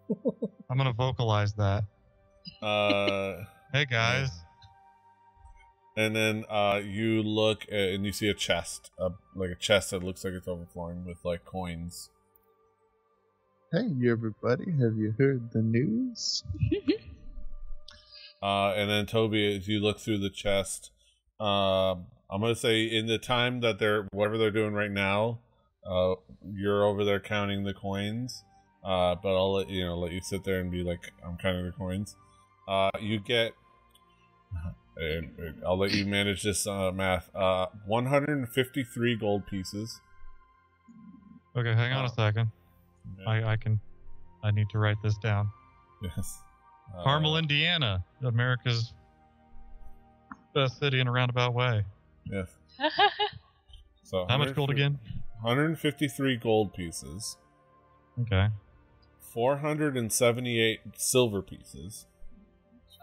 I'm gonna vocalize that. Uh, Hey guys, and then uh, you look at, and you see a chest, uh, like a chest that looks like it's overflowing with like coins. Hey, everybody, have you heard the news? Uh, and then Toby, as you look through the chest, um, I'm gonna say in the time that they're whatever they're doing right now, uh, you're over there counting the coins. Uh, but I'll let you know, let you sit there and be like, I'm counting the coins. Uh, you get, and, and I'll let you manage this uh, math. Uh, 153 gold pieces. okay, hang on a Oh. second. I, I can. I need to write this down. yes. Uh, Carmel, Indiana, America's best city in a roundabout way. Yes. So How much gold again? 153 gold pieces. Okay. 478 silver pieces.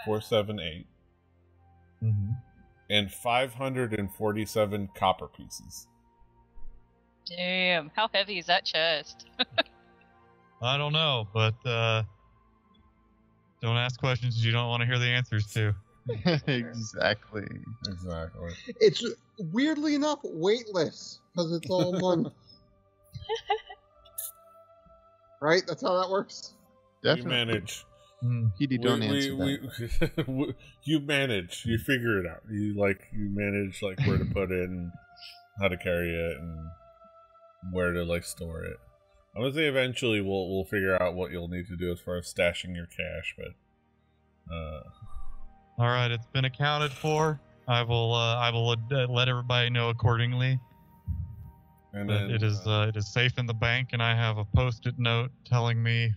478. hmm And 547 copper pieces. Damn. How heavy is that chest? I don't know, but uh, don't ask questions you don't want to hear the answers to. exactly. Exactly. It's weirdly enough weightless because it's all one. right? That's how that works. You manage. Hmm. Petey, don't answer that. we, we- you manage. You figure it out. You like you manage like where to put it and how to carry it and where to like store it. I'm gonna say eventually we'll we'll figure out what you'll need to do as far as stashing your cash, but uh All right, it's been accounted for. I will. Uh, I will uh, let everybody know accordingly. and then it is. uh, Uh, it is safe in the bank, and I have a post-it note telling me.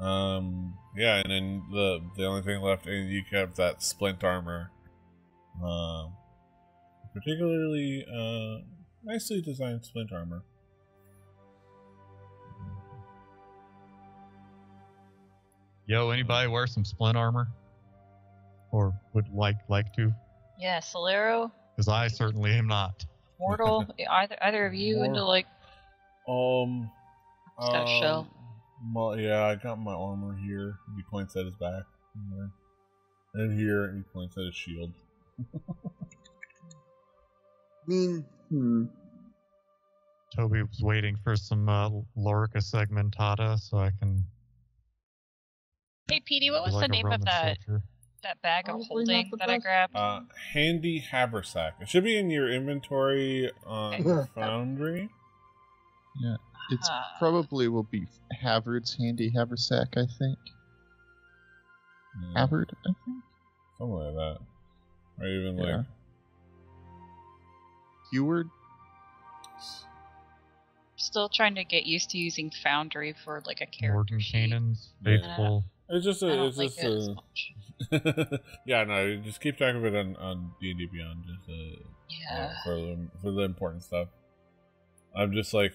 Um. Yeah, and then the the only thing left, and you kept that splint armor. Um. particularly uh, nicely designed splint armor. Yo, anybody wear some splint armor? Or would like like to? Yeah, Solero, Because I certainly am not. Mortal, either either of you into like Um. It's got a shell. Well, yeah, I got my armor here. He points at his back. And here, he points at his shield. I mean, hmm. Toby was waiting for some uh, Lorica segmentata so I can. Hey Petey, what was like the a name of that soldier. that bag of Probably holding the that I grabbed? Uh, handy haversack. It should be in your inventory on Okay. Foundry. It's Ah. probably will be Havard's handy haversack, I think. Yeah, Havard, I think. something like that. Or even Yeah. like Heward. Still trying to get used to using Foundry for like a character Morgan sheet. Cannon's Yeah. faithful. it's just I a don't it's like just it as a much. yeah no just keep track of it on on D and D Beyond just uh, Yeah. for the for the important stuff. I'm just like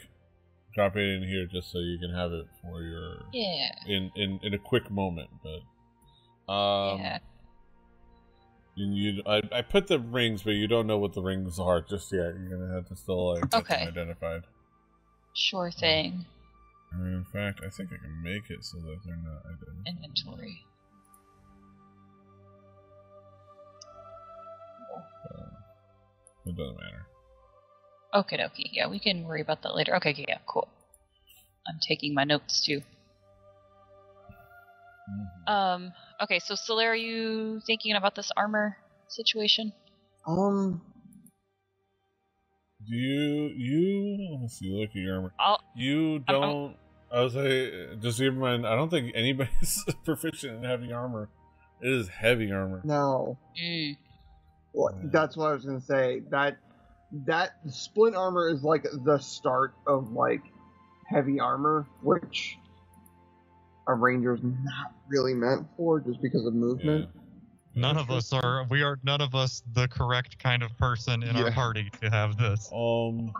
drop it in here just so you can have it for your yeah in in, in a quick moment but um yeah. and you I, I put the rings but you don't know what the rings are just yet you're gonna have to still like okay. identified sure um, thing um, in fact i think i can make it so that they're not identified. inventory uh, it doesn't matter Okay, dokie. Yeah, we can worry about that later. Okay, yeah, cool. I'm taking my notes too. Mhm. Um. Okay, so Soler, are you thinking about this armor situation? Um, Do you you let me see? Look at your armor. I'll. You I'm- don't. I was say just keep in mind. I don't think anybody's proficient in heavy armor. It is heavy armor. no. Mm, Well, that's what I was gonna say. That that splint armor is like the start of like heavy armor, which a ranger's not really meant for, just because of Yeah. movement. None of us are. We are none of us the correct kind of person in our party to have this. Um,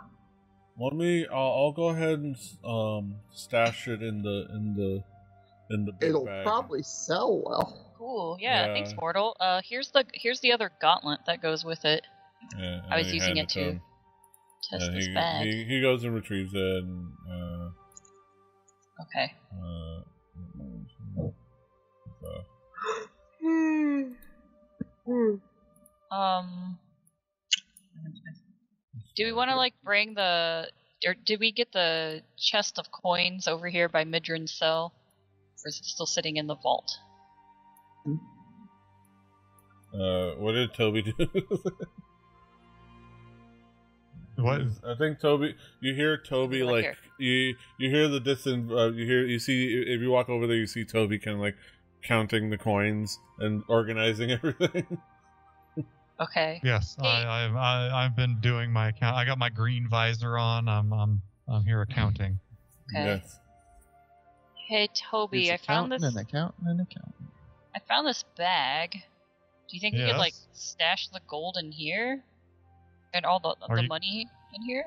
let me. I'll, I'll go ahead and um stash it in the in the in the big It'll bag. probably sell well. cool. Yeah, Yeah. Thanks, Mortal. Uh, here's the here's the other gauntlet that goes with it. Yeah, I was using hand it to him. Test Yeah, this he, bag. He, he goes and retrieves it. And, uh, Okay. uh, uh, Um. Do we want to like bring the or did we get the chest of coins over here by Midrin's cell, or is it still sitting in the vault? uh, what did Toby do? What? I think Toby. You hear Toby Like like you. You hear the distant. Uh, you hear. You see. If you walk over there, you see Toby kind of like counting the coins and organizing everything. Okay. Yes, Hey. I, I've I, I've been doing my account. I got my green visor on. I'm I'm I'm here accounting. Okay. Yes. Hey Toby, I found this. and accountant and accountant. I found this bag. Do you think you could like stash the gold in here, and all the Are the you- money in here?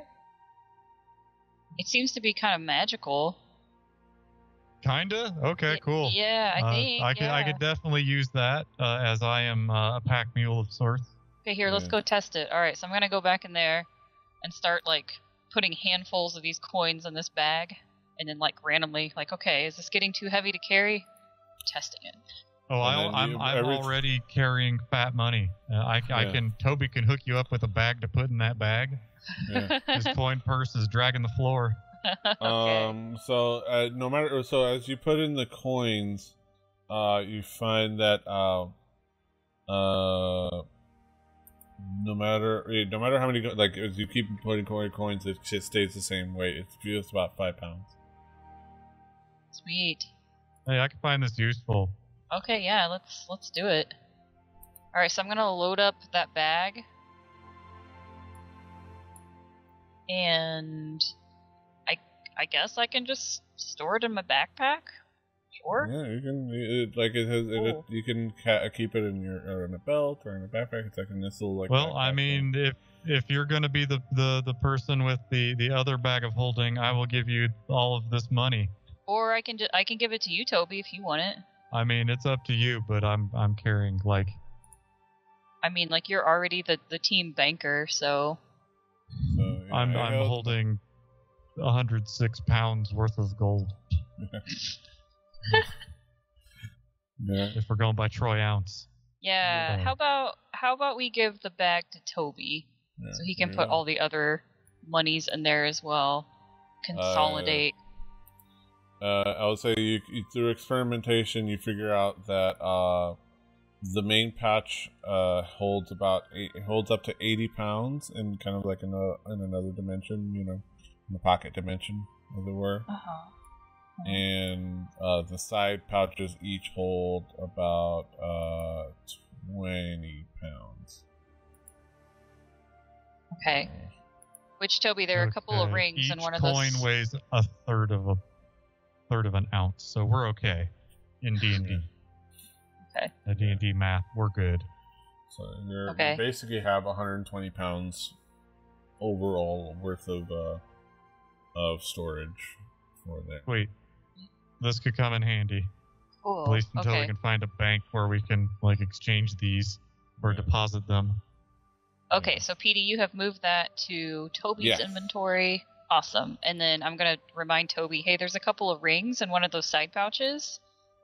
It seems to be kind of magical. Kinda. Okay. Cool. Yeah, I Uh, think. I could I could definitely use that uh, as I am uh, a pack mule of sorts. Okay, here, let's Yeah. go test it. All right, so I'm gonna go back in there and start like putting handfuls of these coins in this bag, and then like randomly, like, okay, is this getting too heavy to carry? Testing it. Oh, I, I'm, I'm every- already carrying fat money. Uh, I I can Toby can hook you up with a bag to put in that bag. Yeah. His coin purse is dragging the floor. okay. Um. So, uh, no matter. So, as you put in the coins, uh, you find that uh, uh, no matter eh, no matter how many co- like as you keep putting coin coins, it just stays the same weight. It's just about five pounds. Sweet. Hey, I can find this useful. Okay, yeah, let's let's do it. All right, so I'm gonna load up that bag, and I I guess I can just store it in my backpack. Sure. Yeah, you can it, like it has. It, you can ca- keep it in your or in a belt or in a backpack. It's like in this little like. Well, I mean, thing. if if you're gonna be the, the the person with the the other bag of holding, I will give you all of this money. Or I can ju- I can give it to you, Toby, if you want it. I mean, it's up to you, but I'm I'm carrying like I mean, like you're already the the team banker, so So, yeah, I'm I'm goes- holding 106 pounds worth of gold. Yeah. If we're going by troy ounce. yeah. Yeah. How about how about we give the bag to Toby yeah, so he can yeah. put all the other monies in there as well. Consolidate. uh, I would say you, you through experimentation you figure out that uh, the main patch uh, holds about eight, holds up to eighty pounds in kind of like in, a, in another dimension, you know, in the pocket dimension, as it were. uh huh. And uh, the side pouches each hold about uh, twenty pounds. Okay. Which Toby, there are a couple of rings Each in one of those coin those. weighs a third of a third of an ounce, so we're okay in D and D. Okay. The D and D math, we're good. So you're, Okay. you basically have 120 pounds overall worth of uh, of storage for there. Wait, this could come in handy. Cool. At least until okay. we can find a bank where we can like exchange these or Yeah. deposit them. Okay, so PD, you have moved that to Toby's Yes. inventory. Awesome. And then I'm gonna remind Toby, hey, there's a couple of rings in one of those side pouches.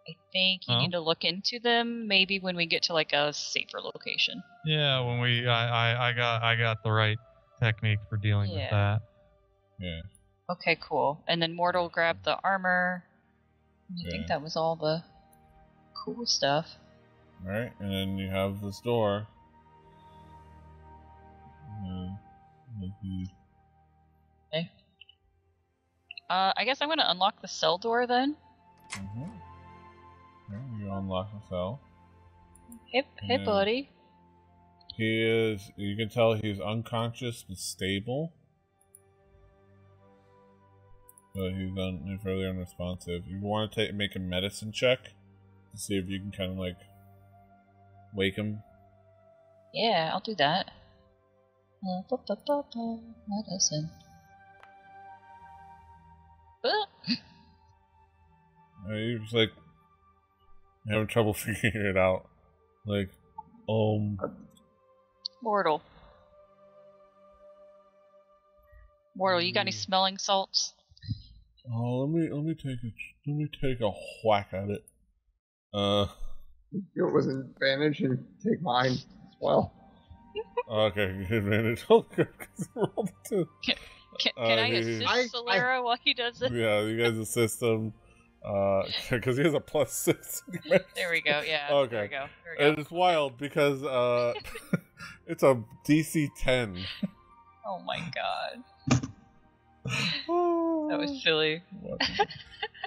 I think you Oh. need to look into them maybe when we get to like a safer location. Yeah, when we I, I, I got I got the right technique for dealing with that. Yeah. Okay, cool. And then Mortal grabbed the armor. I Yeah. think that was all the cool stuff. All right, and then you have this door. And, like, you- Uh, I guess I'm gonna unlock the cell door then. mhm. Okay, you unlock the cell. Hey, hey, Yeah. buddy. He is. You can tell he's unconscious but stable. But he's un, really unresponsive. You want to take make a medicine check to see if you can kind of like wake him. Yeah, I'll do that. Uh, medicine. He was like having trouble figuring it out. Like, um, Mortal. Mortal, you got any Mm. smelling salts? oh, let me let me take a let me take a whack at it. Uh, Do it with advantage and take mine as well. okay, advantage. Oh, good, 'cause I rolled two. Can, Uh, I he- assist I- I- while he does it? yeah, you guys assist him. Uh, because he has a plus six. There we go. Yeah. Okay. There we go. There we And go. it's wild because uh, it's a DC ten. Oh my god. That was silly.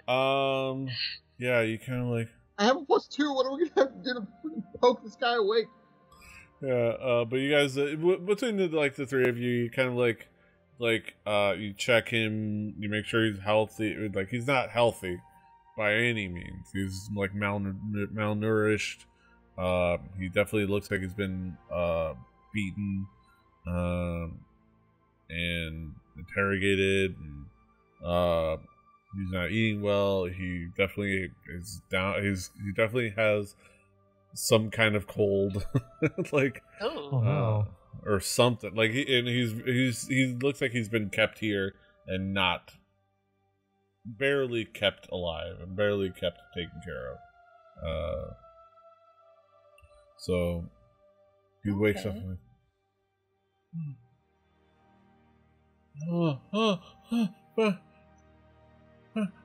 um, yeah, you kind of like I have a plus two. What are we gonna have to do to poke this guy awake? yeah. Uh, but you guys uh, w- between the like the three of you, you kind of like like uh you check him, you make sure he's healthy. Like he's not healthy by any means. He's like malnou- malnourished. Uh, he definitely looks like he's been uh beaten, um, and interrogated. And, uh, he's not eating well. He definitely is down. He's he definitely has some kind of cold, like Oh. Oh, no. Uh, or something. Like he and he's he's he looks like he's been kept here and not barely kept alive and barely kept taken care of. Uh, so he wakes up and like, oh, oh, oh, what,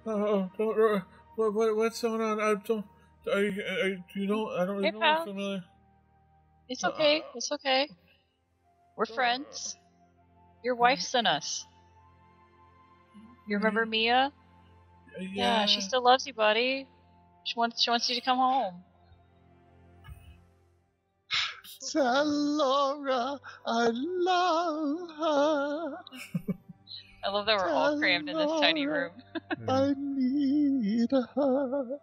oh, oh, uh, what, what, what's going on? I don't. Are you, are you, you don't. I don't Hey, know. pal. Familiar. It's okay. It's okay. We're friends. Your wife sent us. You remember Mia? Yeah, she still loves you, buddy. She wants she wants you to come home. Tell Laura I love her. I love that we're all crammed in this tiny room. I need her.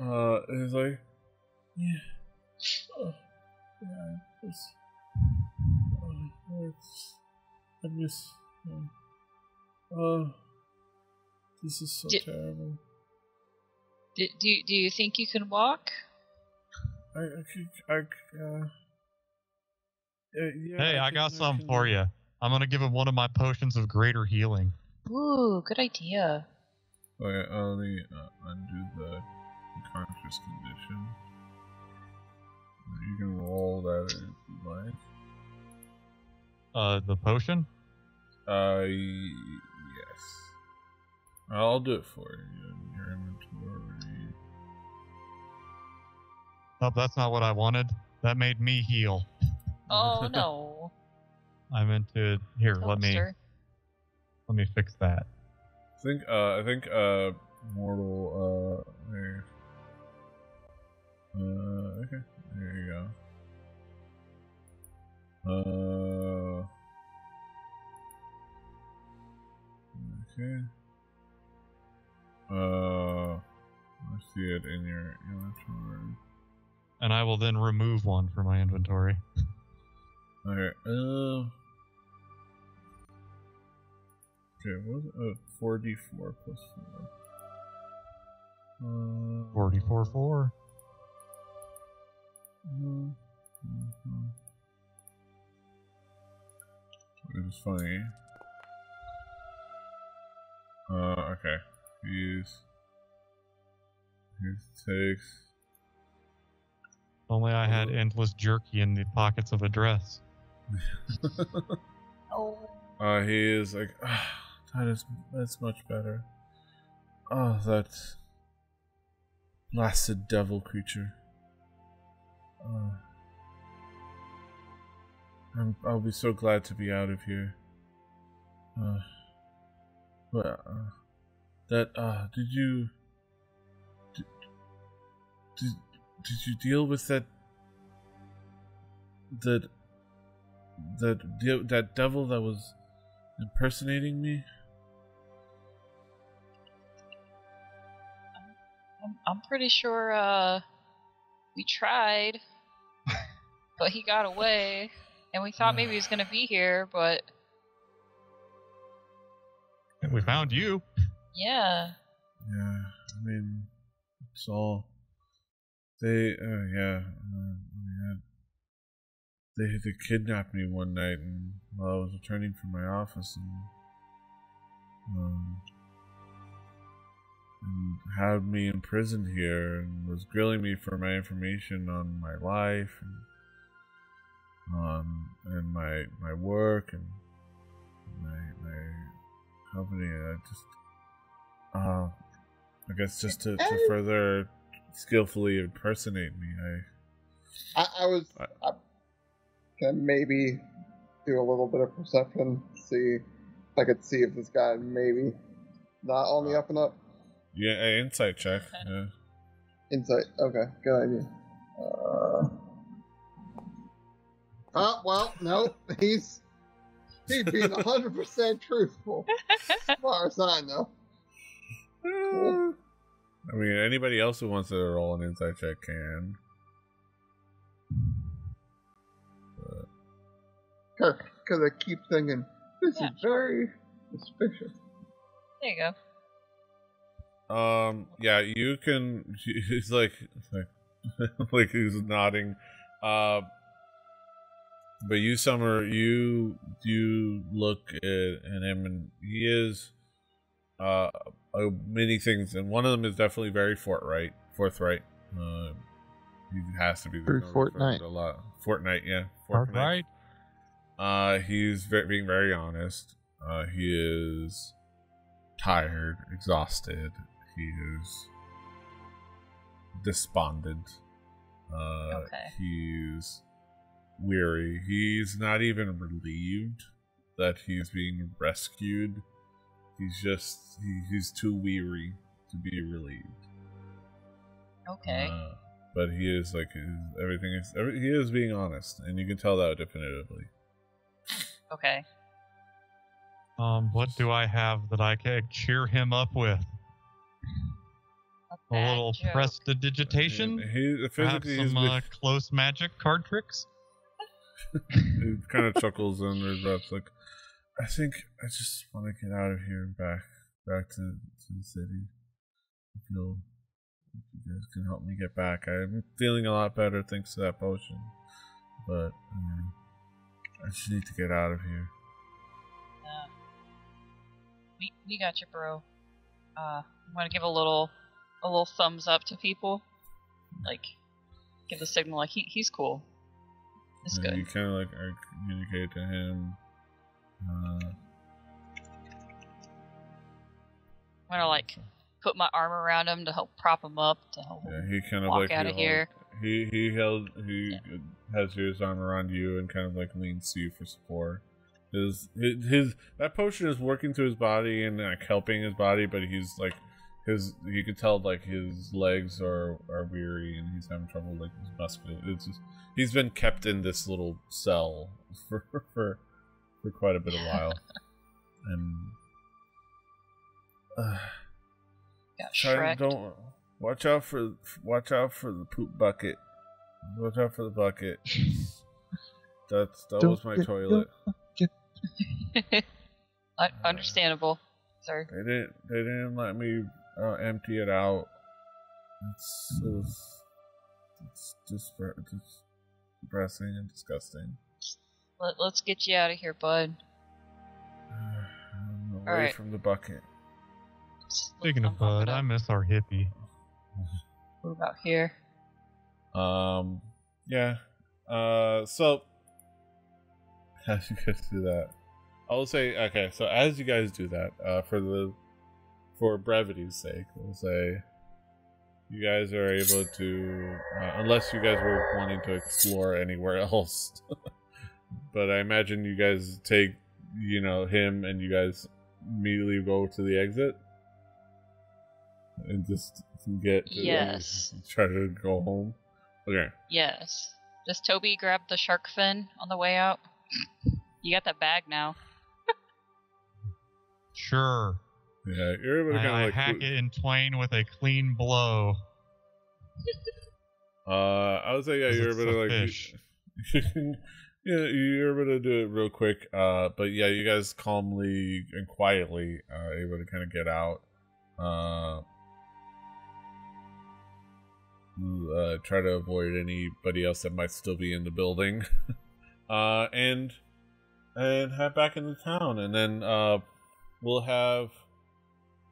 Uh, it's like, yeah, oh, yeah, it's, it's, I miss, uh, oh, this is so Di- terrible. Do, do, you- do you think you can walk? I, I, could, I, uh, yeah, yeah, Hey, I can- got something can- for you. I'm gonna give him one of my potions of greater healing. Ooh, good idea. Okay, uh, let me uh, undo the unconscious condition. You can roll that if you like. Uh, the potion. Uh, yes. I'll do it for you in your inventory. Oh, that's not what I wanted. That made me heal. Oh no. I meant to. Here, let me Toaster. let me fix that. I think, uh, I think, uh, mortal, uh, there. Uh, okay, there you go. Uh, okay. Uh, I see it in your inventory. And I will then remove one from my inventory. Okay, uh. Okay, what was it? Uh, 4d4 plus 4. Uh, 44 4. Mhm. Which is funny. Uh, okay. He's He takes. Only I had endless jerky in the pockets of a dress. Oh. Uh, he is like, ah, that is that's much better. Oh, that blasted devil creature. Uh, I'm, I'll be so glad to be out of here. Uh, but uh, that uh, did you did, did did you deal with that that that that devil that was impersonating me? I'm, I'm pretty sure uh, we tried, but he got away, and we thought maybe he was gonna be here, but And we found you. yeah. Yeah, I mean, it's all they. Uh, yeah, uh, yeah. They they kidnapped me one night, and while I was returning from my office, and um, and had me imprisoned here, and was grilling me for my information on my life and um and my my work and my my company. I just uh I guess just to, to further skillfully impersonate me, I I, I was. I- I can maybe do a little bit of perception, see if I could see if this guy maybe not on the up and up. yeah, insight check. Yeah. Insight. Okay, good idea. Uh, oh well, no, he's he's being hundred percent truthful, as far as I know. Cool. I mean, anybody else who wants to roll an insight check can. Because I keep thinking this Yeah, is very suspicious. There you go. Um. Yeah, you can. He's like, like, like he's nodding. Uh. But you, Summer, you you look at, at him, and he is, uh, uh, many things, and one of them is definitely very forthright. Forthright. Uh, he has to be. Very there's no Fortnite. A lot. Fortnite, yeah. All Fortnite. Uh, he's ve- being very honest. Uh, he is tired, exhausted. He is despondent. Uh, Okay. He's weary. He's not even relieved that he's being rescued. He's just he, he's too weary to be relieved. Okay. Uh, but he is like everything is every, he is being honest, and you can tell that definitively. okay. Um, what do I have that I can cheer him up with? A A little joke. prestidigitation? He Perhaps physically he's some uh, close magic card tricks? He kind of chuckles under his breath, like, "I think I just want to get out of here and back, back to to the city. I feel like you guys can help me get back. I'm feeling a lot better thanks to that potion, but um, I just need to get out of here." Uh, we we got you, bro. Uh, I'm gonna give a little a little thumbs up to people, like give the signal like he he's cool. It's And good. You kind of like communicate to him. Uh, I'm gonna like put my arm around him to help prop him up to help yeah, he kind of walk like out of here. He he held he has his arm around you and kind of like leans to you for support. His, his his that potion is working through his body and like helping his body, but he's like his you can tell like his legs are are weary and he's having trouble like his muscle. It's just he's been kept in this little cell for for for quite a bit of while, and. Uh, Got Sorry, don't watch out for watch out for the poop bucket. Watch out for the bucket. That's that Don't was my get toilet. Understandable, sir. They didn't they didn't let me uh, empty it out. It's it was, it's just it's depressing and disgusting. Let, let's get you out of here, bud. I'm away Alright. from the bucket. Speaking of I'm Bud, I miss our hippie. What about here? Um, yeah. Uh, so as you guys do that, I'll say okay. So as you guys do that, uh, for the for brevity's sake, we'll say you guys are able to, uh, unless you guys were wanting to explore anywhere else. but I imagine you guys take, you know, him and you guys immediately go to the exit and just get to Yes. try to go home. Okay. Yes. Does Toby grab the shark fin on the way out? You got that bag now. Sure. Yeah, you're able to kind of like hack it in twain with a clean blow. Uh, I would say yeah, you're able to like, fish. you can, yeah, you're able to do it real quick. Uh, but yeah, you guys calmly and quietly uh, able to kind of get out. Uh, uh, try to avoid anybody else that might still be in the building. uh, and and head back into town, and then uh, we'll have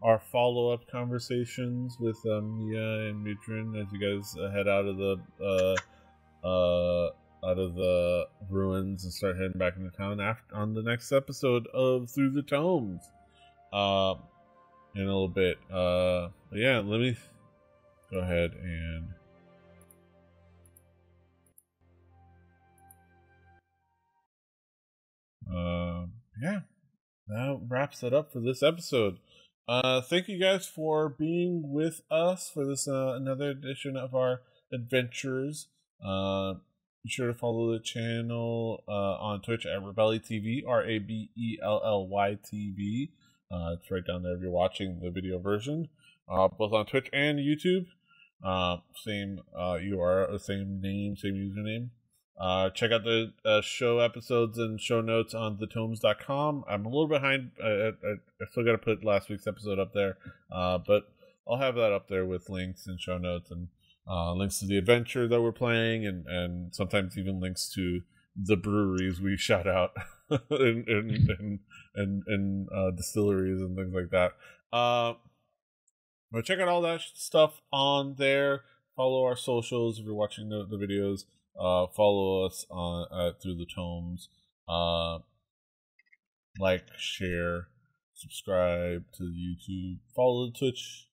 our follow-up conversations with uh, Mia and Mutrin as you guys uh, head out of the uh, uh, out of the ruins and start heading back into town after on the next episode of Through the Tomes. Uh, in a little bit. Uh, yeah, let me go ahead and. Um, yeah, that wraps it up for this episode. Uh, thank you guys for being with us for this uh, another edition of our adventures. Uh, be sure to follow the channel uh, on Twitch at Rabelly TV, R A B E L L Y TV. Uh, it's right down there if you're watching the video version, uh, both on Twitch and YouTube. Uh, same uh, URL, same name, same username. Uh, check out the uh, show episodes and show notes on thetomes.com. I'm a little behind. I, I, I still got to put last week's episode up there, uh, but I'll have that up there with links and show notes and uh, links to the adventure that we're playing, and, and sometimes even links to the breweries we shout out and and and and, and distilleries and things like that. Uh, but check out all that stuff on there. Follow our socials if you're watching the, the videos. Uh, follow us on uh, through the tomes. Uh, like, share, subscribe to YouTube, follow the Twitch,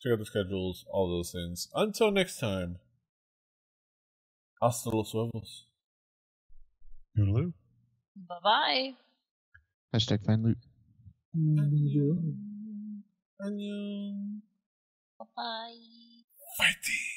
check out the schedules, all those things. Until next time, hasta los huevos. Toodaloo. Bye bye. Hashtag find loot. Annyeong. Bye bye. Fighting.